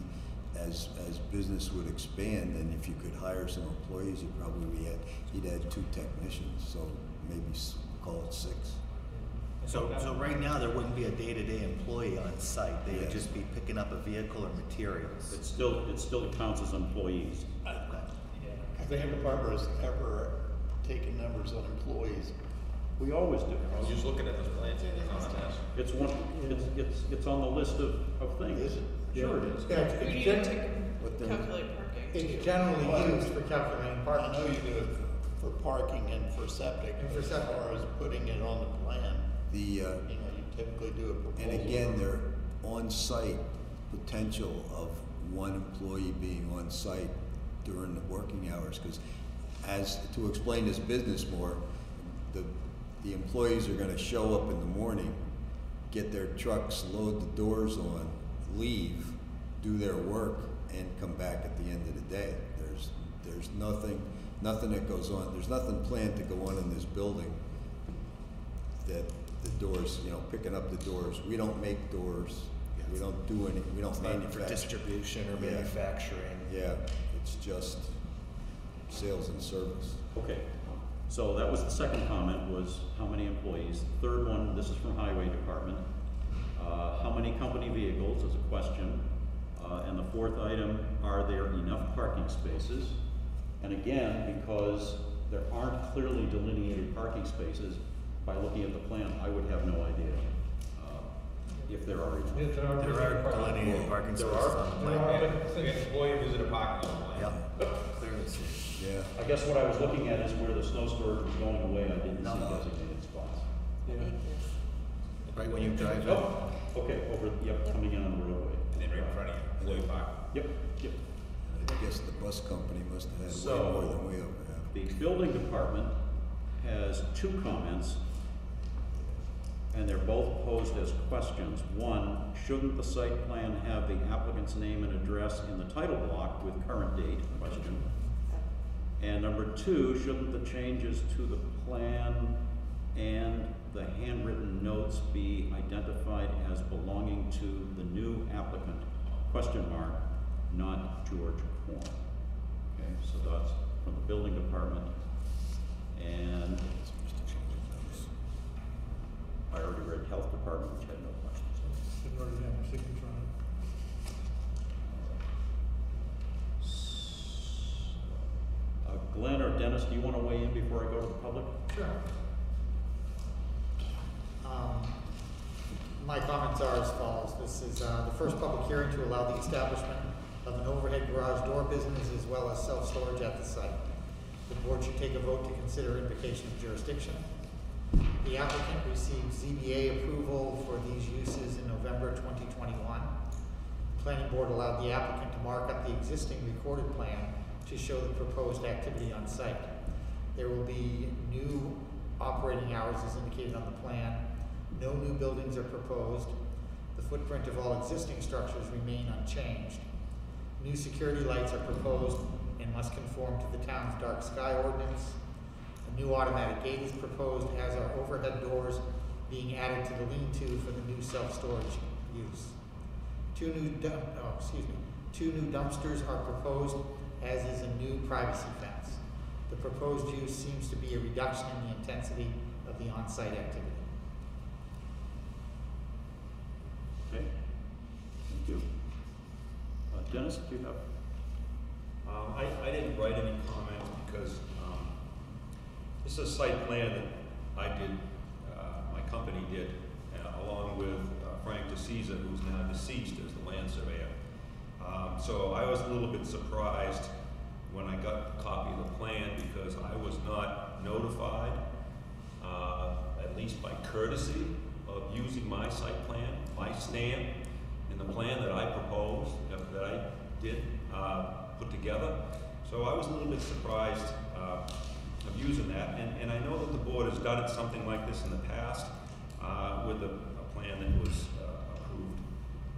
as, as business would expand, and if you could hire some employees, you'd probably add, he'd add two technicians, so maybe call it six. So, so right now, there wouldn't be a day-to-day employee on site, they would Yes. just be picking up a vehicle or materials. It still, it still counts as employees. Have the department has ever taken numbers on employees? We always do. I was just looking at those plans and it's on a mess. It's one, it's, it's, it's on the list of, of things. Is it? Sure it is. Yeah, it's, We it's need gen- to the- calculate parking too. it's generally used for calculating I parking. know you do it for parking and for septic, And for but as septic. far as putting it on the plan, The, uh, you know, you typically do a proposal. And again, their on-site potential of one employee being on-site during the working hours, because as, to explain this business more, the, the employees are gonna show up in the morning, get their trucks, load the doors on, leave, do their work, and come back at the end of the day. There's, there's nothing, nothing that goes on, there's nothing planned to go on in this building that the doors, you know, picking up the doors, we don't make doors, we don't do any, we don't It's not for manufacture. distribution or Yeah. manufacturing. Yeah, it's just sales and service. Okay, so that was the second comment, was how many employees. Third one, this is from Highway Department. Uh, how many company vehicles is a question. Uh, and the fourth item, are there enough parking spaces? And again, because there aren't clearly delineated parking spaces, by looking at the plan, I would have no idea, uh, if there are enough. If there are. There are delineated parking There spaces are? on the There plan. are, And but and employee visitor parking lot plan. Yep, clearly see. Yeah, I guess what I was looking at is where the snow storage was going away, I didn't see No. designated spots. Yeah. Right when you drive in. Oh, okay, over, yep, coming in on the roadway. And then right in front of you, employee parking. Yep, yep. I guess the bus company must have had way So- more than we ever have. The building department has two comments, and they're both posed as questions. One, shouldn't the site plan have the applicant's name and address in the title block with current date, question? And number two, shouldn't the changes to the plan and the handwritten notes be identified as belonging to the new applicant, question mark, not George Horn? Okay, so that's from the building department. And I already read health department, which had no questions. Should already have your signature on it. Uh, Glenn or Dennis, do you want to weigh in before I go to the public? Sure. Um, My comments are as follows. This is uh, the first public hearing to allow the establishment of an overhead garage door business as well as self-storage at the site. The board should take a vote to consider invocation of jurisdiction. The applicant received ZBA approval for these uses in November 2021. The Planning board allowed the applicant to mark up the existing recorded plan to show the proposed activity on site. There will be new operating hours as indicated on the plan. No new buildings are proposed. The footprint of all existing structures remain unchanged. New security lights are proposed and must conform to the town's dark sky ordinance. A new automatic gate is proposed, as are overhead doors being added to the lean-to for the new self-storage use. Two new dump, oh, excuse me, two new dumpsters are proposed, as is a new privacy fence. The proposed use seems to be a reduction in the intensity of the on-site activity. Okay, thank you. Uh, Dennis, do you have? Um, I, I didn't write any comment because, this is a site plan that I did, uh, my company did, uh, along with uh, Frank DeCesa, who's now deceased as the land surveyor. Um, so I was a little bit surprised when I got a copy of the plan because I was not notified, uh, at least by courtesy, of using my site plan, my stamp, and the plan that I proposed, that- that I did, uh, put together. So I was a little bit surprised, uh, using that, and, and I know that the board has done it something like this in the past, uh, with a, a plan that was, uh, approved,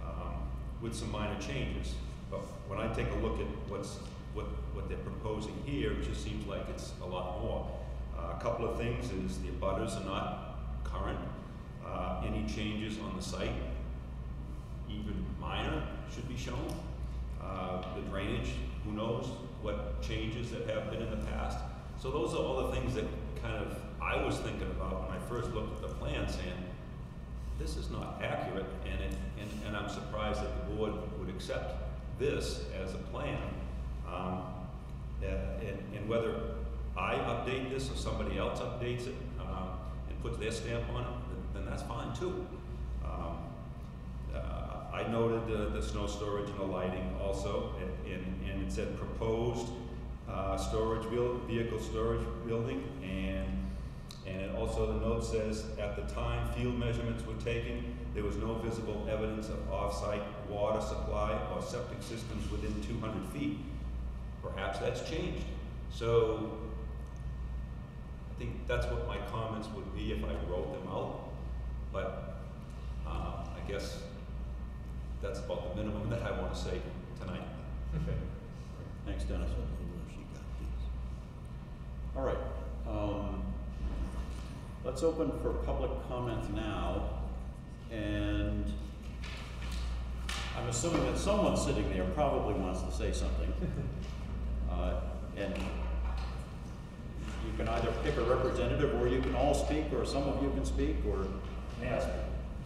um, with some minor changes. But when I take a look at what's, what, what they're proposing here, it just seems like it's a lot more. Uh, a couple of things is the abutters are not current. Uh, any changes on the site, even minor, should be shown. Uh, the drainage, who knows what changes that have been in the past. So those are all the things that kind of I was thinking about when I first looked at the plan, saying, this is not accurate, and it, and, and I'm surprised that the board would accept this as a plan. Um, and, and whether I update this or somebody else updates it, um, and puts their stamp on it, then, then that's fine too. Um, uh, I noted the, the snow storage and the lighting also, and, and, and it said proposed, uh, storage buil- vehicle storage building, and, and it also, the note says, at the time field measurements were taken, there was no visible evidence of off-site water supply or septic systems within two hundred feet. Perhaps that's changed. So, I think that's what my comments would be if I wrote them out, but, uh, I guess that's about the minimum that I wanna say tonight. Okay. Thanks, Dennis. All right, um, let's open for public comment now, and I'm assuming that someone sitting there probably wants to say something. Uh, and you can either pick a representative, or you can all speak, or some of you can speak, or. Yes.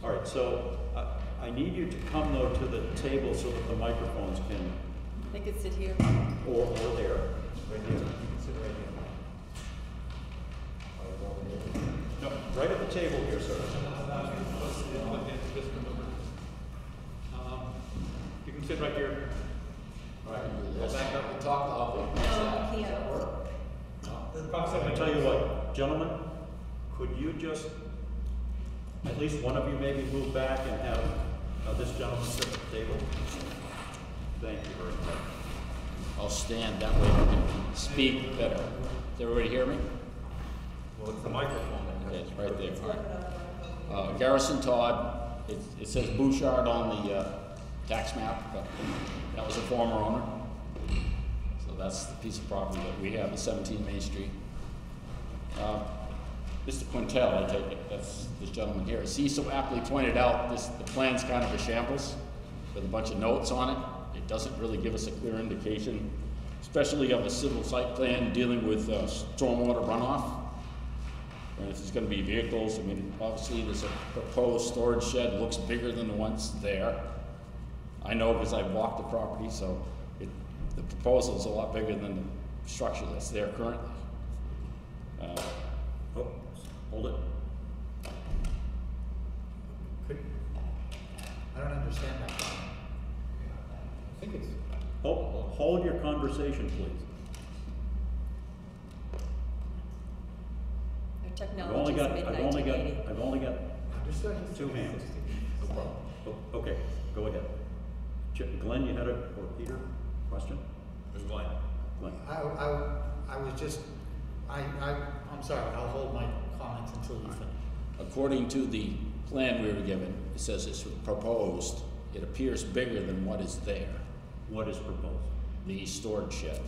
All right, so, uh, I need you to come though to the table so that the microphones can, They could sit here. or, or there. Right here, sit right here. Table here, sir. Um, You can sit right here. Go back up and talk loudly. No, you can't. I tell you what, gentlemen, could you just, at least one of you maybe move back and have uh, this gentleman sit at the table? Thank you very much. I'll stand, that way I can speak better. Does everybody hear me? Well, it's the microphone right there, all right. Uh, Garrison Todd, it, it says Bouchard on the, uh, tax map, but that was a former owner. So that's the piece of property that we have at seventeen Main Street. Uh, Mr. Quintal, I take it, that's this gentleman here, as he so aptly pointed out, this, the plan's kind of a shambles with a bunch of notes on it. It doesn't really give us a clear indication, especially of a civil site plan dealing with, uh, stormwater runoff. And if there's gonna be vehicles, I mean, obviously, there's a proposed storage shed, looks bigger than the ones there. I know because I've walked the property, so it, the is a lot bigger than the structure that's there currently. Uh, Oh, hold it. Could, I don't understand that. I think it's, Hold, hold your conversation, please. I've only got, mid I've only got, nineteen eighty. I've only got Understood? two hands. No problem. O- Okay, go ahead. Ch- Glenn, you had a, or Peter, question? Ms. Glenn? Glenn? I, I, I was just, I, I, I'm sorry, I'll hold my comments until you finish. According to the plan we were given, it says it's proposed, it appears bigger than what is there. What is proposed? The storage shed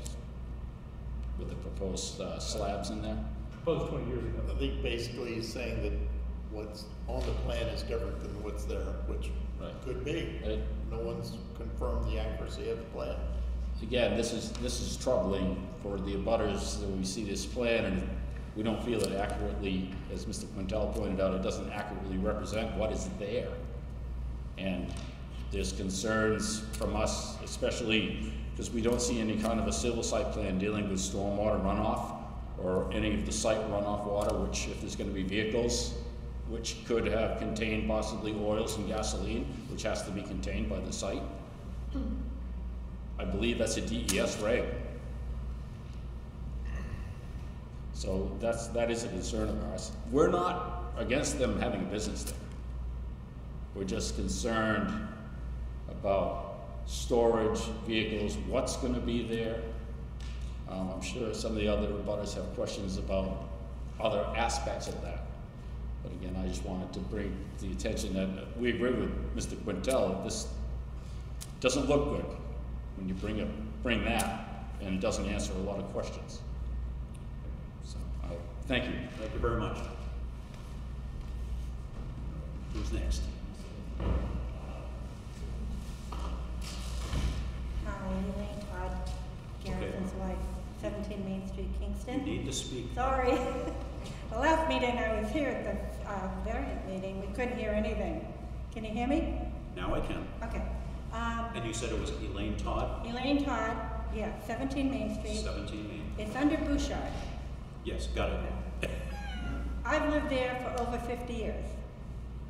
with the proposed uh, slabs in there. Proposed twenty years ago. I think basically he's saying that what's on the plan is different than what's there, which Right. could be. It- No one's confirmed the accuracy of the plan. again, this is, this is troubling for the abutters, that we see this plan and we don't feel it accurately, as Mr. Quintal pointed out, it doesn't accurately represent what is there. And there's concerns from us, especially because we don't see any kind of a civil site plan dealing with stormwater runoff or any of the site runoff water, which if there's gonna be vehicles, which could have contained possibly oils and gasoline, which has to be contained by the site. I believe that's a DES reg. So that's, that is a concern of ours. We're not against them having a business there. We're just concerned about storage, vehicles, what's gonna be there. Um, I'm sure some of the other abutters have questions about other aspects of that. But again, I just wanted to bring the attention that we agree with Mr. Quintal, this doesn't look good when you bring it, bring that, and it doesn't answer a lot of questions. So, I, thank you. Thank you very much. Who's next? Hi, Elaine Todd, Garrison's wife, 17 Main Street, Kingston. You need to speak. Sorry. The last meeting I was here at the uh, variant meeting, we couldn't hear anything. Can you hear me? Now I can. Okay. Um, And you said it was Elaine Todd, Elaine Todd, yeah, 17 Main Street. 17 Main? It's under Bouchard. Yes, got it. I've lived there for over 50 years.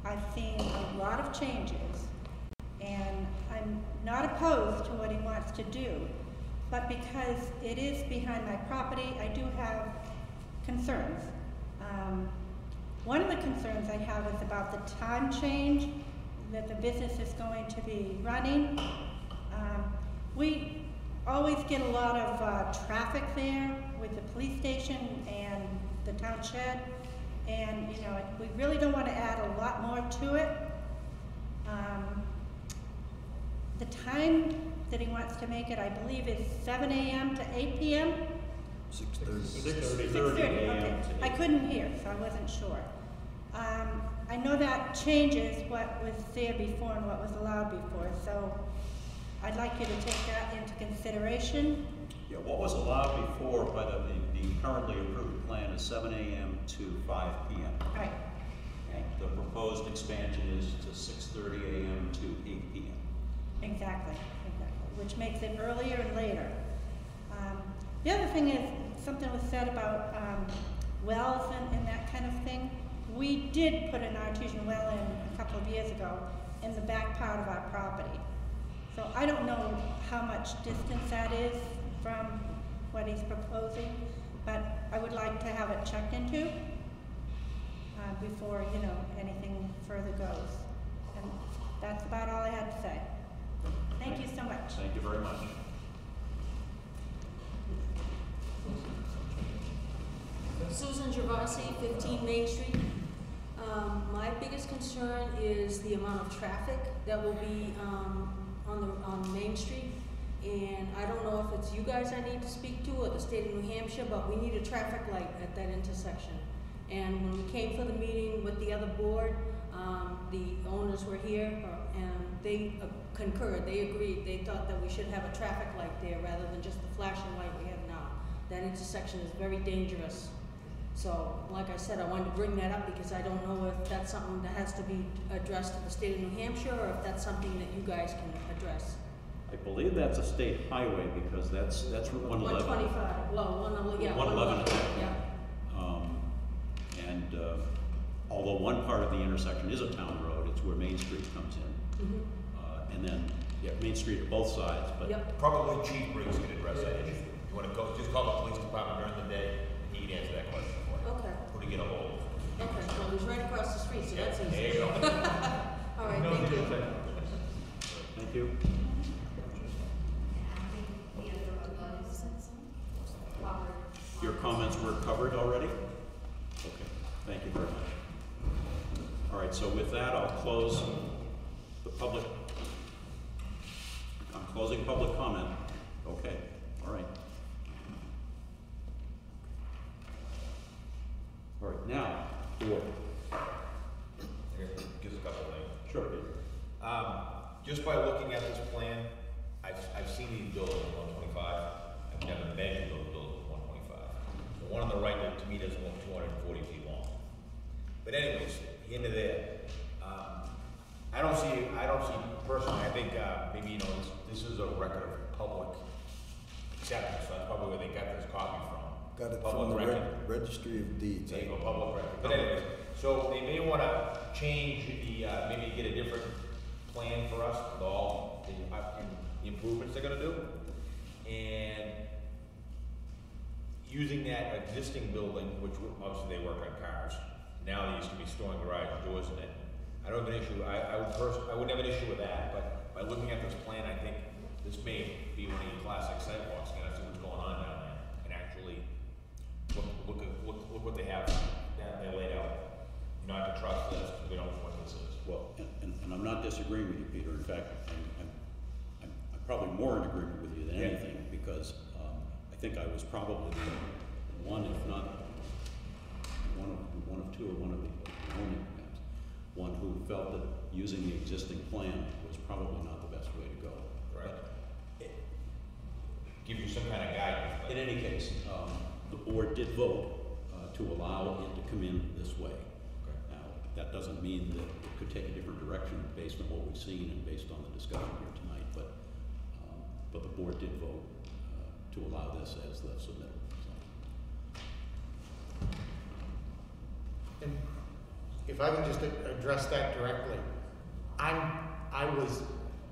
I've seen a lot of changes, and I'm not opposed to what he wants to do, but because it is behind my property, I do have concerns. Um, one of the concerns I have is about the time change that the business is going to be running. Um, we always get a lot of uh, traffic there with the police station and the town shed. And, you know, we really don't want to add a lot more to it. Um, the time that he wants to make it, I believe, is seven AM to eight PM? Six thirty. Six thirty. Okay. AM I couldn't hear, so I wasn't sure. Um, I know that changes what was there before and what was allowed before, so I'd like you to take that into consideration. Yeah, what was allowed before by the, the currently approved plan is seven AM to five PM. Right, right, The proposed expansion is to six thirty AM to eight PM. exactly, which makes it earlier and later. Um, the other thing is, something was said about, um, wells and, and that kind of thing. We did put an artesian well in a couple of years ago in the back part of our property. So I don't know how much distance that is from what he's proposing, but I would like to have it checked into, uh, before, you know, anything further goes. And that's about all I had to say. Thank you so much. Thank you very much. Susan Gervasi, 15 Main Street. Um, my biggest concern is the amount of traffic that will be, um, on the, on Main Street. And I don't know if it's you guys I need to speak to or the state of New Hampshire, but we need a traffic light at that intersection. And when we came for the meeting with the other board, um, the owners were here, uh, and they uh, concurred, they agreed, they thought that we should have a traffic light there rather than just the flashing light we have now. That intersection is very dangerous. So, like I said, I wanted to bring that up because I don't know if that's something that has to be addressed to the state of New Hampshire or if that's something that you guys can address. I believe that's a state highway because that's, that's Route one One eleven. twenty-five, well, one, ele- yeah. 111 at that point. Yeah, Um, and, uh, although one part of the intersection is a town road, it's where Main Street comes in. Mhm, Uh, and then, yeah, Main Street at both sides, but yep, Probably Chief Briggs could address that issue. You wanna go, just call the police department during the day, and he can answer that question for you. okay, Who to get a hold of. okay, well, he's right across the street, so that's easy. There you go. All right, thank you. Thank you. Your comments were covered already? Okay, thank you very much. All right, so with that, I'll close the Public, I'm closing public comment. Okay, all right. All right, now, the. Give a couple things. Sure. Um, just by looking at this plan, I've, I've seen these buildings 125. I've never measured those buildings 125. The one on the right, to me, doesn't look 240 feet long. But anyways, into there. I don't see, I don't see, personally, I think, uh, maybe, you know, this, this is a record of public acceptance, so that's probably where they got this copy from. Got it Public from the record. reg- registry of deeds. There you go, public record. But anyways, so they may wanna change the, uh, maybe get a different plan for us with all the, uh, the improvements they're gonna do. And using that existing building, which would- obviously they work on cars, now they used to be storing garage doors in it. I don't have an issue, I, I would first, I wouldn't have an issue with that, but by looking at this plan, I think this may be one of your classic site walks, kind of see what's going on down there, and actually look, look, at- look, look what they have down there laid out. Not have to trust this, because we don't know what this is. Well, and, and, and I'm not disagreeing with you, Peter, in fact, I'm, I'm, I'm, I'm probably more in agreement with you than Yeah. anything, because, um, I think I was probably the one, if not, one of, one of two, or one of the only, one who felt that using the existing plan was probably not the best way to go. Right. Give you some kind of guidance. but- In any case, um, the board did vote, uh, to allow it to come in this way. Now, that doesn't mean that it could take a different direction based on what we've seen and based on the discussion here tonight, but, um, but the board did vote, uh, to allow this as the submittal, so. And if I can just address that directly, I'm, I was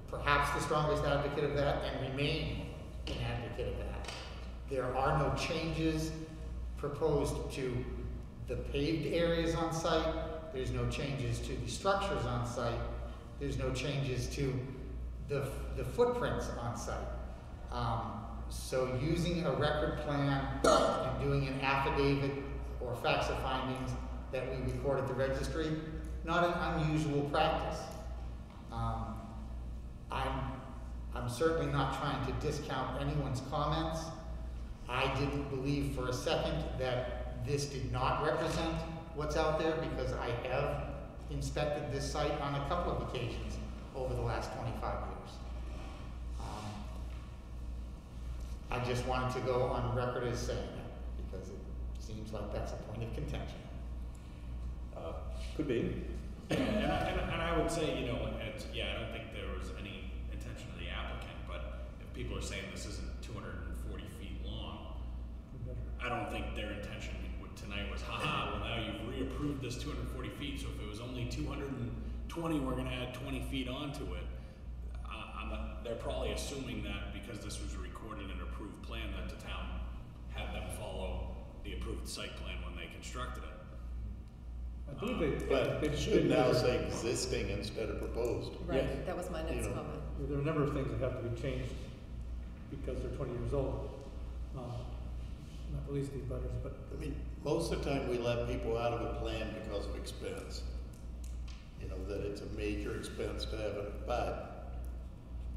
perhaps the strongest advocate of that and remain an advocate of that. There are no changes proposed to the paved areas on site. There's no changes to the structures on site. There's no changes to the, the footprints on site. Um, so using a record plan and doing an affidavit or facts of findings that we record at the registry, not an unusual practice. Um, I'm, I'm certainly not trying to discount anyone's comments. I didn't believe for a second that this did not represent what's out there because I have inspected this site on a couple of occasions over the last twenty-five years. Um, I just wanted to go on record as saying that because it seems like that's a point of contention. Could be. And I, and, I- and I would say, you know, it's, yeah, I don't think there was any intention of the applicant, but if people are saying this isn't two hundred and forty feet long, I don't think their intention tonight was, haha, well now you've reapproved this two hundred and forty feet, so if it was only two hundred and twenty, we're gonna add twenty feet onto it. They're probably assuming that because this was recorded and approved plan, that the town had them follow the approved site plan when they constructed it. I believe they. But they- it they should now measure- say existing instead of proposed. Right, that was my You next know. comment. There are a number of things that have to be changed because they're twenty years old. Uh, Not least these butters, but I mean, most of the time we let people out of a plan because of expense. You know, that it's a major expense to have it, but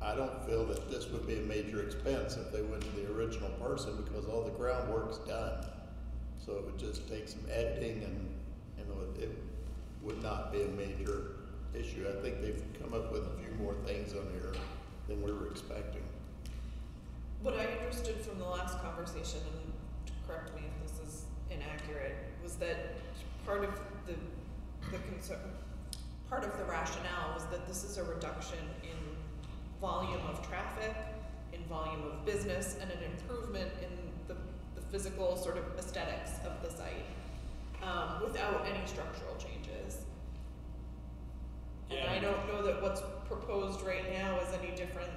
I don't feel that this would be a major expense if they went to the original person because all the groundwork's done. So it would just take some editing and, know, it would not be a major issue. I think they've come up with a few more things on here than we were expecting. What I understood from the last conversation, and correct me if this is inaccurate, was that part of the, the concern, part of the rationale was that this is a reduction in volume of traffic, in volume of business, and an improvement in the, the physical sort of aesthetics of the site, um, without any structural changes. And I don't know that what's proposed right now is any different.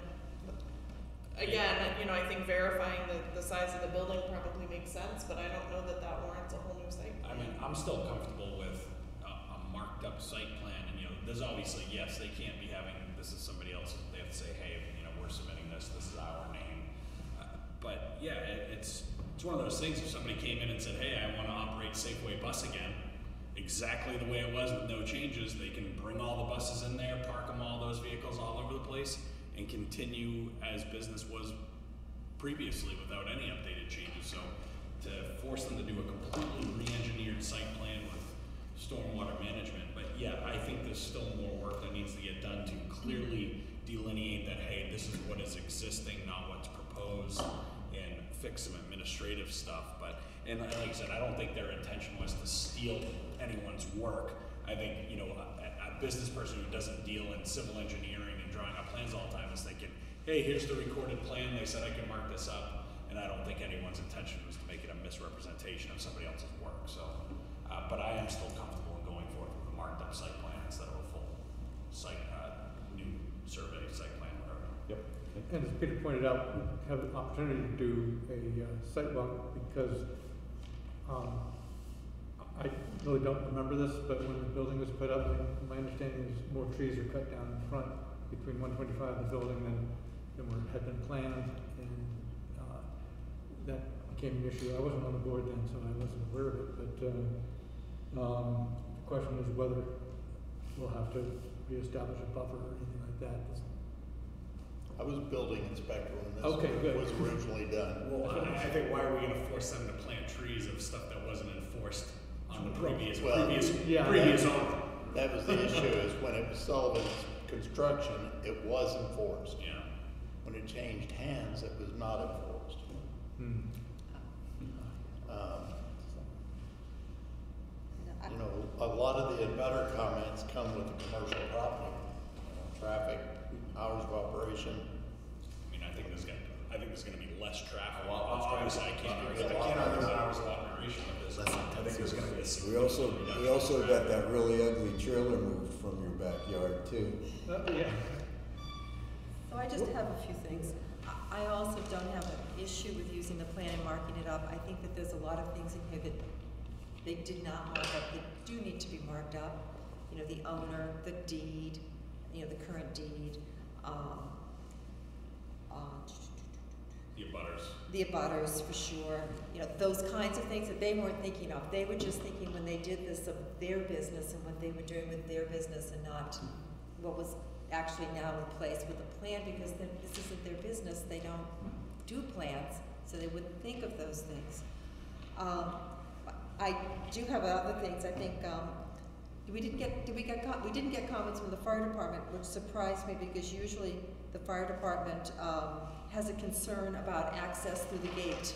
Again, you know, I think verifying the, the size of the building probably makes sense, but I don't know that that warrants a whole new site. I mean, I'm still comfortable with a, a marked up site plan, and you know, there's obviously, yes, they can't be having, this is somebody else's, they have to say, hey, you know, we're submitting this, this is our name. Uh, But, yeah, it, it's, it's one of those things, if somebody came in and said, hey, I wanna operate Safeway bus again, exactly the way it was with no changes, they can bring all the buses in there, park them all those vehicles all over the place, and continue as business was previously without any updated changes. So to force them to do a completely re-engineered site plan with stormwater management, but yeah, I think there's still more work that needs to get done to clearly delineate that, hey, this is what is existing, not what's proposed, fix some administrative stuff, but, and like I said, I don't think their intention was to steal anyone's work. I think, you know, a, a business person who doesn't deal in civil engineering and drawing up plans all the time is thinking, hey, here's the recorded plan, they said I can mark this up, and I don't think anyone's intention was to make it a misrepresentation of somebody else's work, so. Uh, but I am still comfortable in going forward with a marked up site plan instead of a full site, uh, new survey, site plan. And as Peter pointed out, we have the opportunity to do a uh, site walk because um, I really don't remember this, but when the building was put up, my- understanding is more trees are cut down in front between one twenty-five and the building than, than were, had been planned, and, uh, that became an issue. I wasn't on the board then, so I wasn't aware of it, but, uh, um, the question is whether we'll have to reestablish a buffer or anything like that. I was building inspector when Okay, good. this was originally done. Well, I, I think why are we gonna force them to plant trees of stuff that wasn't enforced on the previous, Well, previous, yeah. previous that- owner? That was the issue, is when it was Sullivan's construction, it was enforced. Yeah. When it changed hands, it was not enforced. Hmm. Um, You know, a lot of the better comments come with the commercial property, you know, traffic, hours of operation. I mean, I think there's gonna, I think there's gonna be less traffic. A lot less Obviously, I can't, argue- I can't argue with hours of operation with this. I think there's gonna be a We significant also, reduction we in also got traffic. that really ugly trailer moved from your backyard too. Uh, yeah. So I just have a few things. I I also don't have an issue with using the plan and marking it up. I think that there's a lot of things in here that they did not mark up, that do need to be marked up. You know, the owner, the deed, you know, the current deed, um, uh, The abutters. the abutters for sure, you know, those kinds of things that they weren't thinking of. They were just thinking when they did this of their business and what they were doing with their business and not what was actually now in place with the plan because then this isn't their business. They don't do plans, so they wouldn't think of those things. Um, I do have other things. I think, um, we didn't get, did we get, we didn't get comments from the fire department, which surprised me because usually the fire department, um, has a concern about access through the gate.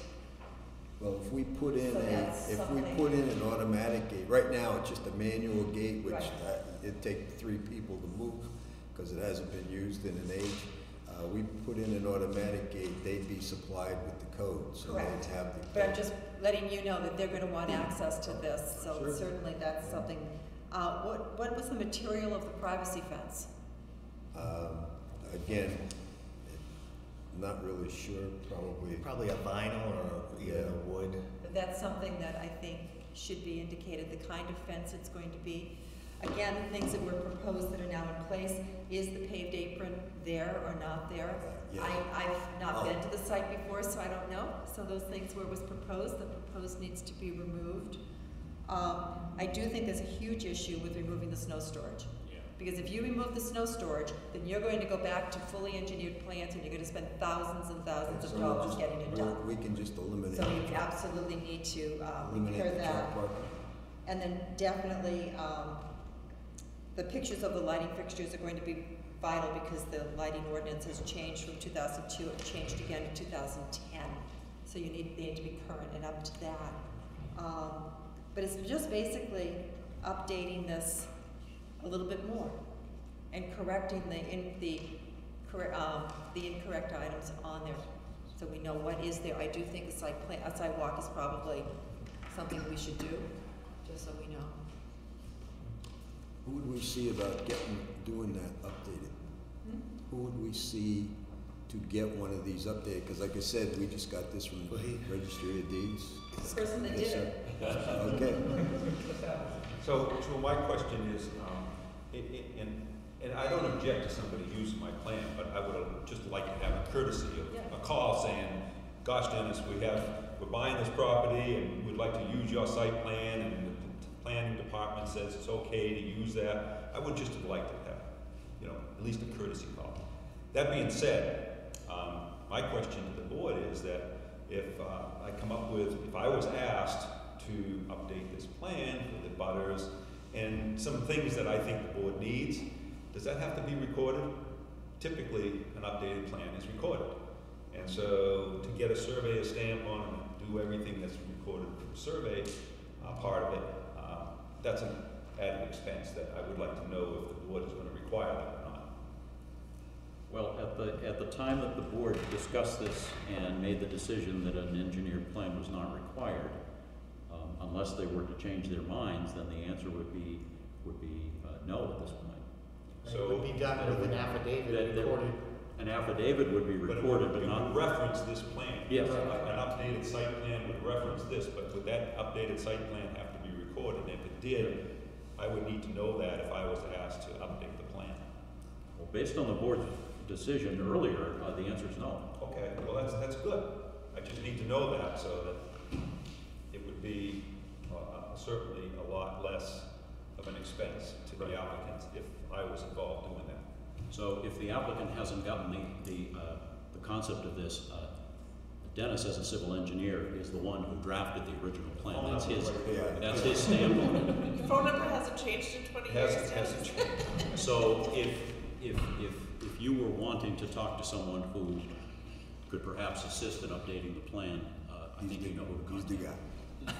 Well, if we put in So a, that's if we something. put in an automatic gate, right now it's just a manual gate, which Right. uh, it'd take three people to move, cause it hasn't been used in an age. Uh, we put in an automatic gate, they'd be supplied with the code, so they'd have the. But I'm just letting you know that they're gonna want access to this, so Sure. certainly that's something. Uh, what, what was the material of the privacy fence? Um, again, not really sure, probably. Probably a vinyl or even a wood. That's something that I think should be indicated, the kind of fence it's going to be. Again, the things that were proposed that are now in place, is the paved apron there or not there? Yeah. I, I've not been Oh. to the site before, so I don't know. So those things where it was proposed, the proposed needs to be removed. Um, I do think there's a huge issue with removing the snow storage. Yeah. Because if you remove the snow storage, then you're going to go back to fully engineered plants and you're gonna spend thousands and thousands of So we'll dollars just- getting it done. We can just eliminate. So you absolutely need to, um, Eliminate repair the that. truck parking. And then definitely, um, the pictures of the lighting fixtures are going to be vital because the lighting ordinance has changed from two thousand two, it changed again in two thousand ten. So you need, they need to be current and up to that. Um, but it's just basically updating this a little bit more and correcting the, in, the, um, the incorrect items on there. So we know what is there. I do think a site plan, a site walk is probably something we should do, just so we know. Who would we see about getting, doing that updated? Hmm? Who would we see to get one of these updated? Because like I said, we just got this from the Registry of Deeds. The person that Yes, did it. Okay. So, so my question is, um, i- i- and, and I don't object to somebody using my plan, but I would just like to have a courtesy Yeah. of a call saying, gosh, Dennis, we have, we're buying this property and we'd like to use your site plan and the the planning department says it's okay to use that. I would just have liked to have, you know, at least a courtesy call. That being said, um, my question to the board is that if, uh, I come up with, if I was asked to update this plan with the butters and some things that I think the board needs, does that have to be recorded? Typically, an updated plan is recorded. And so to get a surveyor stamp on and do everything that's recorded from the survey, uh, part of it, uh, that's an added expense that I would like to know if the board is gonna require that. Well, at the, at the time that the board discussed this and made the decision that an engineered plan was not required, um, unless they were to change their minds, then the answer would be, would be, uh, no at this point. So it would be done with an affidavit That- that- recorded. An affidavit would be But it recorded, would- but it not. would reference this plan. Yes. An updated site plan would reference this, but would that updated site plan have to be recorded? And if it did, I would need to know that if I was asked to update the plan. Well, based on the board's decision earlier, uh, the answer is no. Okay, well, that's, that's good. I just need to know that so that it would be uh, certainly a lot less of an expense to the applicant if I was involved doing that. So if the applicant hasn't gotten the, the, uh, the concept of this, uh, Dennis, as a civil engineer, is the one who drafted the original plan. That's his, that's his stamp on it. Your phone number hasn't changed in twenty years. Hasn't- Dennis. hasn't changed. So if, if, if, if you were wanting to talk to someone who could perhaps assist in updating the plan, uh, I think you know who to contact. He's the guy.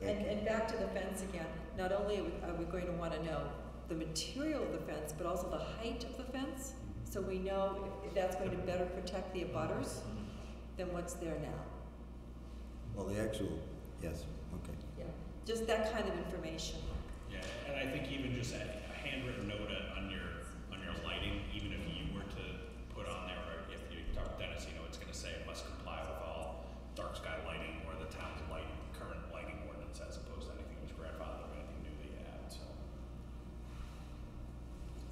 And, and back to the fence again, not only are we, are we going to wanna know the material of the fence, but also the height of the fence, so we know if that's going to better protect the abutters than what's there now. Well, the actual, yes, okay. Yeah, just that kind of information. Yeah, and I think even just a a handwritten note on your, on your lighting, even if you were to put on there, or if you talk to Dennis, you know, it's gonna say it must comply with all dark sky lighting or the town's light, current lighting ordinance as opposed to anything which grandfather or anything new that you add, so.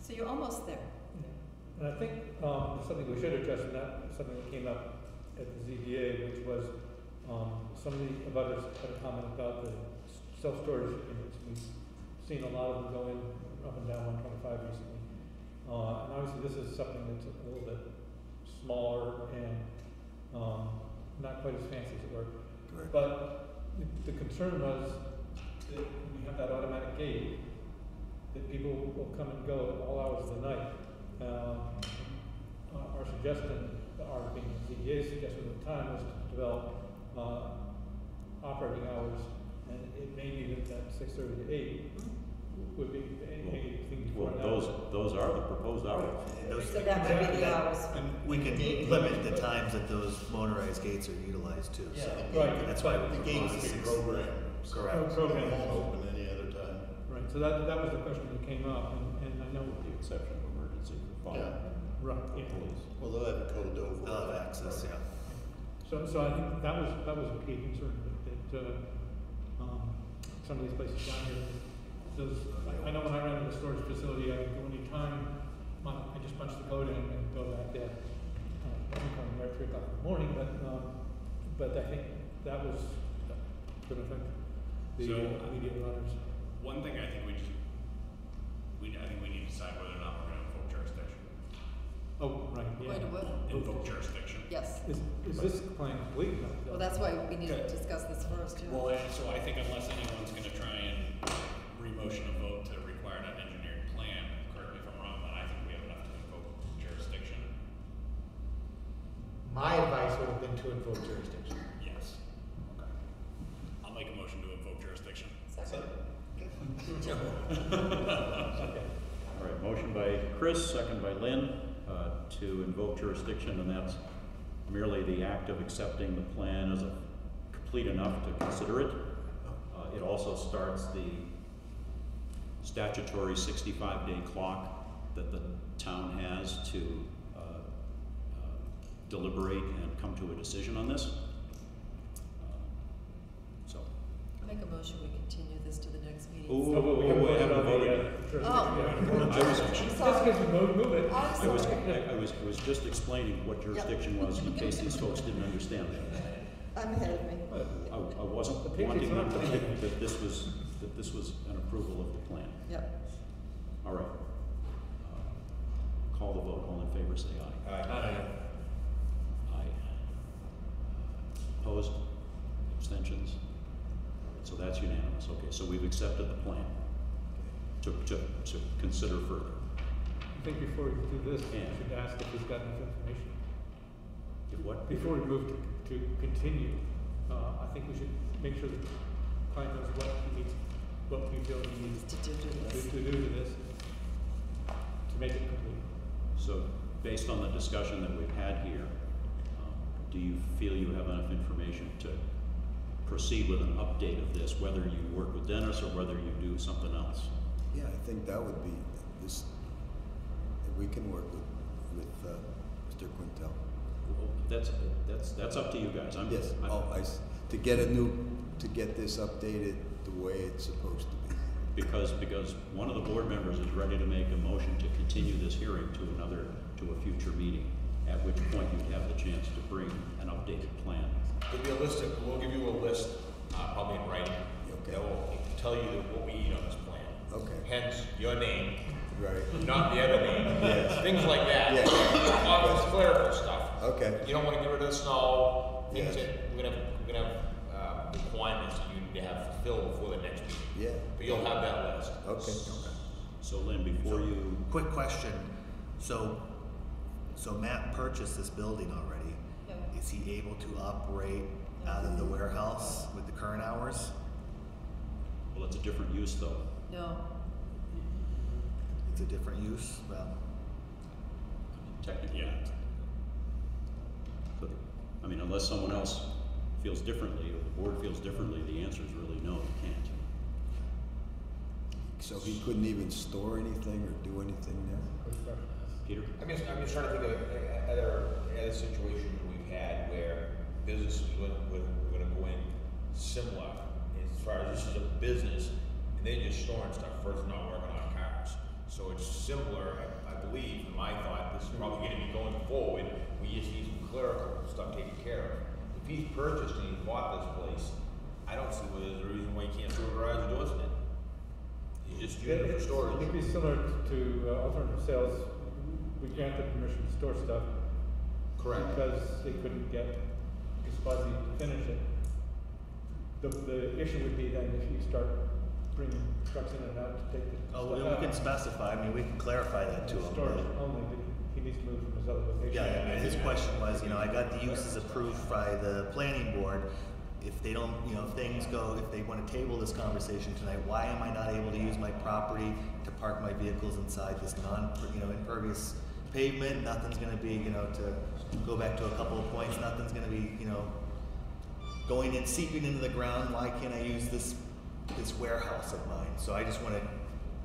So you're almost there. And I think, um, something we should address, and that, something that came up at the ZBA, which was, um, some of the abutters had a comment about the self-storage units. We've seen a lot of them go in up and down one twenty-five recently. Uh, and obviously this is something that's a little bit smaller and, um, not quite as fancy as it were. Correct. But the, the concern was that we have that automatic gate, that people will come and go at all hours of the night. Um, uh, our suggestion, our being ZBA's suggestion at the time was to develop, uh, operating hours, and it may be that that six thirty to eight would be anything before Well, that. those, those are the proposed hours. So that might be the hours. And we can limit the times that those motorized gates are utilized too, so. Right. That's why we The gates propose would be six. programmed. so Correct. They won't open so that, that was the question that came up, and, and I know, With the exception of emergency for fire. Yeah. right, yeah. Police. Well, they'll have a code over. They'll have access, yeah. So, so I think that was, that was a key concern, that, that, uh, um, some of these places down here, does, I, I know when I ran the storage facility, I would go anytime, my, I just punch the code in and go back there. Uh, I'm coming right three o'clock in the morning, but, um, but I think that was gonna affect the So, immediate runners. One thing I think we just, we, I think we need to decide whether or not we're gonna invoke jurisdiction. Oh, right, yeah. Going to what? Invoke jurisdiction. Yes. Is, is this plan complete? Well, that's why we need to discuss this first, yeah. Well, and so I think unless anyone's gonna try and re-motion a vote to require that engineered plan, correct me if I'm wrong, but I think we have enough to invoke jurisdiction. My advice would have been to invoke jurisdiction. Yes. Okay. I'll make a motion to invoke jurisdiction. Second. All right, motion by Chris, second by Lynn, uh, to invoke jurisdiction, and that's merely the act of accepting the plan as a complete enough to consider it. Uh, it also starts the statutory sixty-five day clock that the town has to, uh, uh, deliberate and come to a decision on this. Uh, So, Make a motion, we continue Oh, oh, oh, oh, I haven't voted yet. Oh. I was, I'm Just because you move, move it. I'm I was, sorry. I was, I was just explaining what jurisdiction was in case these folks didn't understand that. I'm ahead of me. I, I wasn't The wanting them to think that this was, that this was an approval of the plan. Yep. All right. Uh, Call the vote, all in favor, say aye. Aye. Aye. Opposed? Abstentions? So that's unanimous, okay, so we've accepted the plan to, to, to consider further. I think before we do this, we Yeah. should ask if he's got enough information. If what? Before we move to, to continue, uh, I think we should make sure that the client knows what he needs, what we feel he needs To do to this. to, to do to this, to make it complete. So, based on the discussion that we've had here, um, do you feel you have enough information to proceed with an update of this, whether you work with Dennis or whether you do something else? Yeah, I think that would be, this, we can work with, with, uh, Mr. Quintal. Well, That's, that's, that's up to you guys. I'm, Yes, I'm- oh, I, to get a new, to get this updated the way it's supposed to be. Because, because one of the board members is ready to make a motion to continue this hearing to another, to a future meeting, at which point you'd have the chance to bring an updated plan. There'll be a list of, we'll give you a list, uh, probably in writing, Okay. that will tell you what we need on this plan. Okay. Hence, your name, Right. not the other name. Yes. Things like that. Yes. Office clerical stuff. Okay. You don't wanna get rid of the snow, things Yes. that, we're gonna, we're gonna have, uh, requirements that you need to have fulfilled before the next meeting. Yeah. But you'll have that list. Okay. So Lynn, before you, Quick question, so, so Matt purchased this building already. Is he able to operate out of the warehouse with the current hours? well, it's a different use though. No, It's a different use, well, Technically. But, I mean, unless someone else feels differently, or the board feels differently, the answer is really no, you can't. So he couldn't even store anything or do anything there? Peter? I'm just, I'm just trying to think of uh, other, other situations we've had where businesses would, would, would go in similar, as far as this is a business, and they're just storing stuff versus not working on cars. So it's similar, I, I believe, in my thought, this is probably gonna be going forward, we just need some clerical stuff taken care of. If he's purchased and he bought this place, I don't see where there's a reason why he can't store garage doors in it. He's just using it for storage. It'd be similar to uh, alternative sales, we granted permission to store stuff. Correct. Because they couldn't get Guspazi to finish it. The, the issue would be then if you start bringing trucks in and out to take the oh, stuff we out. we can specify, I mean, we can clarify that to him. Storage but- only, he needs to move from his other location. Yeah, I mean, his question was, you know, I got the uses approved by the planning board. If they don't, you know, if things go, if they wanna table this conversation tonight, why am I not able to use my property to park my vehicles inside this non, you know, impervious pavement? Nothing's gonna be, you know, to go back to a couple of points, nothing's gonna be, you know, going in, seeping into the ground. Why can't I use this, this warehouse of mine? So I just wanna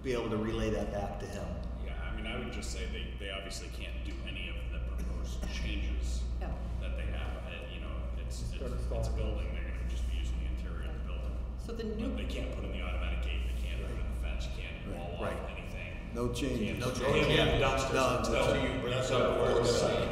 be able to relay that back to him. Yeah, I mean, I would just say they, they obviously can't do any of the proposed changes Yeah. that they have. You know, it's, it's, Start it's a building, they're gonna just be using the interior of the building. so the new, But they can't put in the automatic gate, they can't put in the fence, you can't wall Right. off anything. No change. No change. Can't have dumpsters No, until no. you bring That's some not work worth site. it.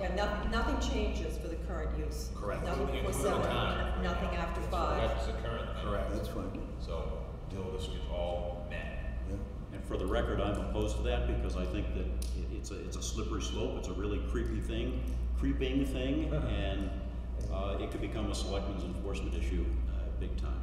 yeah, no, nothing changes for the current use. Correct. Nothing before Including seven, time. nothing after five. That's the current thing. Correct. That's fine. So, until this gets all met. Yeah. And for the record, I'm opposed to that because I think that i- it's a, it's a slippery slope, it's a really creepy thing, creeping thing, and, uh, it could become a selectmen's enforcement issue, uh, big time.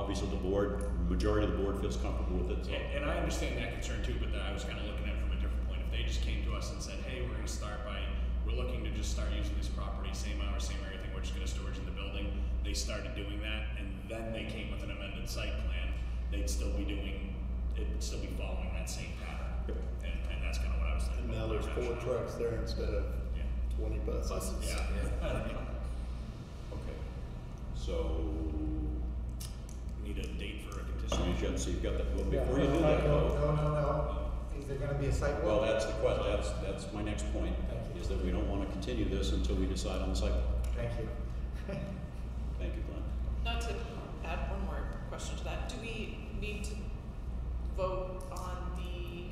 But obviously the board, majority of the board feels comfortable with it, so. And, and I understand that concern too, but that I was kind of looking at it from a different point. If they just came to us and said, hey, we're gonna start by, we're looking to just start using this property, same hours, same everything, we're just gonna storage in the building. They started doing that, and then they came with an amended site plan, they'd still be doing, it'd still be following that same pattern. And, and that's kind of what I was thinking. And now there's four trucks there instead of Yeah. twenty buses. Buses. Yeah. Okay. So, Need a date for a so continuation. Oh, you've got, so you've got that, well, Yeah, before you do no, that, No, though. no, no, is there gonna be a site Well, walk? that's the question, that's, that's my next point, is that we don't wanna continue this until we decide on the site. Thank you. Thank you, Glenn. Not to add one more question to that, do we need to vote on the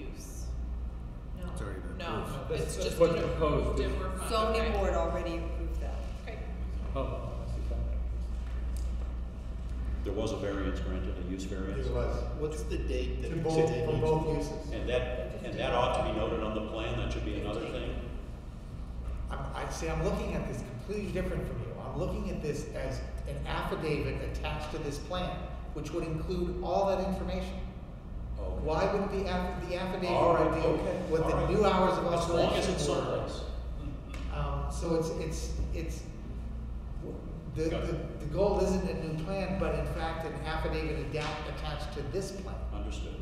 use? No. It's already been No, approved. It's that's just what's been proposed. approved and we're fine, Zoning okay. board already approved that. Okay. Oh, that. There was a variance granted, a use variance. It was, What's the date that to we both, said for both uses. And that, and that ought to be noted on the plan, that should be another thing. I'm, I see, I'm looking at this completely different from you. I'm looking at this as an affidavit attached to this plan, which would include all that information. Okay. Why would the aff, the affidavit All right, would deal okay, with all the right. new hours of As operation? long as it's were- someplace. Um, so it's, it's, it's, the, the, the goal isn't a new plan, but in fact an affidavit adapt attached to this plan. Understood.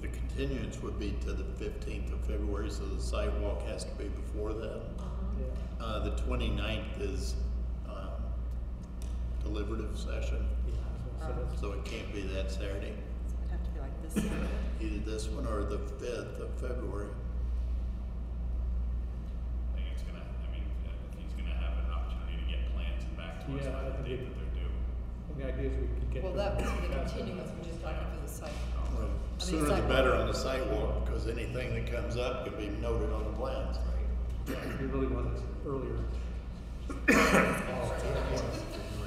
The continuance would be to the fifteenth of February, so the site walk has to be before that. Uh, the 29th is, um, deliberative session, so it can't be that Saturday. It'd have to be like this. Either this one or the fifth of February. I think it's gonna, I mean, uh, if he's gonna have an opportunity to get plans and back to us Yeah, by I the think date that they're due. The idea is we can get. Well, to- that was for the continuance, we're just talking for the site. Well, I mean, Sooner the site walk. better on the site walk, because anything that comes up can be noted on the plans. We really want this earlier.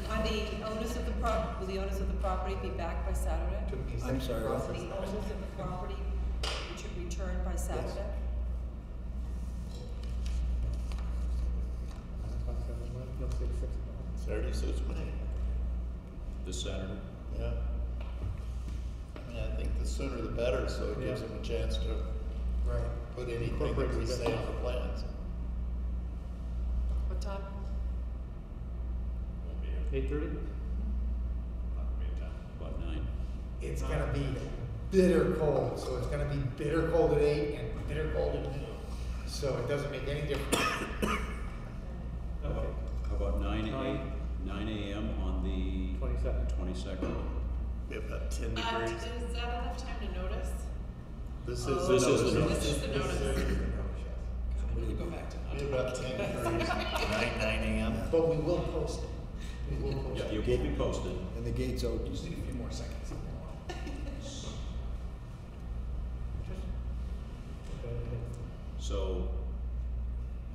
Are the owners of the prop, will the owners of the property be back by Saturday? I'm sorry, Will what? the owners of the property ret- return by Saturday? Let's say six o'clock. Saturday suits me. This Saturday? Yeah. I mean, I think the sooner the better, so it gives them a chance to Right. put anything that we say on the plans. What time? Won't be here, Eight thirty? not gonna be in time. About nine. It's gonna be bitter cold, so it's gonna be bitter cold at eight and bitter cold at noon. So it doesn't make any difference. How about, how about nine a, Nine. Nine AM on the Twenty-second. twenty-second? Be about ten Uh, degrees. is that enough time to notice? This is. Oh. This is the This is the notice. Be about ten degrees. Nine, nine AM. But we will post it. We will post Yeah, it. it will be posted. And the gate's open. Just need a few more seconds. So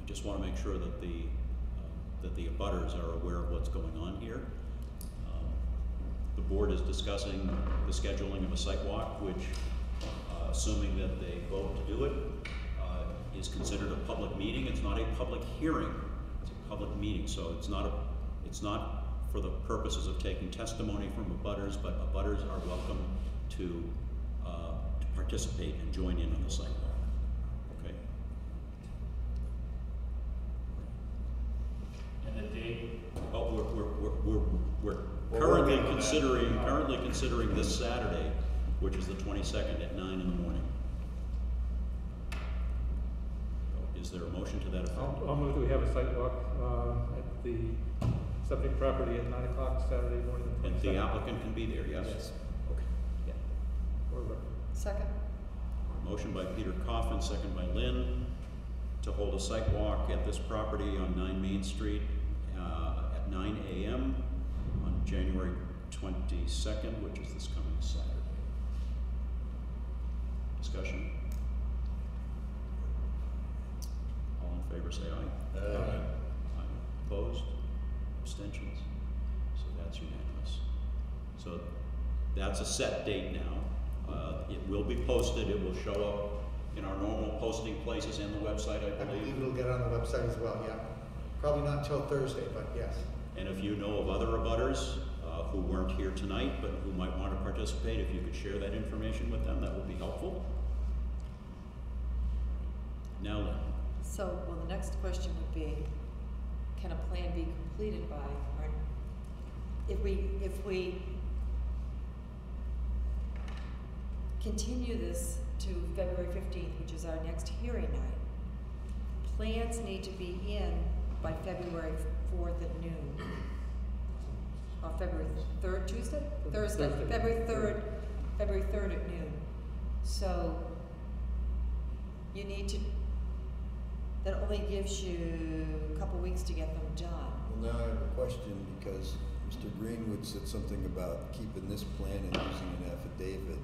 I just want to make sure that the, that the abutters are aware of what's going on here. Um, The board is discussing the scheduling of a site walk, which, uh, assuming that they vote to do it, uh, is considered a public meeting. It's not a public hearing, it's a public meeting, so it's not a, it's not for the purposes of taking testimony from abutters, but abutters are welcome to, uh, to participate and join in on the site walk. Okay? And the date, Oh, we're, we're, we're, we're, we're We're currently working on that. considering, currently considering this Saturday, which is the twenty-second at nine in the morning. So Is there a motion to that effect? I'll, I'll move that we have a site walk, uh, at the subject property at nine o'clock Saturday morning, the And the twenty-second. applicant can be there, yes? Yes. Okay. Or, Second? Motion by Peter Coffin, second by Lynn, to hold a site walk at this property on nine Main Street, uh, at nine AM on January twenty-second, which is this coming Saturday. Discussion? All in favor, say aye. Uh, Aye. Opposed? Abstentions? So that's unanimous. So that's a set date now. Uh, it will be posted, it will show up in our normal posting places and the website, I I believe believe. it'll get on the website as well, yeah. Probably not until Thursday, but yes. And if you know of other abutters, uh, who weren't here tonight, but who might want to participate, if you could share that information with them, that would be helpful. Now, Lynn. So, well, the next question would be, can a plan be completed by, or if we, if we continue this to February fifteenth, which is our next hearing night, plans need to be in by February fourth at noon. Or February third, Tuesday? Thursday, Thursday. February third, February third at noon. So, you need to, that only gives you a couple weeks to get them done. Well, now I have a question because Mr. Greenwood said something about keeping this plan and using an affidavit.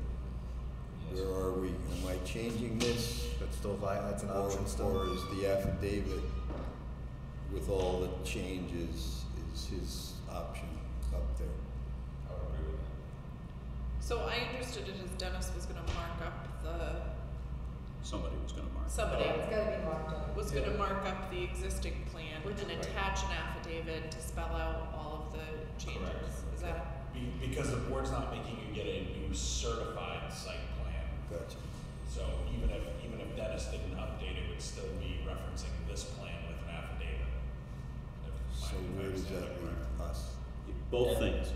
Where are we? Am I changing this? That's still vi, that's an Or- option still. Or is the affidavit with all the changes is his option up there? I would agree with that. So I understood it as Dennis was gonna mark up the, Somebody was gonna mark. somebody oh, It's gotta be marked up. was gonna mark up the existing plan Which and is right. attach an affidavit to spell out all of the changes. Correct. Is that? be- because because the board's not making you get a new certified site plan. Gotcha. So even if, even if Dennis didn't update, it would still be referencing this plan with an affidavit. If my So where does that understanding leave us? Both things.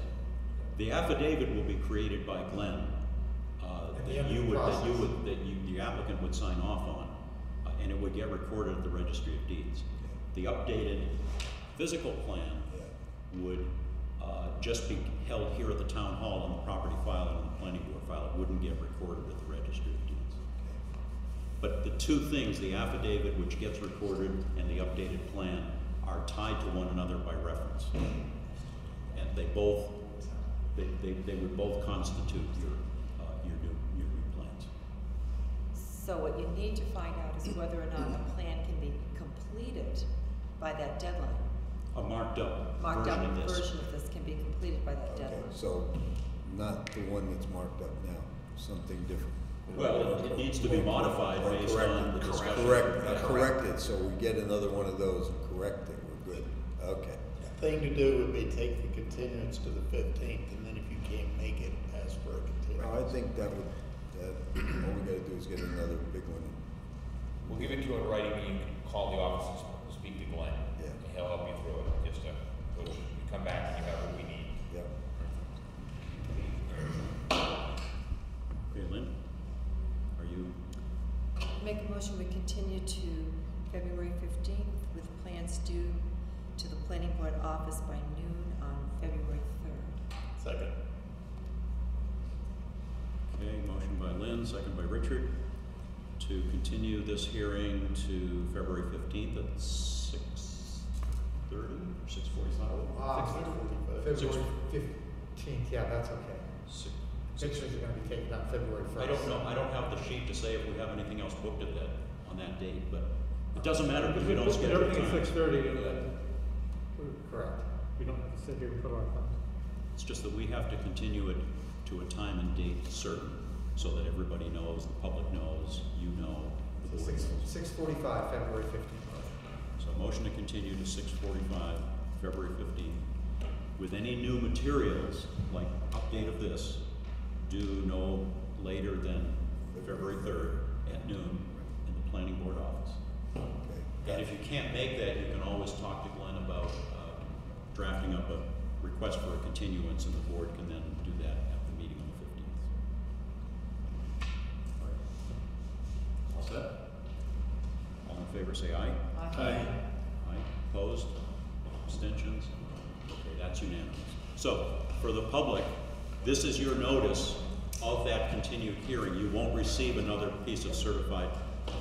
The affidavit will be created by Glenn, uh, At the that end of you the would, that you process. would, that you, the applicant would sign off on, uh, and it would get recorded at the registry of deeds. The updated physical plan would, uh, just be held here at the town hall on the property file and in the planning board file, it wouldn't get recorded at the registry of deeds. But the two things, the affidavit which gets recorded and the updated plan, are tied to one another by reference. And they both, they, they, they would both constitute your, uh, your new, your new plans. So what you need to find out is whether or not a plan can be completed by that deadline. A marked up Marked up version of this. version of this can be completed by that Okay, deadline. so not the one that's marked up now, something different. Well, it- it needs to be modified Or based corrected. on the discussion. Correct, uh, corrected, so we get another one of those and correct it, we're good, okay. Thing to do would be take the continuance to the fifteenth, and then if you can't make it, ask for a continuance. I think that would, that, all we gotta do is get another big one. We'll give it to you in writing, and you can call the office and speak to Glenn. Yeah. And he'll help you through it, just to, so you come back and you have what we need. Yeah. Okay, Lynn? Are you, Make a motion, we continue to February fifteenth with plans due to the planning board office by noon on February third. Second. okay, motion by Lynn, second by Richard, to continue this hearing to February fifteenth at six thirty or six forty-five? Uh, Six- February fifteenth, yeah, that's okay. Six- Pictures are gonna be taken on February first. I don't know, I don't have the sheet to say if we have anything else booked at that, on that date, but it doesn't matter because we don't schedule Everything at time. six thirty, and then Correct. we don't have to sit here and put our thumbs. It's just that we have to continue it to a time and date certain, so that everybody knows, the public knows, you know, the So board six, knows. six forty-five, February fifteenth. So a motion to continue to six forty-five, February fifteenth, with any new materials, like update of this, due no later than February third at noon in the planning board office. Okay. And if you can't make that, you can always talk to Glenn about, drafting up a request for a continuance, and the board can then do that at the meeting on the fifteenth. All set? All in favor, say aye. Aye. Aye, opposed, abstentions? Okay, that's unanimous. So, for the public, this is your notice of that continued hearing. You won't receive another piece of certified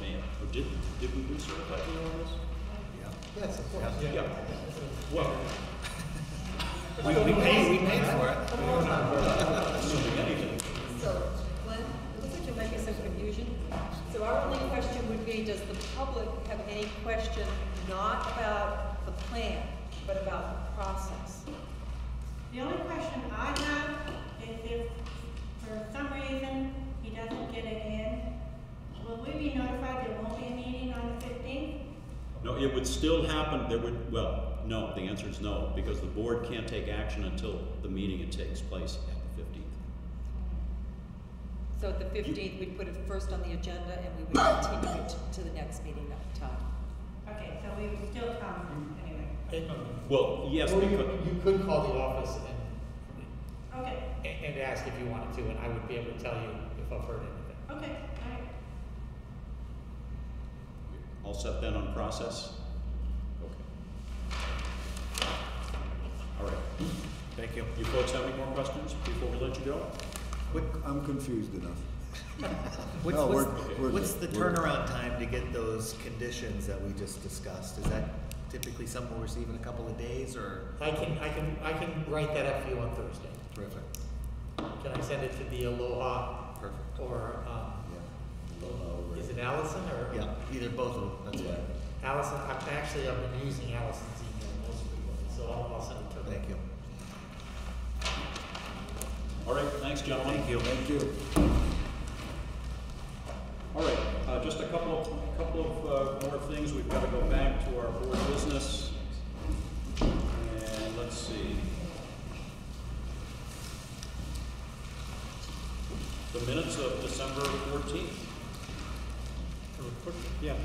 mail. Or did, did we do certified mail on this? Yeah. Yes, of course. Yeah. Well. We, we paid, we paid for it. So, Glenn, it looks like there might be some confusion. So our only question would be, does the public have any question, not about the plan, but about the process? The only question I have is if for some reason he doesn't get it in, will we be notified there won't be a meeting on the fifteenth? No, it would still happen, there would, well, no, the answer is no, because the board can't take action until the meeting it takes place at the fifteenth. So at the fifteenth, we'd put it first on the agenda and we would continue it to the next meeting time. Okay, so we will still come anyway. Um, well, yes, Or you, because, you could call the office and, Okay, and, and ask if you wanted to, and I would be able to tell you if I've heard anything. okay, all right. all set then on process? Okay. All right. Thank you. You folks have any more questions before we let you go? I'm confused enough. What's, No, what's, we're- we're what's good. the We're turnaround time to get those conditions that we just discussed? Is that typically something we'll receive in a couple of days or? I can, I can, I can write that up for you on Thursday. Terrific. Can I send it to the Aloha Perfect. or, um, Aloha, is it Allison or? Yeah, either both of them, that's Yeah. fine. Allison, I've actually, I've been using Allison's email most frequently, so I'll, I'll send it to her. Thank you. All right, thanks, gentlemen. Thank you. Thank you. All right, uh, just a couple of, couple of, uh, more things. We've got to go back to our board business. And let's see. the minutes of December fourteenth. Yeah.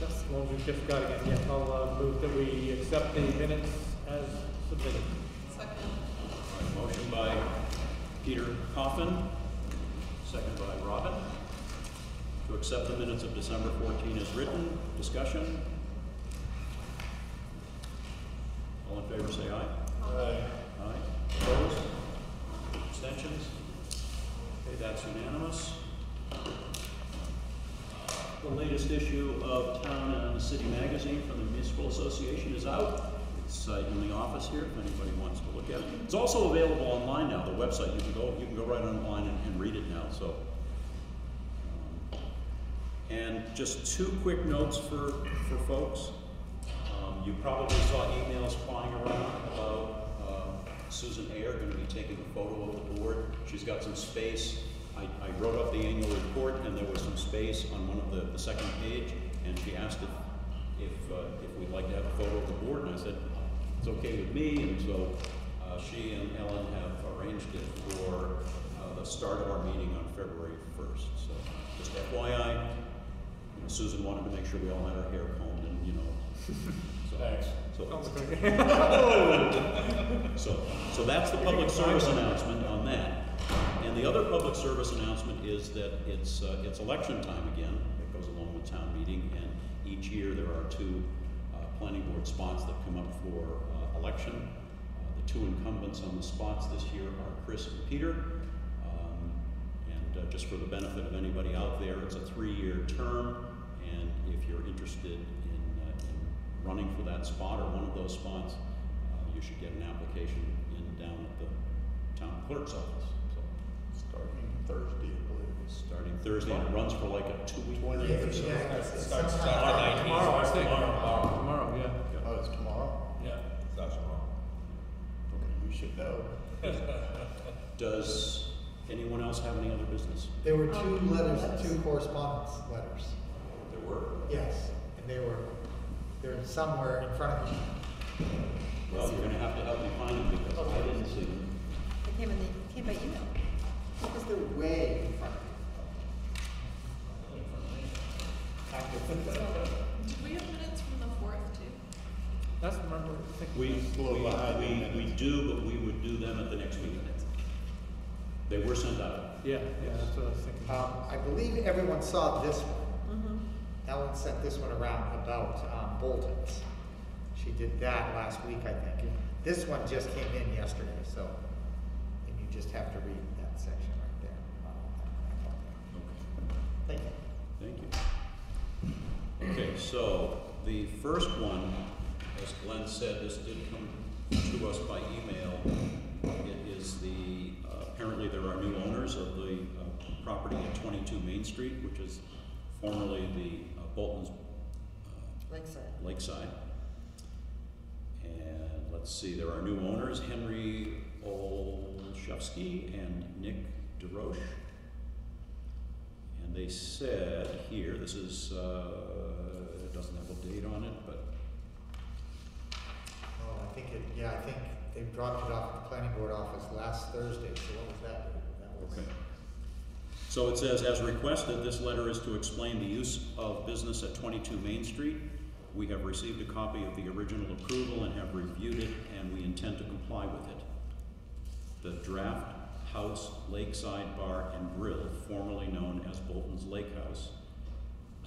That's the one we just got again, yeah, I'll, uh, move that we accept the minutes as submitted. Second. Motion by Peter Coffin, second by Robin, to accept the minutes of December 14 as written. Discussion? All in favor, say aye. Aye. Aye. Opposed? Abstentions? Okay, that's unanimous. The latest issue of Town and the City Magazine from the Municipal Association is out. It's uh, in the office here if anybody wants to look at it. It's also available online now, the website. You can go, you can go right online and, and read it now, so. um, And just two quick notes for, for folks. Um, you probably saw emails flying around about, uh, Susan Ayer gonna be taking a photo of the board. She's got some space. I, I wrote up the annual report and there was some space on one of the, the second page, and she asked if, if, uh, if we'd like to have a photo of the board, and I said, it's okay with me, and so, uh, she and Ellen have arranged it for, uh, the start of our meeting on February first, so, just FYI, you know, Susan wanted to make sure we all had our hair combed and, you know. so- Thanks. So, so, so that's the public service announcement on that. And the other public service announcement is that it's, uh, it's election time again. It goes along with town meeting, and each year there are two, uh, planning board spots that come up for, uh, election. Uh, The two incumbents on the spots this year are Chris and Peter. Um, And uh, just for the benefit of anybody out there, it's a three-year term, and if you're interested in, uh, in running for that spot or one of those spots, you should get an application in down at the town clerk's office. So, Starting Thursday, I believe. starting Thursday, and it runs for like a two-week Twenty period or so. Yeah, it's- it's Starts- sometime- starts the 19th. Tomorrow, I think. Tomorrow. Tomorrow, yeah. Oh, it's tomorrow? Yeah. That's wrong. Okay, you should know. Does anyone else have any other business? There were two um, letters, two correspondence letters. There were. Yes, and they were, they're somewhere in front of you. Well, you're gonna have to help me find them because I didn't see them. They came in the, came by email. Because they're way in Did we have minutes from the fourth too? That's, remember, I think. We, A little behind we, we, we do, but we would do them at the next meeting. They were sent out. Yeah, yeah, that's what I was thinking. Um, I believe everyone saw this one. Mm-hmm. Ellen sent this one around about, um, Bolton's. She did that last week, I think. This one just came in yesterday, so, and you just have to read that section right there. Thank you. Thank you. Okay, so the first one, as Glenn said, this did come to us by email. It is the, uh, apparently there are new owners of the uh, property at 22 Main Street, which is formerly the uh, Bolton's uh, Lakeside. Lakeside. And let's see, there are new owners, Henry Olszewski and Nick DeRoche. And they said here, this is, uh, it doesn't have a date on it, but Oh, I think it, yeah, I think they dropped it off at the planning board office last Thursday, so what was that? That was. Okay. So it says, as requested, this letter is to explain the use of business at 22 Main Street. We have received a copy of the original approval and have reviewed it, and we intend to comply with it. The Draft House Lakeside Bar and Grill, formerly known as Bolton's Lake House.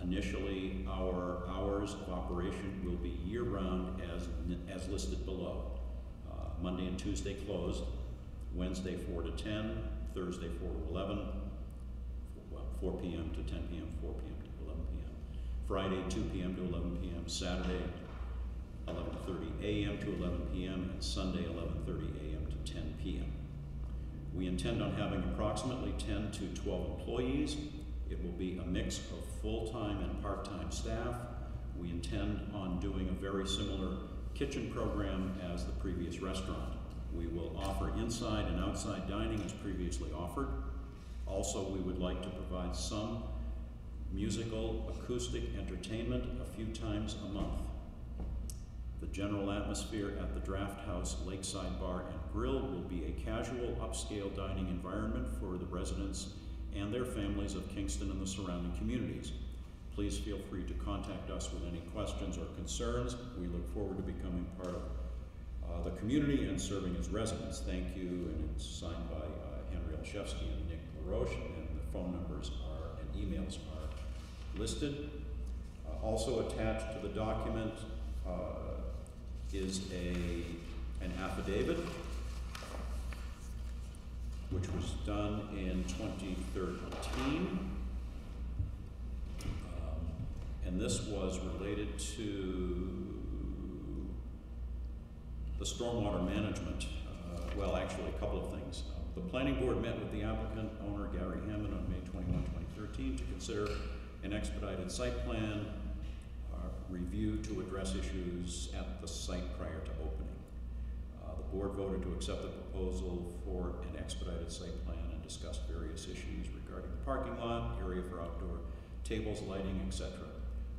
Initially, our hours of operation will be year-round as, as listed below. Uh, Monday and Tuesday closed, Wednesday four to ten, Thursday four to eleven, well, four PM to ten PM, four PM to eleven PM. Friday, two PM to eleven PM, Saturday, eleven thirty AM to eleven PM, and Sunday, eleven thirty AM to ten PM. We intend on having approximately ten to twelve employees. It will be a mix of full-time and part-time staff. We intend on doing a very similar kitchen program as the previous restaurant. We will offer inside and outside dining as previously offered. Also, we would like to provide some musical acoustic entertainment a few times a month. General atmosphere at the Draft House Lakeside Bar and Grill will be a casual, upscale dining environment for the residents and their families of Kingston and the surrounding communities. Please feel free to contact us with any questions or concerns. We look forward to becoming part of uh, the community and serving as residents. Thank you, and it's signed by uh, Henry Olszewski and Nick LaRoche, and the phone numbers are, and emails are listed. Uh, Also attached to the document uh, is a, an affidavit, which was done in 2013. Um, And this was related to the stormwater management, uh, well, actually, a couple of things. The planning board met with the applicant, owner Gary Hammond, on May 21, 2013, to consider an expedited site plan review to address issues at the site prior to opening. Uh, The board voted to accept the proposal for an expedited site plan and discussed various issues regarding the parking lot, area for outdoor tables, lighting, etc.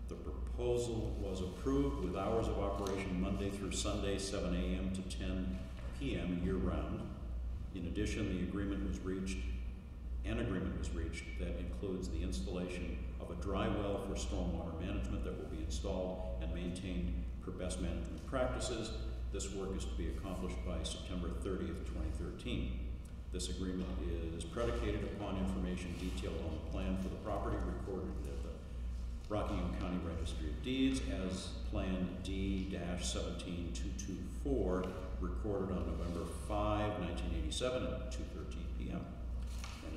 The proposal was approved with hours of operation Monday through Sunday, seven AM to ten PM year-round. In addition, the agreement was reached, an agreement was reached that includes the installation of a dry well for stormwater management that will be installed and maintained per best management practices. This work is to be accomplished by September thirtieth, twenty thirteen. This agreement is predicated upon information detailed on the plan for the property recorded at the Rockingham County Registry of Deeds as Plan D seventeen two two four, recorded on November 5, 1987, at two thirteen PM.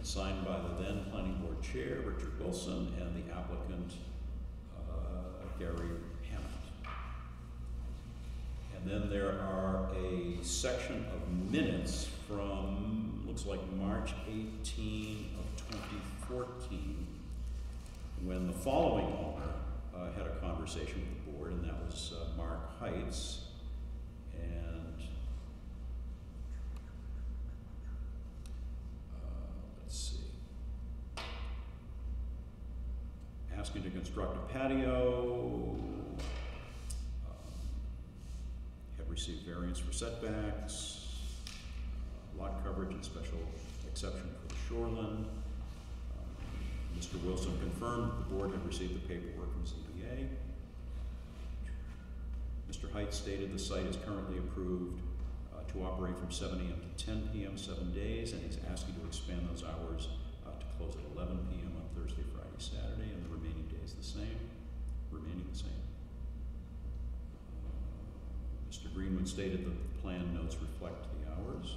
Signed by the then Planning Board Chair, Richard Wilson, and the applicant, uh, Gary Hammond. And then there are a section of minutes from, looks like March 18 of 2014, when the following owner uh, had a conversation with the board, and that was uh, Mark Heights. And uh, let's see. Asking to construct a patio. um, Have received variance for setbacks, uh, lot coverage and special exception for the shoreline. Um, Mr. Wilson confirmed the board had received the paperwork from ZBA. Mr. Height stated the site is currently approved uh, to operate from seven AM to ten PM, seven days, and he's asking to expand those hours uh, to close at eleven PM on Thursday, Friday, Saturday, and the remaining days the same, remaining the same. Uh, Mr. Greenwood stated that the plan notes reflect the hours.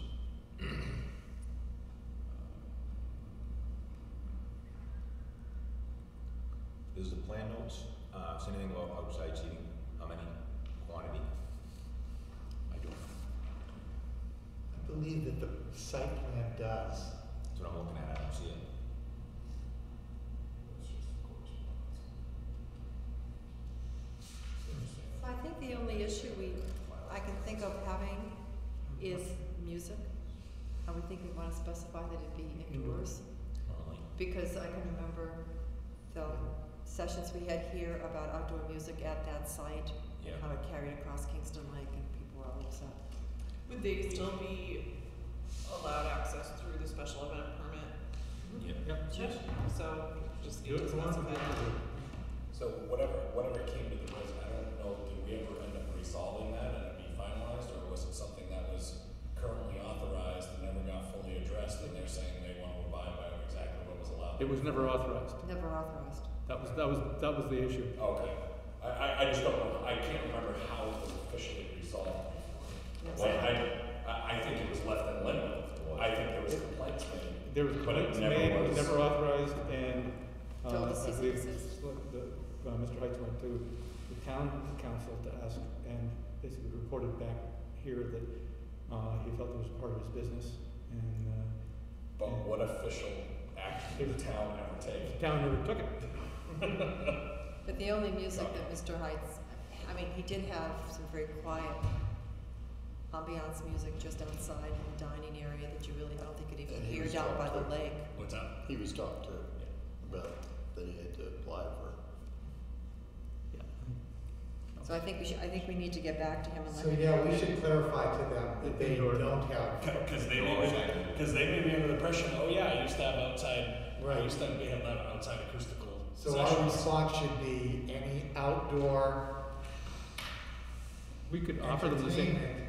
Is the plan notes, uh, say anything about outside seating, how many, quantity? I don't know. I believe that the site plan does. That's what I'm looking at, I don't see it. I think the only issue we, I can think of having is music. I would think we wanna specify that it be indoors. Because I can remember the sessions we had here about outdoor music at that site. Yeah. And how it carried across Kingston Lake and people were all upset. Would they still be allowed access through the special event permit? Mm-hmm. Yeah. So, just Do need it to for one. So whatever, whatever came to the resident, I don't know, did we ever end up resolving that and it be finalized, or was it something that was currently authorized and never got fully addressed, and they're saying they want to abide by exactly what was allowed? It was never authorized. Never authorized. That was, that was, that was the issue. Okay, I, I, I just don't know, I can't remember how it was officially resolved. Yes. Well, I, I, I think it was left in limbo, I think there was complaints made. There was But it complaints never made, was- never authorized, and, Till uh, the I cease and believe, desist. what the, uh, Mr. Heights went to the town council to ask, and basically reported back here that, uh, he felt it was part of his business, and, uh, But what official action did the town ever take? the town never took it. But the only music that Mr. Heights, I mean, he did have some very quiet ambiance music just outside in the dining area that you really, I don't think could even And he hear was down by the talked to. lake. What's that? He was talked to about that he had to apply for. Yeah. So So I think we should, I think we need to get back to him and let So, him. yeah, we should clarify to them that they Indoor. don't have. Cause they may be, cause they may be under the impression, oh yeah, I used to have outside, I Right. used to be able to have outside acoustical So our sessions. response should be any outdoor We could offer them the same, entertainment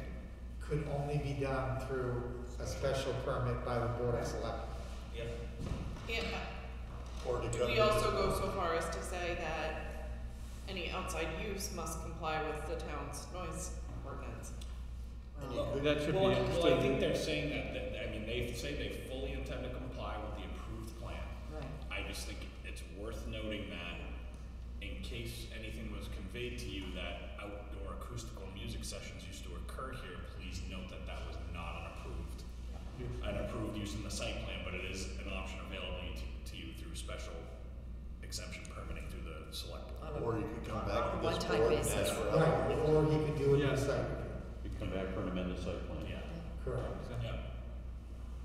could only be done through a special permit by the Board of Selectmen. And uh, Or to do come we to also go so far as to say that any outside use must comply with the town's noise ordinance? Well, that should be well, Well, I think they're saying that, that, I mean, they say they fully intend to comply with the approved plan. Right. I just think it's worth noting that in case anything was conveyed to you that outdoor acoustical music sessions used to occur here, please note that that was not an approved, an approved use in the site plan, but it is an option the select board. Or you could come back to this One-time board and basis. ask for. Right, or he could do it in Yeah. the site. We come back for an amended site plan. Yeah. Correct. Yeah.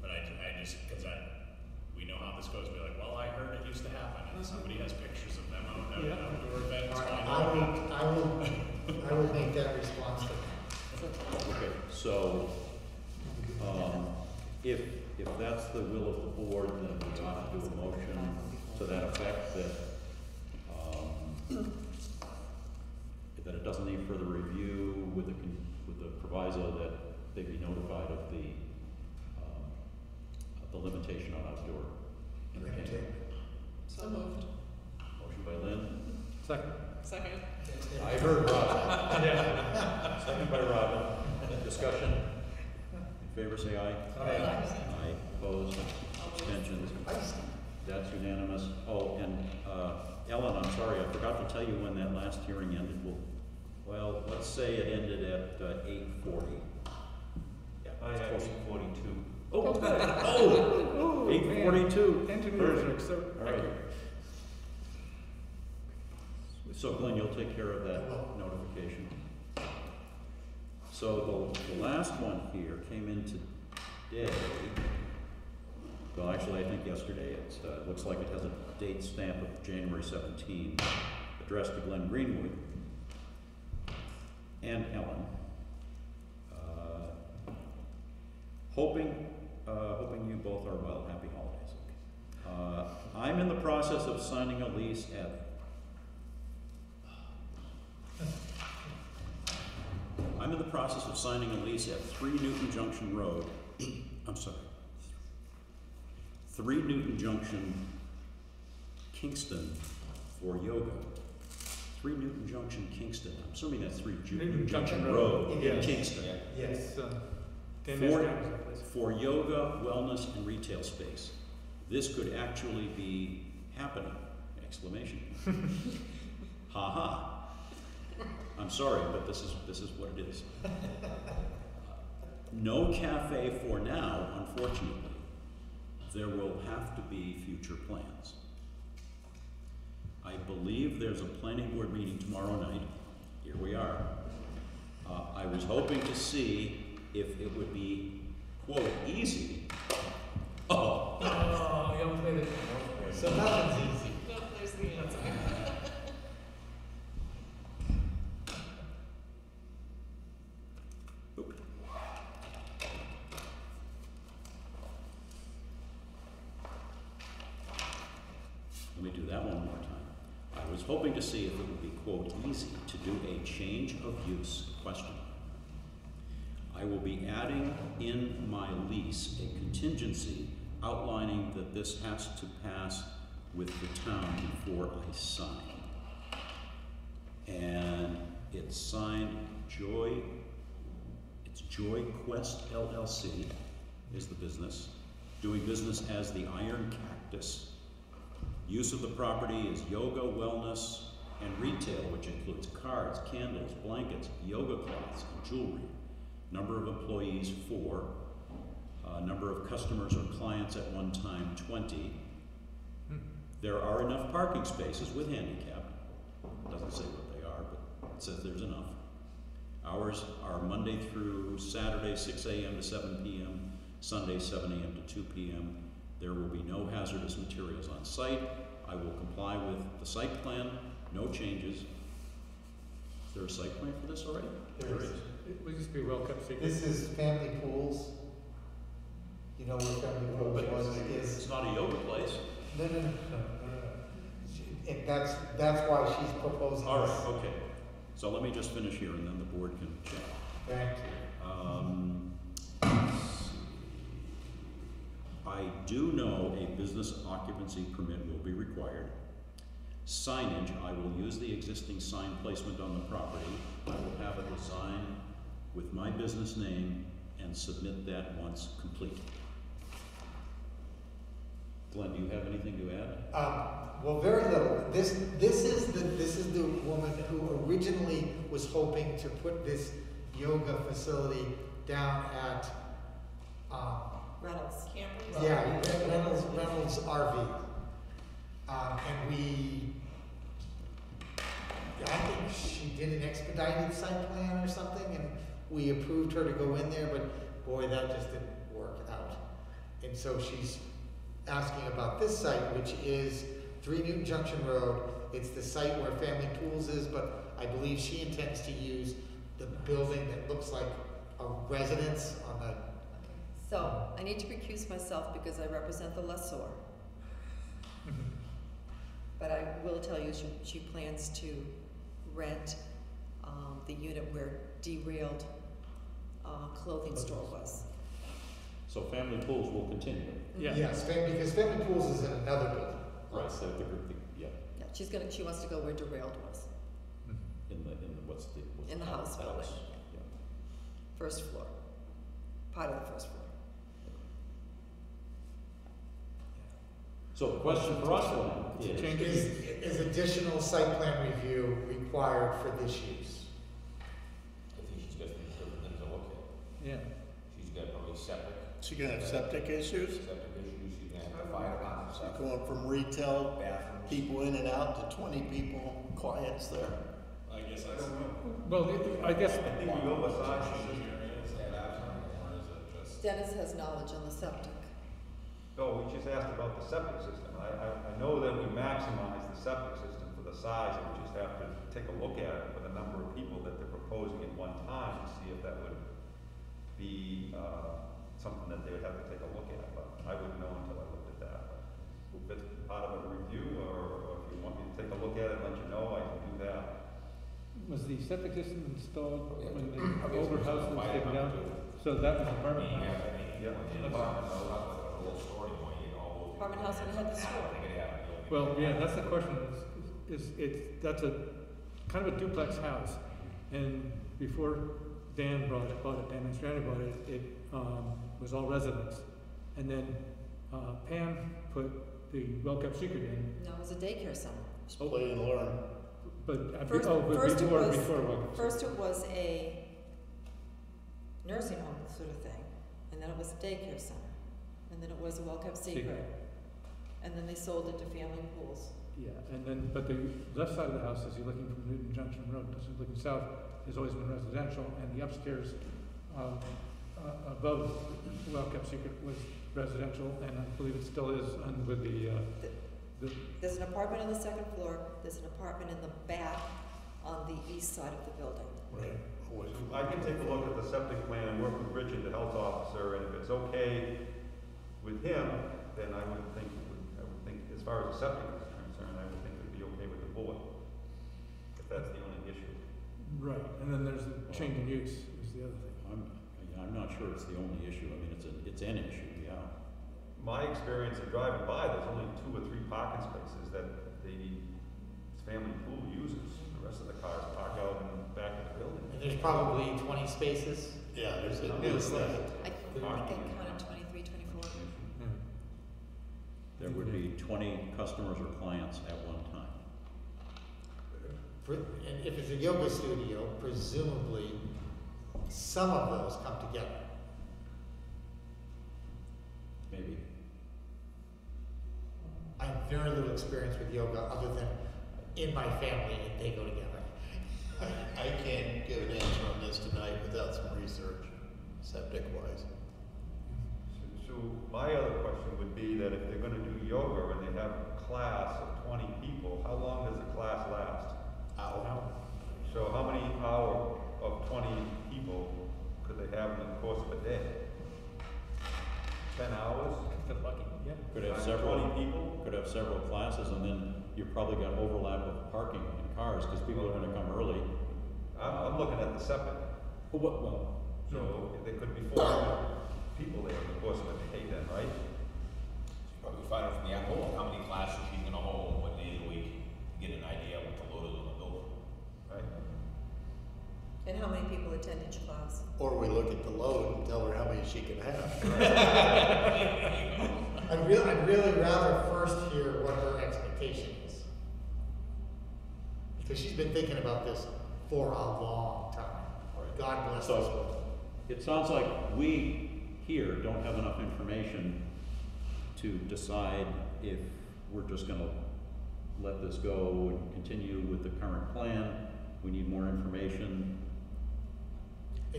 But I, I just, cause I, we know how this goes, be like, well, I heard it used to happen, and somebody has pictures of them out at Yeah. outdoor events. All right, going I on. will, I will, I will make that response to them. Okay, so, um, if, if that's the will of the board, then we ought to do a motion to that effect that, that it doesn't need further review with the, with the proviso that they be notified of the, um, of the limitation on outdoor entertainment. So moved. Motion by Lynn, second. Second. I heard Robin. Second by Robin. Discussion? In favor, say aye. Aye. Aye, opposed, abstentions. That's unanimous. Oh, and, uh, Ellen, I'm sorry, I forgot to tell you when that last hearing ended. Well, well, let's say it ended at uh, eight forty. Yeah, I it's have close. eight forty-two. Oh, Oh, oh, eight man. forty-two. Engineers are so. All right. So Glenn, you'll take care of that notification. So the, the last one here came in today. Well, actually, I think yesterday. It's, uh, it looks like it has a date stamp of January seventeen, addressed to Glenn Greenwood and Ellen. Uh, Hoping, uh, hoping you both are well. Happy holidays. Uh, I'm in the process of signing a lease at I'm in the process of signing a lease at Three Newton Junction Road. I'm sorry. Three Newton Junction, Kingston, for yoga. Three Newton Junction, Kingston. I'm assuming that's Three Ju- Newton Junction Junction Road Road. in Yes. Kingston. Yes. It's, uh, Dan For, Mascano's place. for yoga, wellness, and retail space. This could actually be happening, exclamation. Ha ha. I'm sorry, but this is, this is what it is. No cafe for now, unfortunately. There will have to be future plans. I believe there's a planning board meeting tomorrow night. Here we are. Uh, I was hoping to see if it would be, quote, easy. Oh, Oh, you haven't played it. So nothing's easy. Nope, there's the answer. Let me do that one more time. I was hoping to see if it would be, quote, easy to do a change of use, question. I will be adding in my lease a contingency outlining that this has to pass with the town before I sign. And it's signed Joy, it's Joy Quest LLC is the business, doing business as the Iron Cactus. Use of the property is yoga, wellness, and retail, which includes cards, candles, blankets, yoga cloths, and jewelry. Number of employees, four. Uh, number of customers or clients at one time, twenty. There are enough parking spaces with handicap. Doesn't say what they are, but it says there's enough. Hours are Monday through Saturday, six AM to seven PM, Sunday, seven AM to two PM. There will be no hazardous materials on site. I will comply with the site plan, no changes. Is there a site plan for this already? There is. It would just be well kept secret. This is family pools. You know where family pools but was, is. It's not a yoga place. No, no, no, no, no, no. She- And that's, that's why she's proposing All right, this. okay. So let me just finish here and then the board can chat. Thank you. Um, let's see. I do know a business occupancy permit will be required. Signage, I will use the existing sign placement on the property. I will have a design with my business name and submit that once complete. Glenn, do you have anything to add? Um, well, very little. This, this is the, this is the woman who originally was hoping to put this yoga facility down at, um, Reynolds. yeah, Reynolds, Reynolds RV. Um, and we, I think she did an expedited site plan or something, and we approved her to go in there, but boy, that just didn't work out. And so she's asking about this site, which is Three Newton Junction Road. It's the site where Family Pools is, but I believe she intends to use the building that looks like a residence on the, So, I need to recuse myself because I represent the lessor. But I will tell you, she, she plans to rent, um, the unit where derailed, uh, clothing store was. So family pools will continue. Yeah. yes, fam- because Family Pools is in another building. Right, so the, the, yeah, Yeah, she's gonna, she wants to go where derailed was, in the, in the, what's the? what's in the house building, Yeah. first floor, part of the first floor. So the question for us then To is, Is, additional site plan review required for this use? I think she's got some different things to look at. Yeah. She's got probably septic, She gonna have septic issues? septic issues, she's gonna have a fire department stuff. Going from retail, Bathrooms. people in and out to twenty people, clients there. I guess. I don't know. Well, the- I guess, I think we go massage system. Or is it just? Dennis has knowledge on the septic. No, we just asked about the septic system. I, I, I know that we maximize the septic system for the size, and we just have to take a look at it with the number of people that they're proposing at one time to see if that would be, uh, something that they would have to take a look at, but I wouldn't know until I looked at that. If it's part of a review, or, or if you want me to take a look at it, let you know, I can do that. was the septic system installed Yeah. when the older house was taken down? So that was I apartment mean, you house? have any, Yeah. In apartment, no, not like a little story one, you know, all those. Apartment house and it had the store. I think it happened, you Well, yeah, that's the question, is, is, it's, that's a, kind of a duplex house. And before Dan brought it, bought it, Dan and Strand bought it, it, um, was all residents. And then, uh, Pam put the well-kept secret in, No, it was a daycare center. Play and learn. but, uh, be- First, oh, but first it before, was, before welcome. first it was a nursing home sort of thing, and then it was a daycare center, and then it was a well-kept secret. Secret. And then they sold it to family pools. Yeah, and then, but the left side of the house, as you're looking from Newton Junction Road, as you're looking south, has always been residential, and the upstairs, um, uh, above Well Kept Secret was residential, and I believe it still is, and with the, uh, the, There's an apartment on the second floor, there's an apartment in the back on the east side of the building. Right. I can take a look at the septic plan and work with Richard, the health officer, and if it's okay with him, then I would think, it would- I would think, as far as the septic is concerned, I would think it would be okay with the board. If that's the only issue. right, and then there's the change in use is the other thing. I'm, I'm not sure it's the only issue. I mean, it's a, it's an issue, yeah. My experience of driving by, there's only two or three parking spaces that the family pool uses. The rest of the cars park out in the back of the building. And there's probably twenty spaces. Yeah, there's No, at least there's that. I think I counted twenty-three, twenty-four. Yeah. There would be twenty customers or clients at one time. Pre- And if it's a yoga studio, presumably, some of those come together. Maybe. I have very little experience with yoga other than in my family and they go together. I can't give an answer on this tonight without some research, septic wise. So my other question would be that if they're gonna do yoga and they have a class of twenty people, how long does the class last? Out. So how many hour of twenty people could they have in the course of a day? Ten hours? If lucky, yeah. Could have Times several, 20 people? could have several classes, and then you've probably got overlap of parking and cars, because people are gonna come early. I'm, I'm looking at the septic. Well, what, well, So there could be four hundred people there in the course of a day then, right? Probably find out from the applicant how many classes she's gonna hold, what day of the week, to get an idea of what the load is on the building. Right? And how many people attend each class? Or we look at the load and tell her how many she can have. I'd really, I'd really rather first hear what her expectation is. Because she's been thinking about this for a long time. God bless us. So, it sounds like we here don't have enough information to decide if we're just gonna let this go and continue with the current plan. We need more information.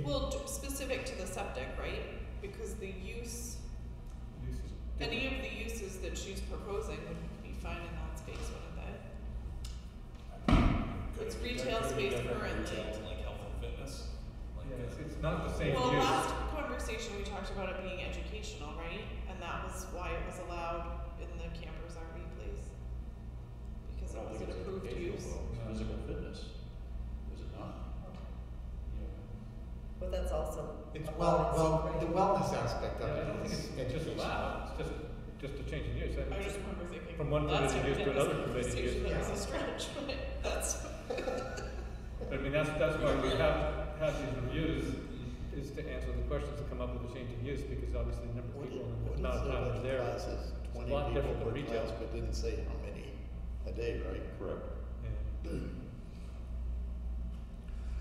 Well, specific to the septic, right? Because the use, any of the uses that she's proposing would be fine in that space, wouldn't they? It's retail space currently. Retail, Like health and fitness? Like, yeah, it's, it's not the same Well, use. Last conversation, we talked about it being educational, right? And that was why it was allowed in the campers RV place. Because it was an approved educational, use. though. It's Physical fitness, is it not? But that's also. It's well, well, the wellness aspect of Yeah, I it don't think it's, it's just allowed, it's just, just a change in use. I- I just remember thinking. From one last permitted use time to it was another a permitted use. conversation That was a Yeah. stretch, but that's. But I mean, that's, that's why we have, have these reviews, is to answer the questions that come up with the change in use, because obviously the number of people and the Wouldn't amount of say time what they're there. classes, It's a twenty lot people different per than retail. class, but didn't say how many a day, right? Correct.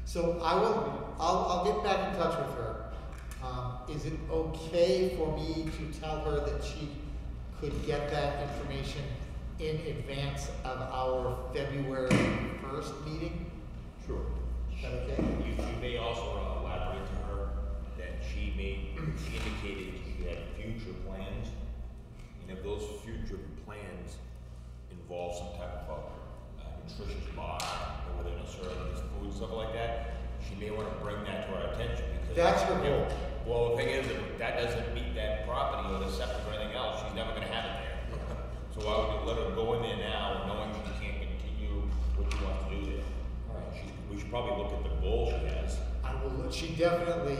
So I will, I'll, I'll get back in touch with her. Um, is it okay for me to tell her that she could get that information in advance of our February first meeting? Sure. Is that okay? You, you may also elaborate to her that she indicated she had future plans, and if those future plans involve some type of a uh, nutritious bar, or whether they're serving food, stuff like that, she may wanna bring that to our attention, because. That's her goal. Well, the thing is, if that doesn't meet that property or the septic or anything else, she's never gonna have it there. So I would let her go in there now, knowing she can't continue what she wants to do there. She, we should probably look at the goal she has. I will, she definitely,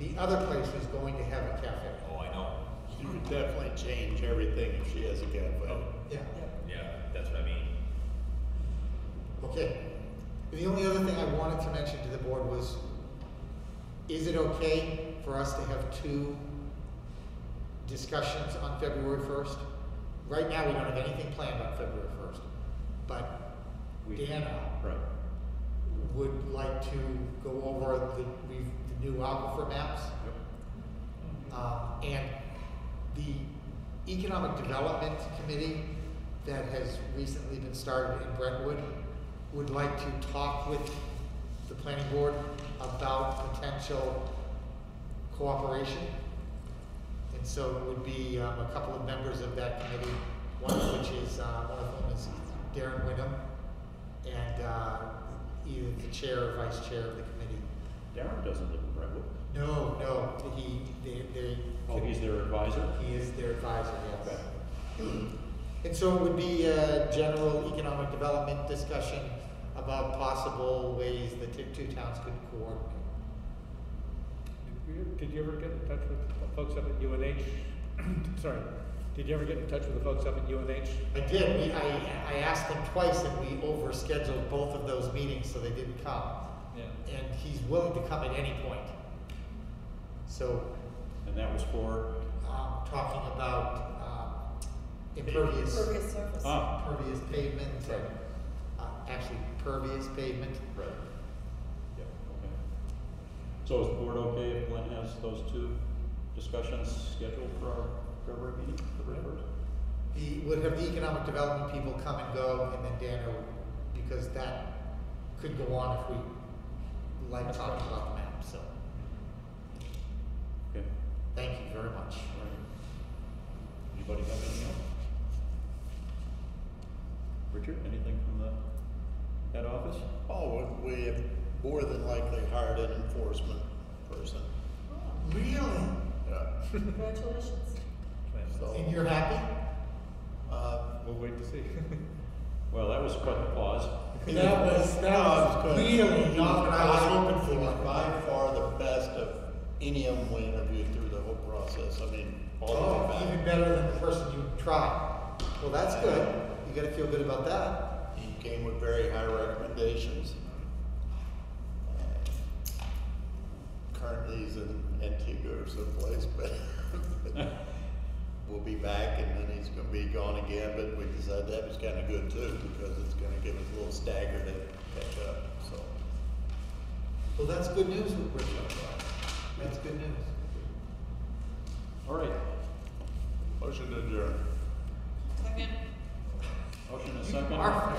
the other place is going to have a cafe. Oh, I know. She would definitely change everything if she has a cafe. Oh, yeah. Yeah, that's what I mean. Okay. The only other thing I wanted to mention to the board was, is it okay for us to have two discussions on February first? Right now, we don't have anything planned on February first, but We- Dana Right. would like to go over the, we've, the new aquifer maps. Um, and the Economic Development Committee that has recently been started in Brentwood would like to talk with the planning board about potential cooperation. And so it would be, um, a couple of members of that committee, one of which is, uh, one of whom is Darren Wyndham, and, uh, either the chair or vice chair of the committee. Darren doesn't live. No, no, he, they, they. Oh, he's their advisor? He is their advisor, yes. And so it would be a general economic development discussion about possible ways the two, two towns could coordinate. Did you- Did you ever get in touch with the folks up at UNH? Sorry, did you ever get in touch with the folks up at UNH? I did, we, I, I asked them twice and we overscheduled both of those meetings, so they didn't come. Yeah. And he's willing to come at any point. So, And that was for? um, talking about, um, impervious. Impervious surface. Ah. Pervious pavement, and, uh, actually pervious pavement. Right. Yeah, okay. So is the board okay if Glenn has those two discussions scheduled for our February meeting, February first? The, would have the economic development people come and go, and then Dana, would- because that could go on if we like That's talking about the map, so. Okay. Thank you very much. Anybody have anything else? Richard, anything from the head office? Oh, we we have more than likely hired an enforcement person. Really? Yeah. Congratulations. So, And you're happy? uh, We'll wait to see. Well, that was quite the pause. That was, that was good. really not what I was hoping for. by far the best of any of them we interviewed through the whole process. I mean, all the Oh, way back. even better than the person you tried. Well, that's good. You gotta feel good about that. He came with very high recommendations. Uh, Currently, he's in Antigua or someplace, but we'll be back and then he's gonna be gone again, but we decided that was kinda good too, because it's gonna give us a little stagger to catch up, so. Well, that's good news, Richard. That's good news. All right, Motion to adjourn. Second. motion and second. Mark.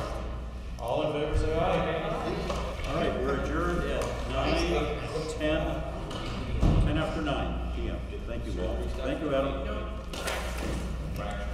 All in favor, say aye. All right, we're adjourned at nine, ten, ten after nine PM. Thank you all. Thank you, Adam. Fraction